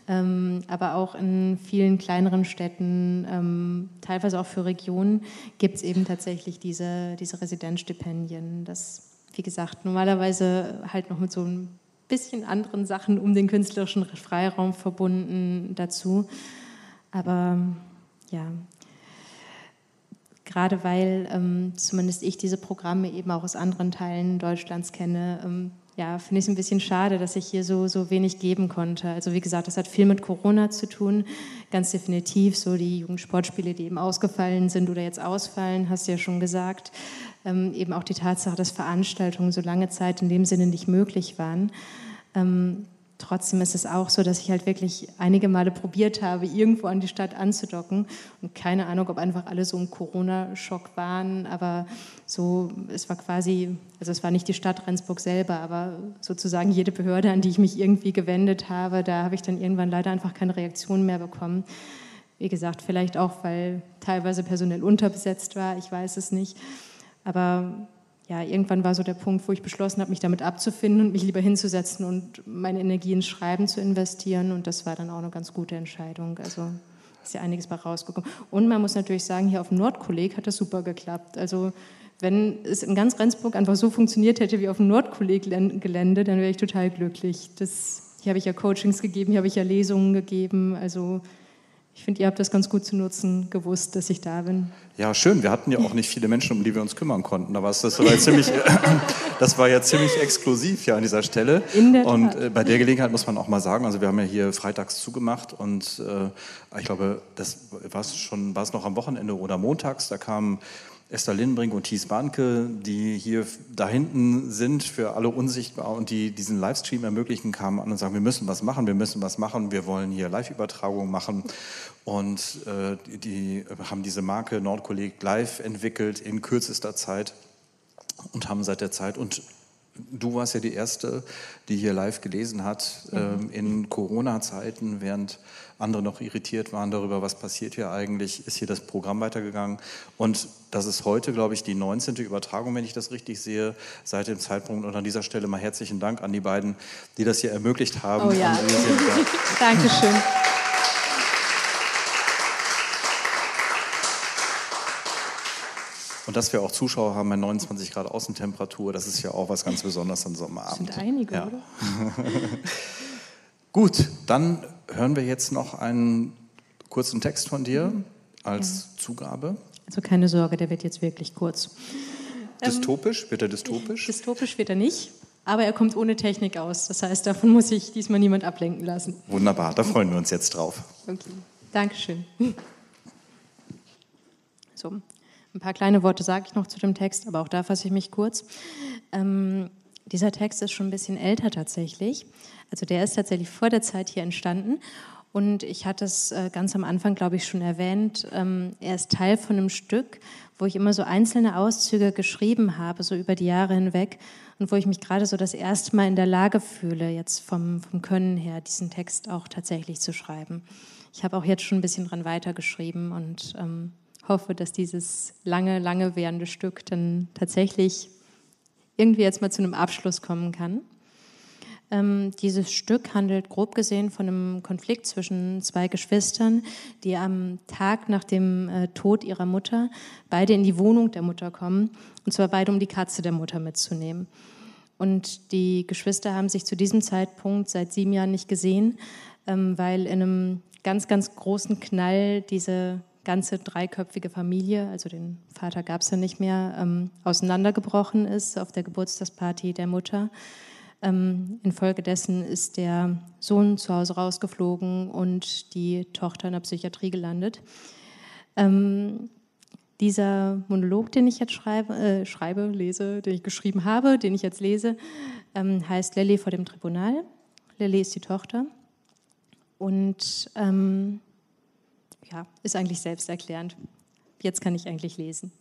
Ähm, aber auch in vielen kleineren Städten, ähm, teilweise auch für Regionen, gibt es eben tatsächlich diese, diese Residenzstipendien. Das, wie gesagt, normalerweise halt noch mit so einem bisschen anderen Sachen um den künstlerischen Freiraum verbunden dazu. Aber ja, gerade weil ähm, zumindest ich diese Programme eben auch aus anderen Teilen Deutschlands kenne, ähm, ja, finde ich es ein bisschen schade, dass ich hier so, so wenig geben konnte. Also wie gesagt, das hat viel mit Corona zu tun, ganz definitiv. So die Jugendsportspiele, die eben ausgefallen sind oder jetzt ausfallen, hast du ja schon gesagt. Ähm, eben auch die Tatsache, dass Veranstaltungen so lange Zeit in dem Sinne nicht möglich waren. Ähm, trotzdem ist es auch so, dass ich halt wirklich einige Male probiert habe, irgendwo an die Stadt anzudocken. Und keine Ahnung, ob einfach alle so ein Corona-Schock waren, aber so, es war quasi, also es war nicht die Stadt Rendsburg selber, aber sozusagen jede Behörde, an die ich mich irgendwie gewendet habe, da habe ich dann irgendwann leider einfach keine Reaktion mehr bekommen. Wie gesagt, vielleicht auch, weil teilweise personell unterbesetzt war, ich weiß es nicht. Aber ja, irgendwann war so der Punkt, wo ich beschlossen habe, mich damit abzufinden und mich lieber hinzusetzen und meine Energie ins Schreiben zu investieren. Und das war dann auch eine ganz gute Entscheidung. Also ist ja einiges bei rausgekommen. Und man muss natürlich sagen, hier auf dem Nordkolleg hat das super geklappt. Also wenn es in ganz Rendsburg einfach so funktioniert hätte wie auf dem Nordkolleg-Gelände, dann wäre ich total glücklich. Das, hier habe ich ja Coachings gegeben, hier habe ich ja Lesungen gegeben. Also ich finde, ihr habt das ganz gut zu nutzen gewusst, dass ich da bin. Ja, schön. Wir hatten ja auch nicht viele Menschen, um die wir uns kümmern konnten. Da war es, das war ja ziemlich, das war ja ziemlich exklusiv ja an dieser Stelle. In der und Tat. Äh, bei der Gelegenheit muss man auch mal sagen, also wir haben ja hier freitags zugemacht und äh, ich glaube, das war es schon, war es noch am Wochenende oder montags. Da kamen Esther Lindbrink und Thies Bahnke, die hier da hinten sind, für alle unsichtbar und die diesen Livestream ermöglichen, kamen an und sagen, wir müssen was machen, wir müssen was machen, wir wollen hier Live-Übertragung machen. Und äh, die haben diese Marke Nordkolleg Live entwickelt in kürzester Zeit und haben seit der Zeit und Du warst ja die Erste, die hier live gelesen hat ähm, in Corona-Zeiten, während andere noch irritiert waren darüber, was passiert hier eigentlich, ist hier das Programm weitergegangen. Und das ist heute, glaube ich, die 19. Übertragung, wenn ich das richtig sehe, seit dem Zeitpunkt. Und an dieser Stelle mal herzlichen Dank an die beiden, die das hier ermöglicht haben. Oh ja. Dankeschön. Und dass wir auch Zuschauer haben bei 29 Grad Außentemperatur, das ist ja auch was ganz Besonderes an Sommerabend. Das sind einige, ja. oder? Gut, dann hören wir jetzt noch einen kurzen Text von dir als ja. Zugabe. Also keine Sorge, der wird jetzt wirklich kurz. Dystopisch? Wird er dystopisch? Dystopisch wird er nicht, aber er kommt ohne Technik aus. Das heißt, davon muss sich diesmal niemand ablenken lassen. Wunderbar, da freuen wir uns jetzt drauf. Okay, Dankeschön. So, ein paar kleine Worte sage ich noch zu dem Text, aber auch da fasse ich mich kurz. Ähm, dieser Text ist schon ein bisschen älter tatsächlich. Also der ist tatsächlich vor der Zeit hier entstanden. Und ich hatte es äh, ganz am Anfang, glaube ich, schon erwähnt. Ähm, er ist Teil von einem Stück, wo ich immer so einzelne Auszüge geschrieben habe, so über die Jahre hinweg. Und wo ich mich gerade so das erste Mal in der Lage fühle, jetzt vom, vom Können her, diesen Text auch tatsächlich zu schreiben. Ich habe auch jetzt schon ein bisschen dran weitergeschrieben und ähm, hoffe, dass dieses lange, lange währende Stück dann tatsächlich irgendwie jetzt mal zu einem Abschluss kommen kann. Ähm, dieses Stück handelt grob gesehen von einem Konflikt zwischen zwei Geschwistern, die am Tag nach dem äh, Tod ihrer Mutter beide in die Wohnung der Mutter kommen, und zwar beide, um die Katze der Mutter mitzunehmen. Und die Geschwister haben sich zu diesem Zeitpunkt seit sieben Jahren nicht gesehen, ähm, weil in einem ganz, ganz großen Knall diese ganze dreiköpfige Familie, also den Vater gab es ja nicht mehr, ähm, auseinandergebrochen ist auf der Geburtstagsparty der Mutter. Ähm, infolgedessen ist der Sohn zu Hause rausgeflogen und die Tochter in der Psychiatrie gelandet. Ähm, dieser Monolog, den ich jetzt schreibe, äh, schreibe, lese, den ich geschrieben habe, den ich jetzt lese, ähm, heißt Lilly vor dem Tribunal. Lilly ist die Tochter. Und ähm, ja, ist eigentlich selbsterklärend. Jetzt kann ich eigentlich lesen.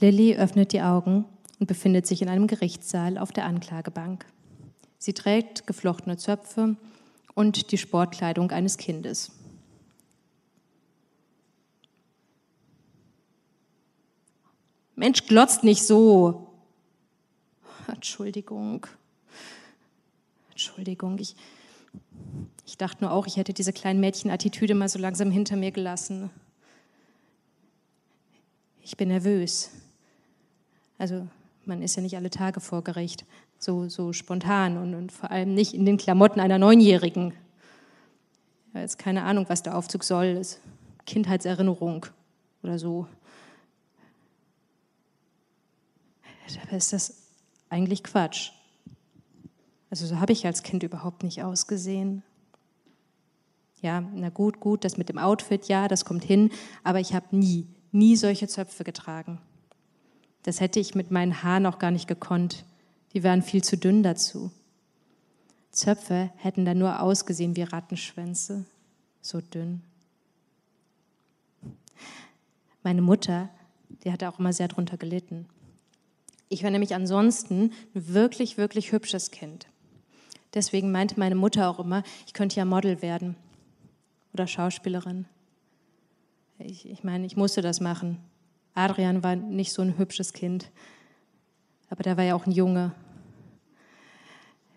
Lilly öffnet die Augen und befindet sich in einem Gerichtssaal auf der Anklagebank. Sie trägt geflochtene Zöpfe und die Sportkleidung eines Kindes. Mensch, glotzt nicht so. Entschuldigung. Entschuldigung, ich, ich dachte nur auch, ich hätte diese kleinen Mädchenattitüde mal so langsam hinter mir gelassen. Ich bin nervös. Also man ist ja nicht alle Tage vor Gericht, so, so spontan und, und vor allem nicht in den Klamotten einer Neunjährigen. Ja, jetzt keine Ahnung, was der Aufzug soll. Ist Kindheitserinnerung oder so. Aber ist das eigentlich Quatsch? Also so habe ich als Kind überhaupt nicht ausgesehen. Ja, na gut, gut, das mit dem Outfit, ja, das kommt hin, aber ich habe nie, nie solche Zöpfe getragen. Das hätte ich mit meinen Haaren auch gar nicht gekonnt. Die waren viel zu dünn dazu. Zöpfe hätten da nur ausgesehen wie Rattenschwänze, so dünn. Meine Mutter, die hatte auch immer sehr darunter gelitten. Ich war nämlich ansonsten ein wirklich, wirklich hübsches Kind. Deswegen meinte meine Mutter auch immer, ich könnte ja Model werden oder Schauspielerin. Ich, ich meine, ich musste das machen. Adrian war nicht so ein hübsches Kind, aber der war ja auch ein Junge.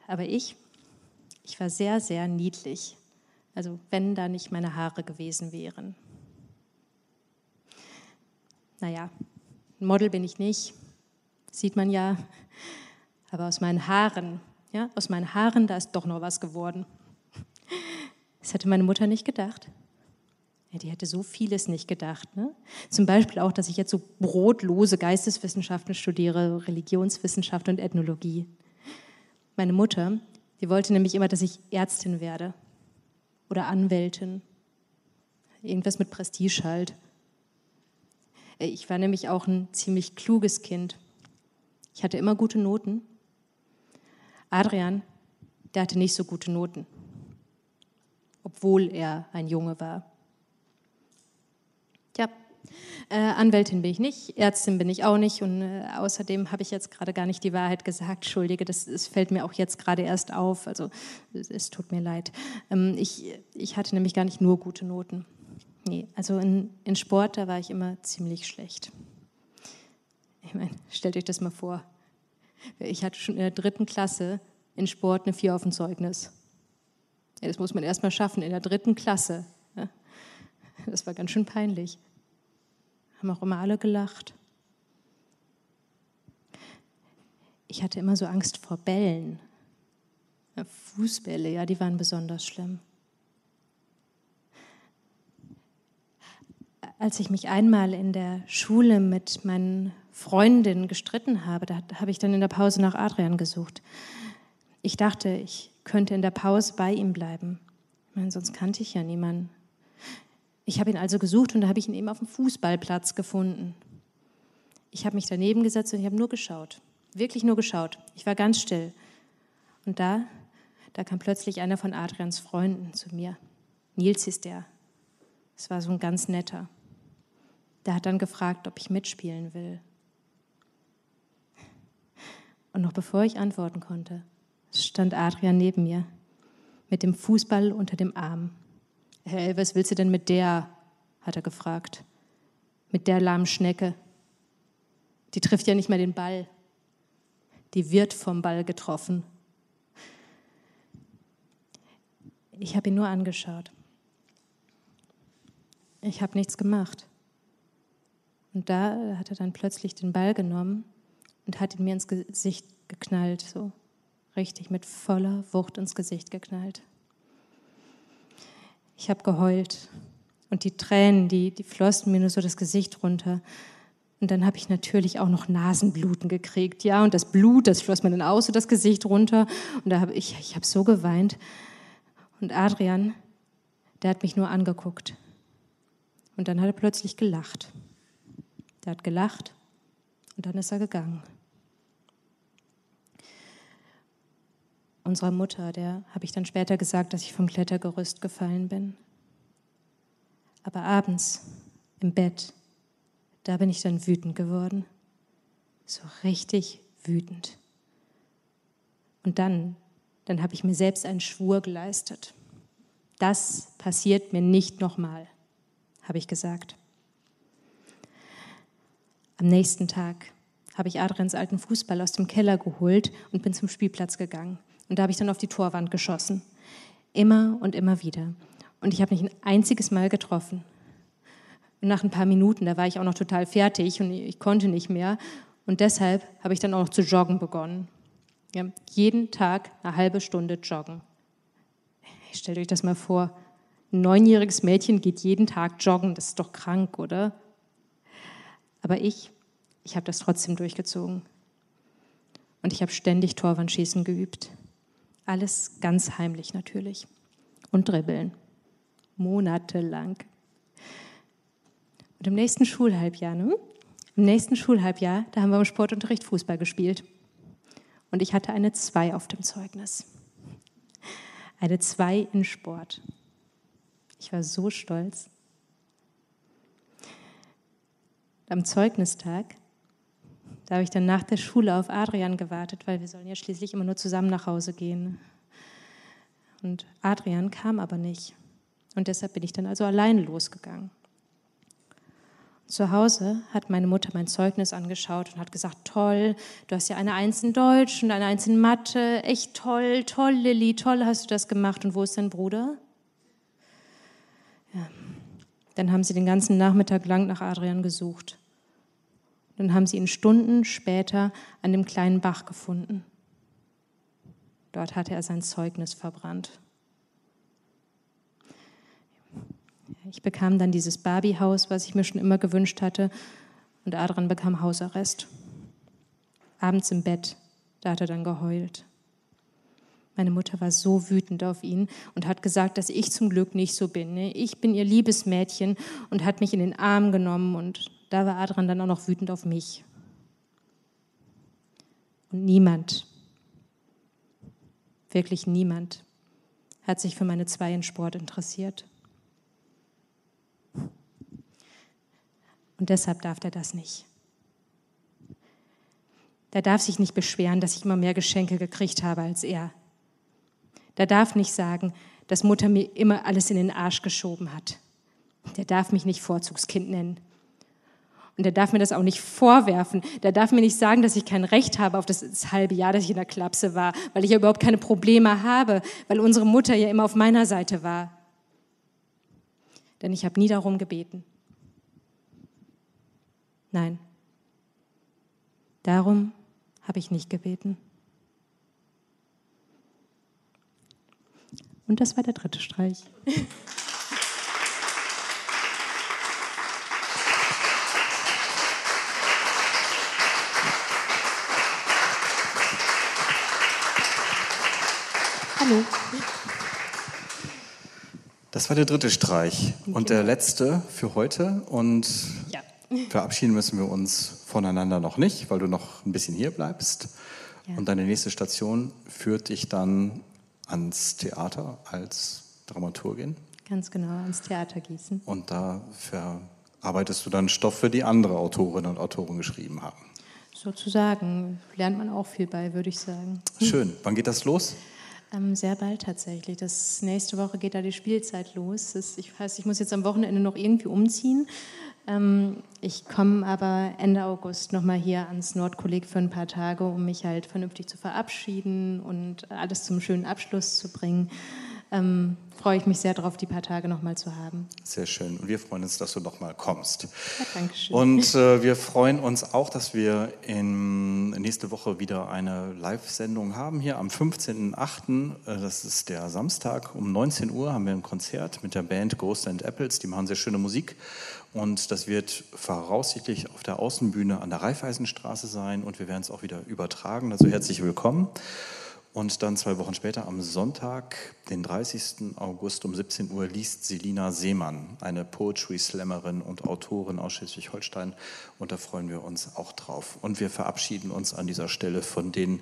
Aber ich, ich war sehr, sehr niedlich. Also wenn da nicht meine Haare gewesen wären. Naja, Model bin ich nicht, sieht man ja. Aber aus meinen Haaren ja, aus meinen Haaren, da ist doch noch was geworden. Das hätte meine Mutter nicht gedacht. Ja, die hätte so vieles nicht gedacht. Ne? Zum Beispiel auch, dass ich jetzt so brotlose Geisteswissenschaften studiere, Religionswissenschaft und Ethnologie. Meine Mutter, die wollte nämlich immer, dass ich Ärztin werde oder Anwältin. Irgendwas mit Prestige halt. Ich war nämlich auch ein ziemlich kluges Kind. Ich hatte immer gute Noten. Adrian, der hatte nicht so gute Noten, obwohl er ein Junge war. Ja, äh, Anwältin bin ich nicht, Ärztin bin ich auch nicht und äh, außerdem habe ich jetzt gerade gar nicht die Wahrheit gesagt. Entschuldige, das, das fällt mir auch jetzt gerade erst auf. Also es, es tut mir leid. Ähm, ich, ich hatte nämlich gar nicht nur gute Noten. Nee, also in, in Sport, da war ich immer ziemlich schlecht. Ich meine, stellt euch das mal vor. Ich hatte schon in der dritten Klasse in Sport eine Vier auf dem Zeugnis. Ja, das muss man erst mal schaffen, in der dritten Klasse. Das war ganz schön peinlich. Haben auch immer alle gelacht. Ich hatte immer so Angst vor Bällen. Fußbälle, ja, die waren besonders schlimm. Als ich mich einmal in der Schule mit meinen Freundinnen gestritten habe, da habe ich dann in der Pause nach Adrian gesucht. Ich dachte, ich könnte in der Pause bei ihm bleiben. Ich meine, sonst kannte ich ja niemanden. Ich habe ihn also gesucht und da habe ich ihn eben auf dem Fußballplatz gefunden. Ich habe mich daneben gesetzt und ich habe nur geschaut. Wirklich nur geschaut. Ich war ganz still. Und da, da kam plötzlich einer von Adrians Freunden zu mir. Nils ist der. Es war so ein ganz netter. Der hat dann gefragt, ob ich mitspielen will. Und noch bevor ich antworten konnte, stand Adrian neben mir mit dem Fußball unter dem Arm. Hey, was willst du denn mit der? hat er gefragt. Mit der lahmen Schnecke. Die trifft ja nicht mehr den Ball. Die wird vom Ball getroffen. Ich habe ihn nur angeschaut. Ich habe nichts gemacht. Und da hat er dann plötzlich den Ball genommen und hat ihn mir ins Gesicht geknallt, so richtig mit voller Wucht ins Gesicht geknallt. Ich habe geheult und die Tränen, die, die flossen mir nur so das Gesicht runter. Und dann habe ich natürlich auch noch Nasenbluten gekriegt, ja, und das Blut, das floss mir dann aus so das Gesicht runter. Und da habe ich, ich habe so geweint. Und Adrian, der hat mich nur angeguckt. Und dann hat er plötzlich gelacht. Der hat gelacht und dann ist er gegangen. Unserer Mutter, der habe ich dann später gesagt, dass ich vom Klettergerüst gefallen bin. Aber abends im Bett, da bin ich dann wütend geworden. So richtig wütend. Und dann, dann habe ich mir selbst einen Schwur geleistet. Das passiert mir nicht nochmal, habe ich gesagt. Am nächsten Tag habe ich Adrians alten Fußball aus dem Keller geholt und bin zum Spielplatz gegangen. Und da habe ich dann auf die Torwand geschossen. Immer und immer wieder. Und ich habe nicht ein einziges Mal getroffen. Und nach ein paar Minuten, da war ich auch noch total fertig und ich konnte nicht mehr. Und deshalb habe ich dann auch noch zu joggen begonnen. Ja, jeden Tag eine halbe Stunde joggen. Stellt euch das mal vor. Ein neunjähriges Mädchen geht jeden Tag joggen. Das ist doch krank, oder? Aber ich, ich habe das trotzdem durchgezogen. Und ich habe ständig Torwandschießen geübt. Alles ganz heimlich natürlich. Und dribbeln. Monatelang. Und im nächsten Schulhalbjahr, ne? im nächsten Schulhalbjahr, da haben wir im Sportunterricht Fußball gespielt. Und ich hatte eine 2 auf dem Zeugnis. Eine 2 in Sport. Ich war so stolz. am Zeugnistag, da habe ich dann nach der Schule auf Adrian gewartet, weil wir sollen ja schließlich immer nur zusammen nach Hause gehen. Und Adrian kam aber nicht. Und deshalb bin ich dann also allein losgegangen. Zu Hause hat meine Mutter mein Zeugnis angeschaut und hat gesagt, toll, du hast ja eine Eins in Deutsch und eine Eins in Mathe, echt toll, toll, Lilly, toll hast du das gemacht. Und wo ist dein Bruder? Ja. Dann haben sie den ganzen Nachmittag lang nach Adrian gesucht. Dann haben sie ihn Stunden später an dem kleinen Bach gefunden. Dort hatte er sein Zeugnis verbrannt. Ich bekam dann dieses Barbie-Haus, was ich mir schon immer gewünscht hatte, und Adrian bekam Hausarrest. Abends im Bett, da hat er dann geheult. Meine Mutter war so wütend auf ihn und hat gesagt, dass ich zum Glück nicht so bin. Ne? Ich bin ihr liebes Mädchen und hat mich in den Arm genommen und da war Adrian dann auch noch wütend auf mich. Und niemand, wirklich niemand, hat sich für meine zwei in Sport interessiert. Und deshalb darf er das nicht. Der darf sich nicht beschweren, dass ich immer mehr Geschenke gekriegt habe als er. Der darf nicht sagen, dass Mutter mir immer alles in den Arsch geschoben hat. Der darf mich nicht Vorzugskind nennen. Und der darf mir das auch nicht vorwerfen. Der darf mir nicht sagen, dass ich kein Recht habe auf das, das, halbe Jahr, dass ich in der Klapse war, weil ich ja überhaupt keine Probleme habe, weil unsere Mutter ja immer auf meiner Seite war. Denn ich habe nie darum gebeten. Nein, darum habe ich nicht gebeten. Und das war der dritte Streich. Hallo. Das war der dritte Streich und der letzte für heute. Und ja. verabschieden müssen wir uns voneinander noch nicht, weil du noch ein bisschen hier bleibst. Ja. Und deine nächste Station führt dich dann ans Theater als Dramaturgin. Ganz genau, ans Theater gießen. Und da verarbeitest du dann Stoff für die andere Autorinnen und Autoren geschrieben haben. Sozusagen lernt man auch viel bei, würde ich sagen. Schön. Wann geht das los? Ähm, sehr bald tatsächlich. Das nächste Woche geht da die Spielzeit los. Das, ich weiß, ich muss jetzt am Wochenende noch irgendwie umziehen. Ähm, ich komme aber Ende August nochmal hier ans Nordkolleg für ein paar Tage, um mich halt vernünftig zu verabschieden und alles zum schönen Abschluss zu bringen ähm, freue ich mich sehr darauf, die paar Tage nochmal zu haben. Sehr schön. Und wir freuen uns, dass du nochmal kommst. Ja, danke schön. Und äh, wir freuen uns auch, dass wir in, nächste Woche wieder eine Live-Sendung haben. Hier am 15.08., äh, das ist der Samstag, um 19 Uhr haben wir ein Konzert mit der Band Ghost and Apples. Die machen sehr schöne Musik. Und das wird voraussichtlich auf der Außenbühne an der Raiffeisenstraße sein. Und wir werden es auch wieder übertragen. Also herzlich willkommen. Und dann zwei Wochen später, am Sonntag, den 30. August um 17 Uhr, liest Selina Seemann, eine Poetry Slammerin und Autorin aus Schleswig-Holstein. Und da freuen wir uns auch drauf. Und wir verabschieden uns an dieser Stelle von den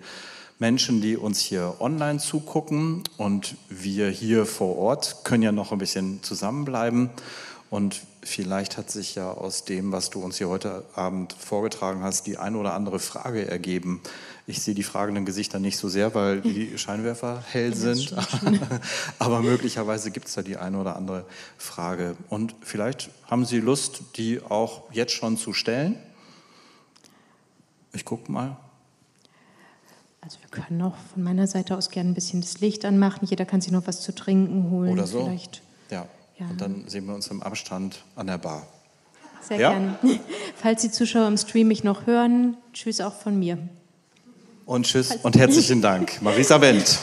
Menschen, die uns hier online zugucken. Und wir hier vor Ort können ja noch ein bisschen zusammenbleiben. Und vielleicht hat sich ja aus dem, was du uns hier heute Abend vorgetragen hast, die eine oder andere Frage ergeben. Ich sehe die fragenden Gesichter nicht so sehr, weil die Scheinwerfer hell sind. Aber möglicherweise gibt es da die eine oder andere Frage. Und vielleicht haben Sie Lust, die auch jetzt schon zu stellen. Ich gucke mal. Also wir können auch von meiner Seite aus gerne ein bisschen das Licht anmachen. Jeder kann sich noch was zu trinken holen. Oder so. Vielleicht. Ja. Ja. Und dann sehen wir uns im Abstand an der Bar. Sehr ja? gerne. Falls die Zuschauer im Stream mich noch hören, tschüss auch von mir. Und tschüss und herzlichen Dank. Marisa Wendt.